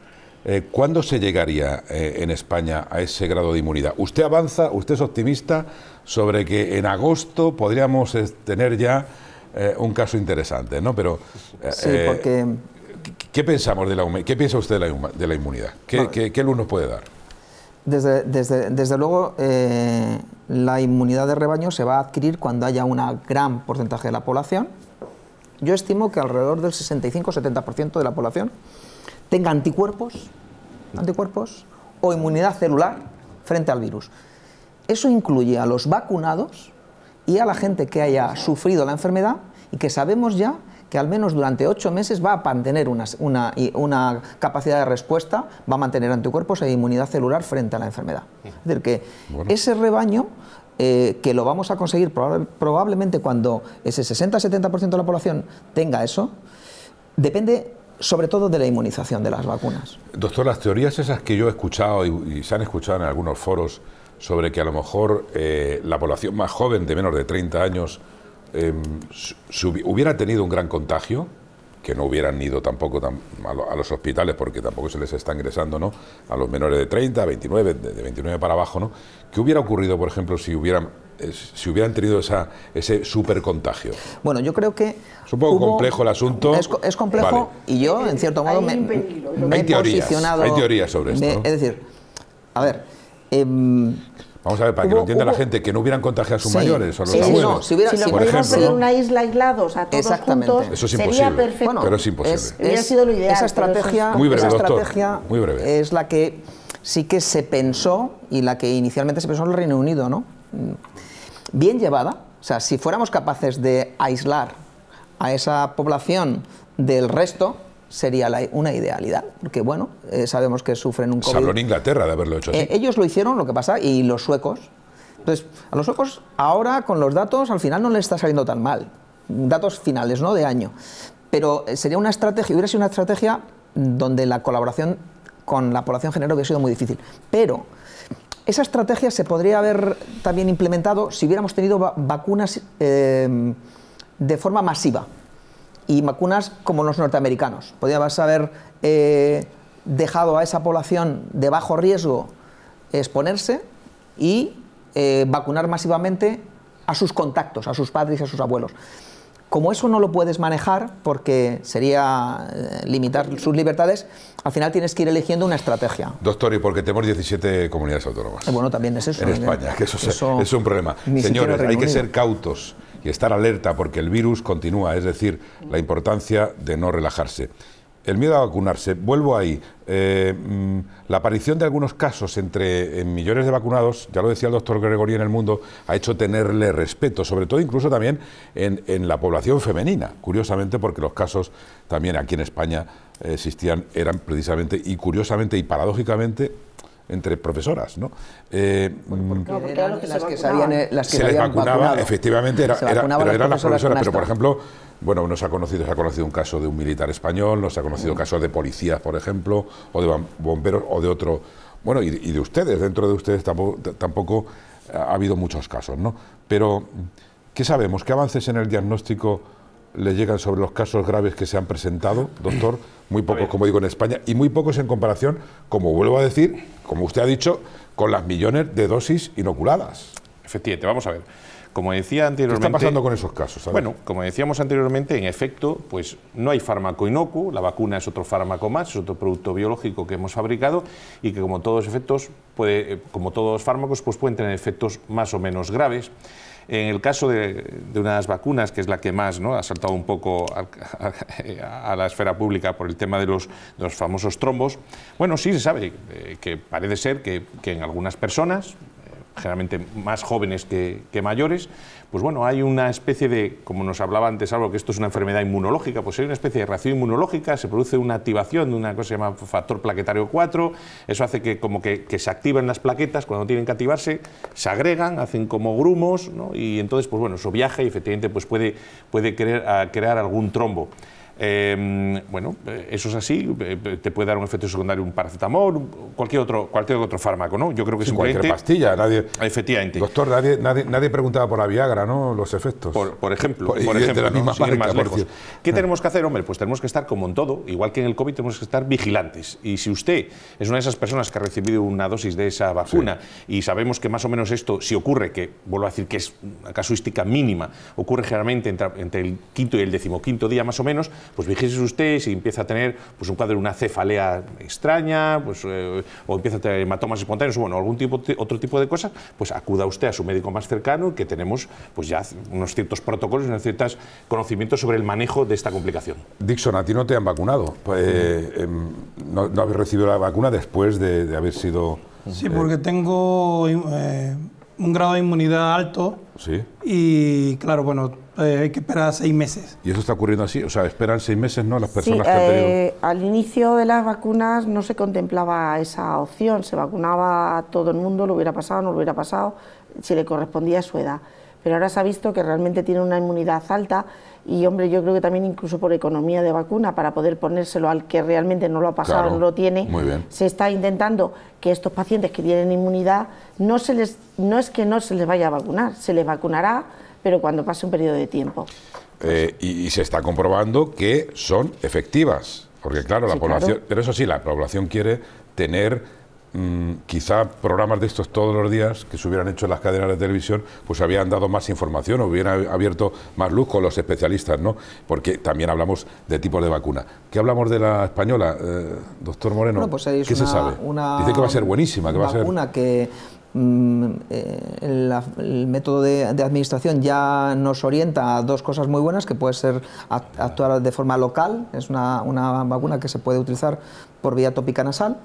¿cuándo se llegaría en España a ese grado de inmunidad? ¿Usted avanza, usted es optimista sobre que en agosto podríamos tener ya un caso interesante, ¿no? Pero, sí, porque ¿Qué pensamos de la ¿Qué piensa usted de la, inmunidad? ¿Qué, luz nos puede dar? Desde, desde, luego, eh, la inmunidad de rebaño se va a adquirir cuando haya un gran porcentaje de la población. Yo estimo que alrededor del 65-70% de la población tenga anticuerpos, anticuerpos o inmunidad celular frente al virus. Eso incluye a los vacunados y a la gente que haya sufrido la enfermedad y que sabemos ya que al menos durante ocho meses va a mantener una, una, capacidad de respuesta, va a mantener anticuerpos e inmunidad celular frente a la enfermedad. Es decir, que ese rebaño eh, que lo vamos a conseguir probablemente cuando ese 60-70% de la población tenga eso, depende sobre todo de la inmunización de las vacunas. Doctor, las teorías esas que yo he escuchado y, se han escuchado en algunos foros sobre que a lo mejor eh, la población más joven de menos de 30 años Si hubiera tenido un gran contagio, que no hubieran ido tampoco a, los hospitales porque tampoco se les está ingresando ¿no? a los menores de 30, 29, de, 29 para abajo, ¿no? ¿qué hubiera ocurrido, por ejemplo, si hubieran, si hubieran tenido esa, ese supercontagio? Bueno, yo creo que... Es un poco complejo el asunto. Es, complejo y yo, en cierto modo, me, he posicionado... Hay teorías sobre esto. Es decir, a ver... Em, Vamos a ver, para que lo entienda la gente, que no hubieran contagiado a sus mayores o a los abuelos. No, si, hubiera, si por ejemplo, en una isla aislados a todos juntos, eso es imposible, sería perfecto. pero es imposible. Es, Hubiera sido lo ideal. Esa estrategia, muy breve, esa estrategia muy breve. es la que sí que se pensó y la que inicialmente se pensó en el Reino Unido, ¿no? Bien llevada, o sea, si fuéramos capaces de aislar a esa población del resto, sería una idealidad, porque bueno, eh, sabemos que sufren un COVID. Se habló en Inglaterra de haberlo hecho así. Eh, ellos lo hicieron, lo que pasa, y los suecos. Entonces, a los suecos ahora con los datos al final no les está saliendo tan mal. Datos finales, ¿no? De año. Pero eh, sería una estrategia, hubiera sido una estrategia donde la colaboración con la población general hubiera sido muy difícil. Pero esa estrategia se podría haber también implementado si hubiéramos tenido vacunas de forma masiva y vacunas como los norteamericanos. Podrías haber eh, dejado a esa población de bajo riesgo exponerse y eh, vacunar masivamente a sus contactos, a sus padres y a sus abuelos. Como eso no lo puedes manejar porque sería eh, limitar sus libertades, al final tienes que ir eligiendo una estrategia. Doctor, y porque tenemos 17 comunidades autónomas. bueno, también es eso. En España, que eso, es un problema. Señores, hay que ser cautos y estar alerta porque el virus continúa, es decir, la importancia de no relajarse. El miedo a vacunarse, vuelvo ahí. Eh, mm, la aparición de algunos casos entre millones de vacunados, ya lo decía el doctor Gregory en el mundo, ha hecho tenerle respeto, sobre todo incluso también en, en la población femenina, curiosamente porque los casos también aquí en España existían, eran precisamente y curiosamente y paradójicamente entre profesoras, ¿no? Eh, las que se, se, les vacunaba, efectivamente, era, pero eran las profesoras, pero por ejemplo, bueno, nos ha conocido, se ha conocido un caso de un militar español, nos ha conocido casos de policías, por ejemplo, o de bomberos, o de otro, bueno, y, de ustedes, dentro de ustedes tampoco, tampoco ha habido muchos casos, ¿no? Pero, ¿qué sabemos? ¿Qué avances en el diagnóstico le llegan sobre los casos graves que se han presentado, doctor? Muy pocos, como digo, en España, y muy pocos en comparación, como vuelvo a decir, como usted ha dicho, con las millones de dosis inoculadas. Efectivamente, vamos a ver. Como decía anteriormente. ¿Qué está pasando con esos casos? Bueno, como decíamos anteriormente, en efecto, pues no hay fármaco inocuo, la vacuna es otro fármaco más, es otro producto biológico que hemos fabricado y que como todos efectos, puede, eh, como todos los fármacos, pues pueden tener efectos más o menos graves. En el caso de, unas vacunas, que es la que más ha saltado un poco a, la esfera pública por el tema de los, famosos trombos, bueno, sí se sabe eh, que parece ser que, en algunas personas, generalmente más jóvenes que, mayores, pues bueno, hay una especie de, como nos hablaba antes algo que esto es una enfermedad inmunológica, pues hay una especie de reacción inmunológica, se produce una activación de una cosa que se llama factor plaquetario 4, eso hace que como que, se activen las plaquetas cuando tienen que activarse, se agregan, hacen como grumos, y entonces, pues bueno, eso viaja y efectivamente pues puede, puede crear algún trombo. Em, bueno, eh, eso es así, eh, te puede dar un efecto secundario un paracetamol, cualquier otro, cualquier otro fármaco, ¿no? Yo creo que sí, cualquier pastilla, nadie. Efectivamente. Doctor, nadie, nadie, preguntaba por la Viagra, ¿no? Los efectos. Por, ejemplo, por, ejemplo, de la misma más lejos. ¿Qué tenemos que hacer, hombre? Pues tenemos que estar como en todo, igual que en el COVID, tenemos que estar vigilantes. Y si usted es una de esas personas que ha recibido una dosis de esa vacuna y sabemos que más o menos esto, si ocurre, que vuelvo a decir que es una casuística mínima, ocurre generalmente entre, entre el quinto y el decimoquinto día más o menos, pues vigíese usted si empieza a tener pues, un cuadro de una cefalea extraña, pues, eh, o empieza a tener hematomas espontáneos, bueno, algún tipo, otro tipo de cosas, pues acuda usted a su médico más cercano, que tenemos pues ya unos ciertos protocolos, unos ciertos conocimientos sobre el manejo de esta complicación. Dixon, a ti no te han vacunado, pues, eh, em, no, no, habéis recibido la vacuna después de, haber sido... Sí, porque tengo eh, un grado de inmunidad alto. Sí. Y claro, bueno, eh, hay que esperar seis meses. ¿Y eso está ocurriendo así? O sea, esperan seis meses, ¿no? Las personas que han tenido... Eh, al inicio de las vacunas no se contemplaba esa opción, se vacunaba a todo el mundo, lo hubiera pasado, no lo hubiera pasado, si le correspondía a su edad. Pero ahora se ha visto que realmente tiene una inmunidad alta y, hombre, yo creo que también incluso por economía de vacuna, para poder ponérselo al que realmente no lo ha pasado, no lo tiene, se está intentando que estos pacientes que tienen inmunidad no, se les, no es que no se les vaya a vacunar, se les vacunará pero cuando pase un periodo de tiempo. Eh, y, se está comprobando que son efectivas, porque claro, la población, pero eso sí, la población quiere tener mm, quizá programas de estos todos los días que se hubieran hecho en las cadenas de televisión, pues habían dado más información, hubieran abierto más luz con los especialistas, ¿no? Porque también hablamos de tipos de vacuna. ¿Qué hablamos de la española, eh, doctor Moreno? pues ¿Qué se sabe? Dice que va a ser buenísima, que va a ser... que Mm, eh, el, método de, administración ya nos orienta a dos cosas muy buenas, que puede ser actuar de forma local, es una, vacuna que se puede utilizar por vía tópica nasal,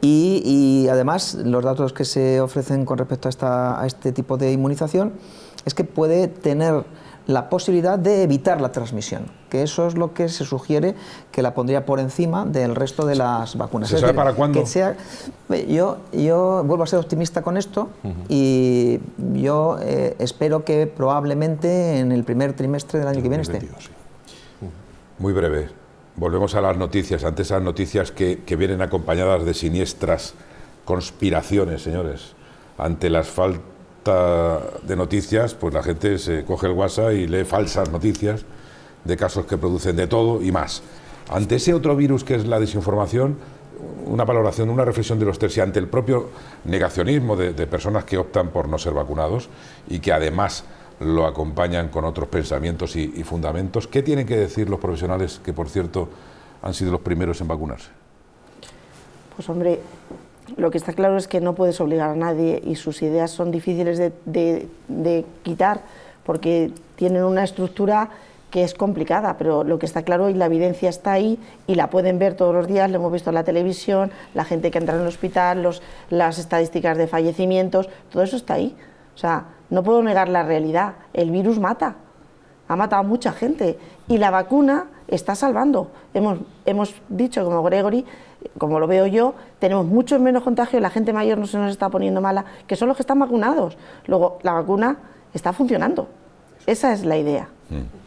y, además los datos que se ofrecen con respecto a este tipo de inmunización es que puede tener la posibilidad de evitar la transmisión, que eso es lo que se sugiere que la pondría por encima del resto de las vacunas. ¿Se sabe para cuándo? sea, yo, yo vuelvo a ser optimista con esto y yo eh, espero que probablemente en el primer trimestre del año que viene esté. Muy breve. Volvemos a las noticias, ante esas noticias que, que vienen acompañadas de siniestras conspiraciones, señores, ante las faltas de noticias, pues la gente se coge el WhatsApp y lee falsas noticias de casos que producen de todo y más. Ante ese otro virus que es la desinformación, una valoración, una reflexión de los tres y ante el propio negacionismo de, personas que optan por no ser vacunados y que además lo acompañan con otros pensamientos y, y fundamentos. ¿Qué tienen que decir los profesionales que, por cierto, han sido los primeros en vacunarse? Pues hombre, lo que está claro es que no puedes obligar a nadie y sus ideas son difíciles de, quitar porque tienen una estructura que es complicada, pero lo que está claro y la evidencia está ahí y la pueden ver todos los días, lo hemos visto en la televisión, la gente que entra en el hospital, las estadísticas de fallecimientos, todo eso está ahí. O sea, no puedo negar la realidad, el virus mata, ha matado a mucha gente y la vacuna está salvando. Hemos dicho, como Gregory, como lo veo yo, tenemos mucho menos contagio y la gente mayor no se nos está poniendo mala, que son los que están vacunados. Luego, la vacuna está funcionando. Esa es la idea. Mm.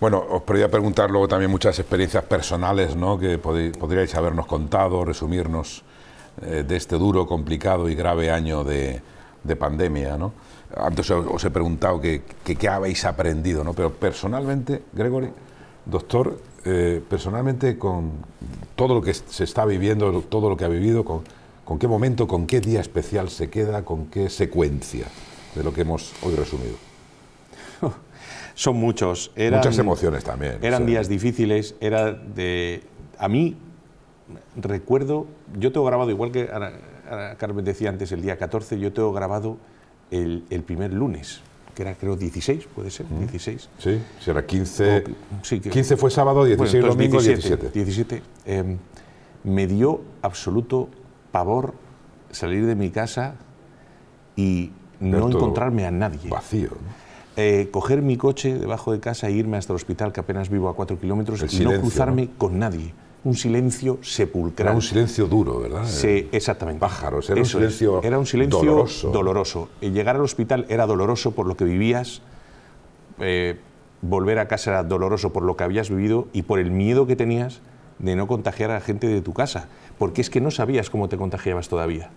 Bueno, os podría preguntar luego también muchas experiencias personales ¿no? que podríais habernos contado, resumirnos eh, de este duro, complicado y grave año de, pandemia. ¿no? Antes os, he preguntado qué habéis aprendido, ¿no? pero personalmente, Gregory, doctor, eh, personalmente con todo lo que se está viviendo, todo lo que ha vivido, con, con, qué momento, con qué día especial se queda, con qué secuencia de lo que hemos hoy resumido. Son muchos. Muchas emociones también. Eran días difíciles, era de... A mí, recuerdo, yo tengo grabado, igual que Carmen decía antes, el día 14, yo tengo grabado el, el primer lunes que era creo 16, puede ser, 16. Sí, si era 15. 15 fue sábado, 16 domingo, 17. 17. Em, me dio absoluto pavor salir de mi casa y no encontrarme a nadie. Vacío. ¿no? Eh, coger mi coche debajo de casa e irme hasta el hospital, que apenas vivo a cuatro kilómetros, El y no silencio, cruzarme con nadie. Un silencio sepulcral. Era un silencio duro, ¿verdad? Sí, exactamente. Pájaros, era un es. silencio Era un silencio doloroso. doloroso. Y llegar al hospital era doloroso por lo que vivías, eh, volver a casa era doloroso por lo que habías vivido y por el miedo que tenías de no contagiar a la gente de tu casa, porque es que no sabías cómo te contagiabas todavía.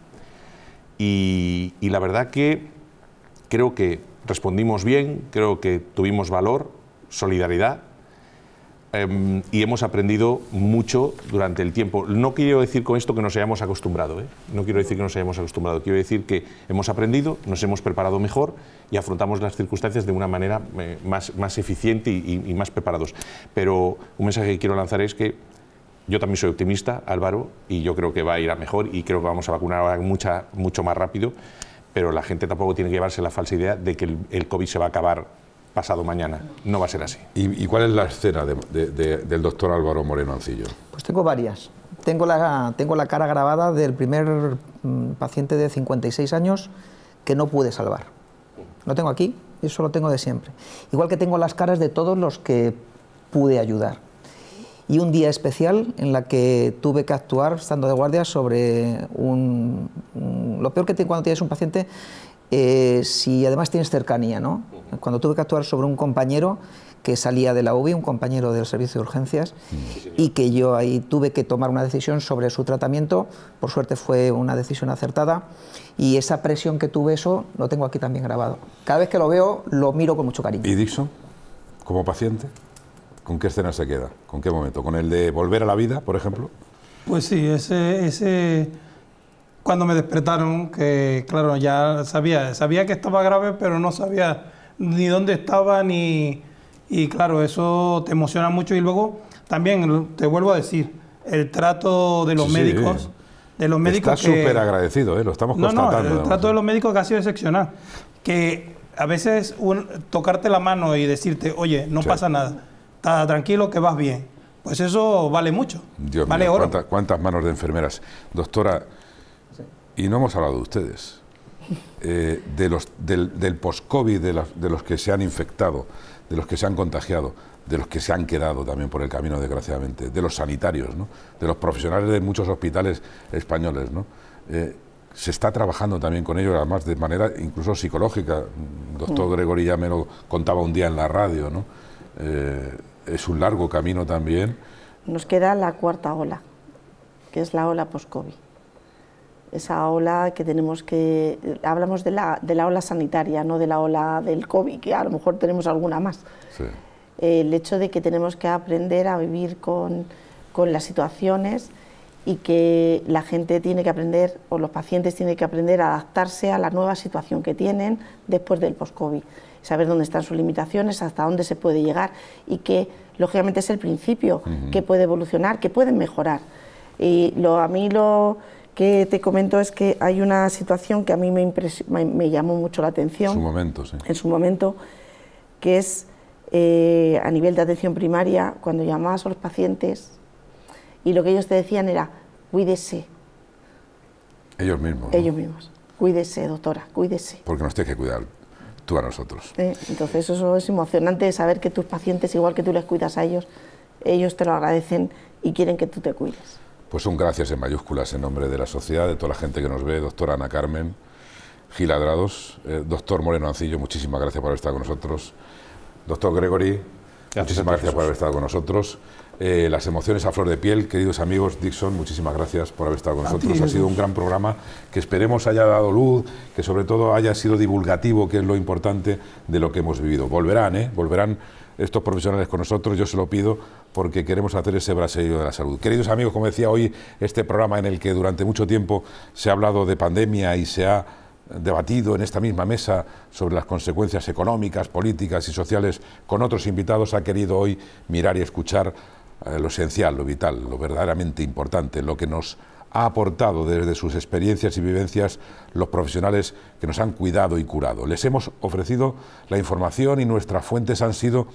Y, y la verdad que creo que respondimos bien, creo que tuvimos valor, solidaridad, Em, y hemos aprendido mucho durante el tiempo. No quiero decir con esto que nos hayamos acostumbrado, ¿eh? no quiero decir que nos hayamos acostumbrado, quiero decir que hemos aprendido, nos hemos preparado mejor y afrontamos las circunstancias de una manera eh, más, más eficiente y, más preparados. Pero un mensaje que quiero lanzar es que yo también soy optimista, Álvaro, y yo creo que va a ir a mejor y creo que vamos a vacunar ahora mucho más rápido, pero la gente tampoco tiene que llevarse la falsa idea de que el COVID se va a acabar pasado mañana. No va a ser así. ¿Y, y cuál es la escena de- de- de- del doctor Álvaro Moreno Ancillo? Pues tengo varias. Tengo la, tengo la cara grabada del primer mm, paciente de 56 años que no pude salvar. Lo tengo aquí, y eso lo tengo de siempre. Igual que tengo las caras de todos los que pude ayudar. Y un día especial en la que tuve que actuar, estando de guardia, sobre un... un- lo peor que tiene cuando tienes un paciente, eh, si además tienes cercanía, ¿no? Cuando tuve que actuar sobre un compañero que salía de la UBI, un compañero del servicio de urgencias, y que yo ahí tuve que tomar una decisión sobre su tratamiento. Por suerte fue una decisión acertada y esa presión que tuve, eso lo tengo aquí también grabado. Cada vez que lo veo, lo miro con mucho cariño. ¿Y Dixon, como paciente? ¿Con qué escena se queda? ¿Con qué momento? ¿Con el de volver a la vida, por ejemplo? Pues sí, ese, ese cuando me despertaron, que claro, ya sabía, sabía que estaba grave, pero no sabía ni dónde estaba, ni y claro, eso te emociona mucho. Y luego también te vuelvo a decir, el trato de los Sí, sí. médicos, de los médicos Está súper agradecido, ¿eh? lo estamos no, no, constatando. el trato de los médicos que ha sido excepcional. Que a veces un- tocarte la mano y decirte, oye, no Sí. pasa nada, está tranquilo que vas bien. Pues eso vale mucho. Dios vale mío, oro. cuánta- cuántas manos de enfermeras. Doctora, y no hemos hablado de ustedes, eh, de los, del, del post-COVID, de, los que se han infectado, de los que se han contagiado, de los que se han quedado también por el camino, desgraciadamente, de los sanitarios, ¿no? de los profesionales de muchos hospitales españoles. ¿no? Eh, se está trabajando también con ellos, además de manera incluso psicológica. Doctor Gregory ya me lo contaba un día en la radio. ¿no? Eh, es un largo camino también. Nos queda la cuarta ola, que es la ola post-COVID. Esa ola que tenemos que... Hablamos de la, de la ola sanitaria, no de la ola del COVID, que a lo mejor tenemos alguna más. Sí. El hecho de que tenemos que aprender a vivir con, con las situaciones y que la gente tiene que aprender, o los pacientes tienen que aprender a adaptarse a la nueva situación que tienen después del post-COVID. Saber dónde están sus limitaciones, hasta dónde se puede llegar y que, lógicamente, es el principio, que puede evolucionar, que pueden mejorar. Y lo, a mí lo que te comento es que hay una situación que a mí me, me, me llamó mucho la atención Su momento, sí. en su momento, que es eh, a nivel de atención primaria, cuando llamabas a los pacientes y lo que ellos te decían era, cuídese, Ellos mismos. ¿no? ellos mismos, cuídese, doctora, cuídese. Porque nos tienes que cuidar tú a nosotros. ¿eh? Entonces eso es emocionante saber que tus pacientes, igual que tú les cuidas a ellos, ellos te lo agradecen y quieren que tú te cuides. Pues un gracias en mayúsculas en nombre de la sociedad, de toda la gente que nos ve, doctora Ana Carmen, Gil Adrados, eh, doctor Moreno Ancillo, muchísimas gracias por haber estado con nosotros. Doctor Gregory, muchísimas gracias por haber estado con nosotros. Eh, las emociones a flor de piel, queridos amigos, Dixon, muchísimas gracias por haber estado con nosotros. ha sido un gran programa que esperemos haya dado luz, que sobre todo haya sido divulgativo, que es lo importante de lo que hemos vivido. Volverán, ¿eh? Volverán estos profesionales con nosotros, yo se lo pido, porque queremos hacer ese braserillo de la salud. Queridos amigos, como decía hoy, este programa en el que durante mucho tiempo se ha hablado de pandemia y se ha debatido en esta misma mesa sobre las consecuencias económicas, políticas y sociales con otros invitados, ha querido hoy mirar y escuchar eh, lo esencial, lo vital, lo verdaderamente importante, lo que nos ha aportado desde sus experiencias y vivencias los profesionales que nos han cuidado y curado. Les hemos ofrecido la información y nuestras fuentes han sido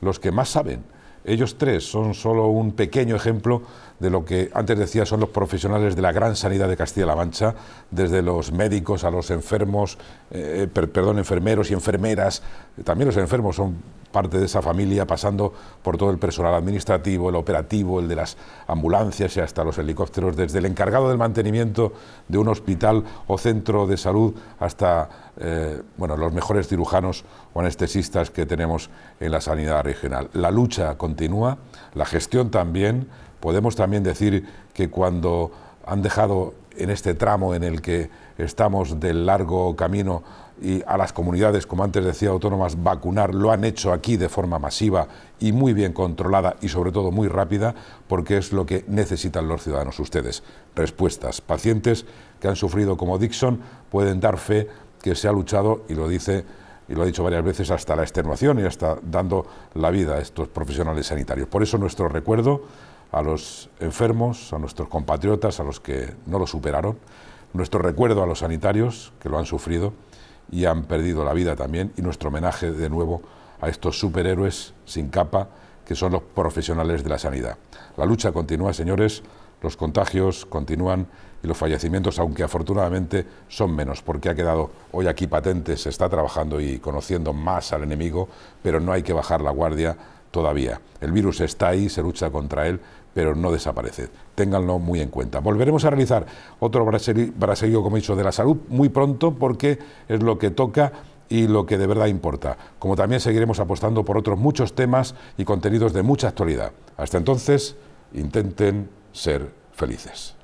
los que más saben Ellos tres son solo un pequeño ejemplo de lo que antes decía son los profesionales de la gran sanidad de Castilla-La Mancha, desde los médicos a los enfermos, eh, perdón, enfermeros y enfermeras, también los enfermos son parte de esa familia, pasando por todo el personal administrativo, el operativo, el de las ambulancias y hasta los helicópteros, desde el encargado del mantenimiento de un hospital o centro de salud hasta eh, bueno, los mejores cirujanos o anestesistas que tenemos en la sanidad regional. La lucha continúa, la gestión también. Podemos también decir que cuando han dejado en este tramo en el que estamos del largo camino y a las comunidades, como antes decía, autónomas, vacunar, lo han hecho aquí de forma masiva y muy bien controlada y sobre todo muy rápida, porque es lo que necesitan los ciudadanos ustedes. Respuestas. Pacientes que han sufrido como Dixon pueden dar fe que se ha luchado, y lo dice y lo ha dicho varias veces, hasta la extenuación y hasta dando la vida a estos profesionales sanitarios. Por eso nuestro recuerdo a los enfermos, a nuestros compatriotas, a los que no lo superaron, nuestro recuerdo a los sanitarios que lo han sufrido y han perdido la vida también, y nuestro homenaje de nuevo a estos superhéroes sin capa que son los profesionales de la sanidad. La lucha continúa, señores, los contagios continúan y los fallecimientos, aunque afortunadamente son menos, porque ha quedado hoy aquí patente, se está trabajando y conociendo más al enemigo, pero no hay que bajar la guardia todavía. El virus está ahí, se lucha contra él, pero no desaparece. Ténganlo muy en cuenta. Volveremos a realizar otro braserío, como he dicho, de la salud muy pronto, porque es lo que toca y lo que de verdad importa. Como también seguiremos apostando por otros muchos temas y contenidos de mucha actualidad. Hasta entonces, intenten ser felices.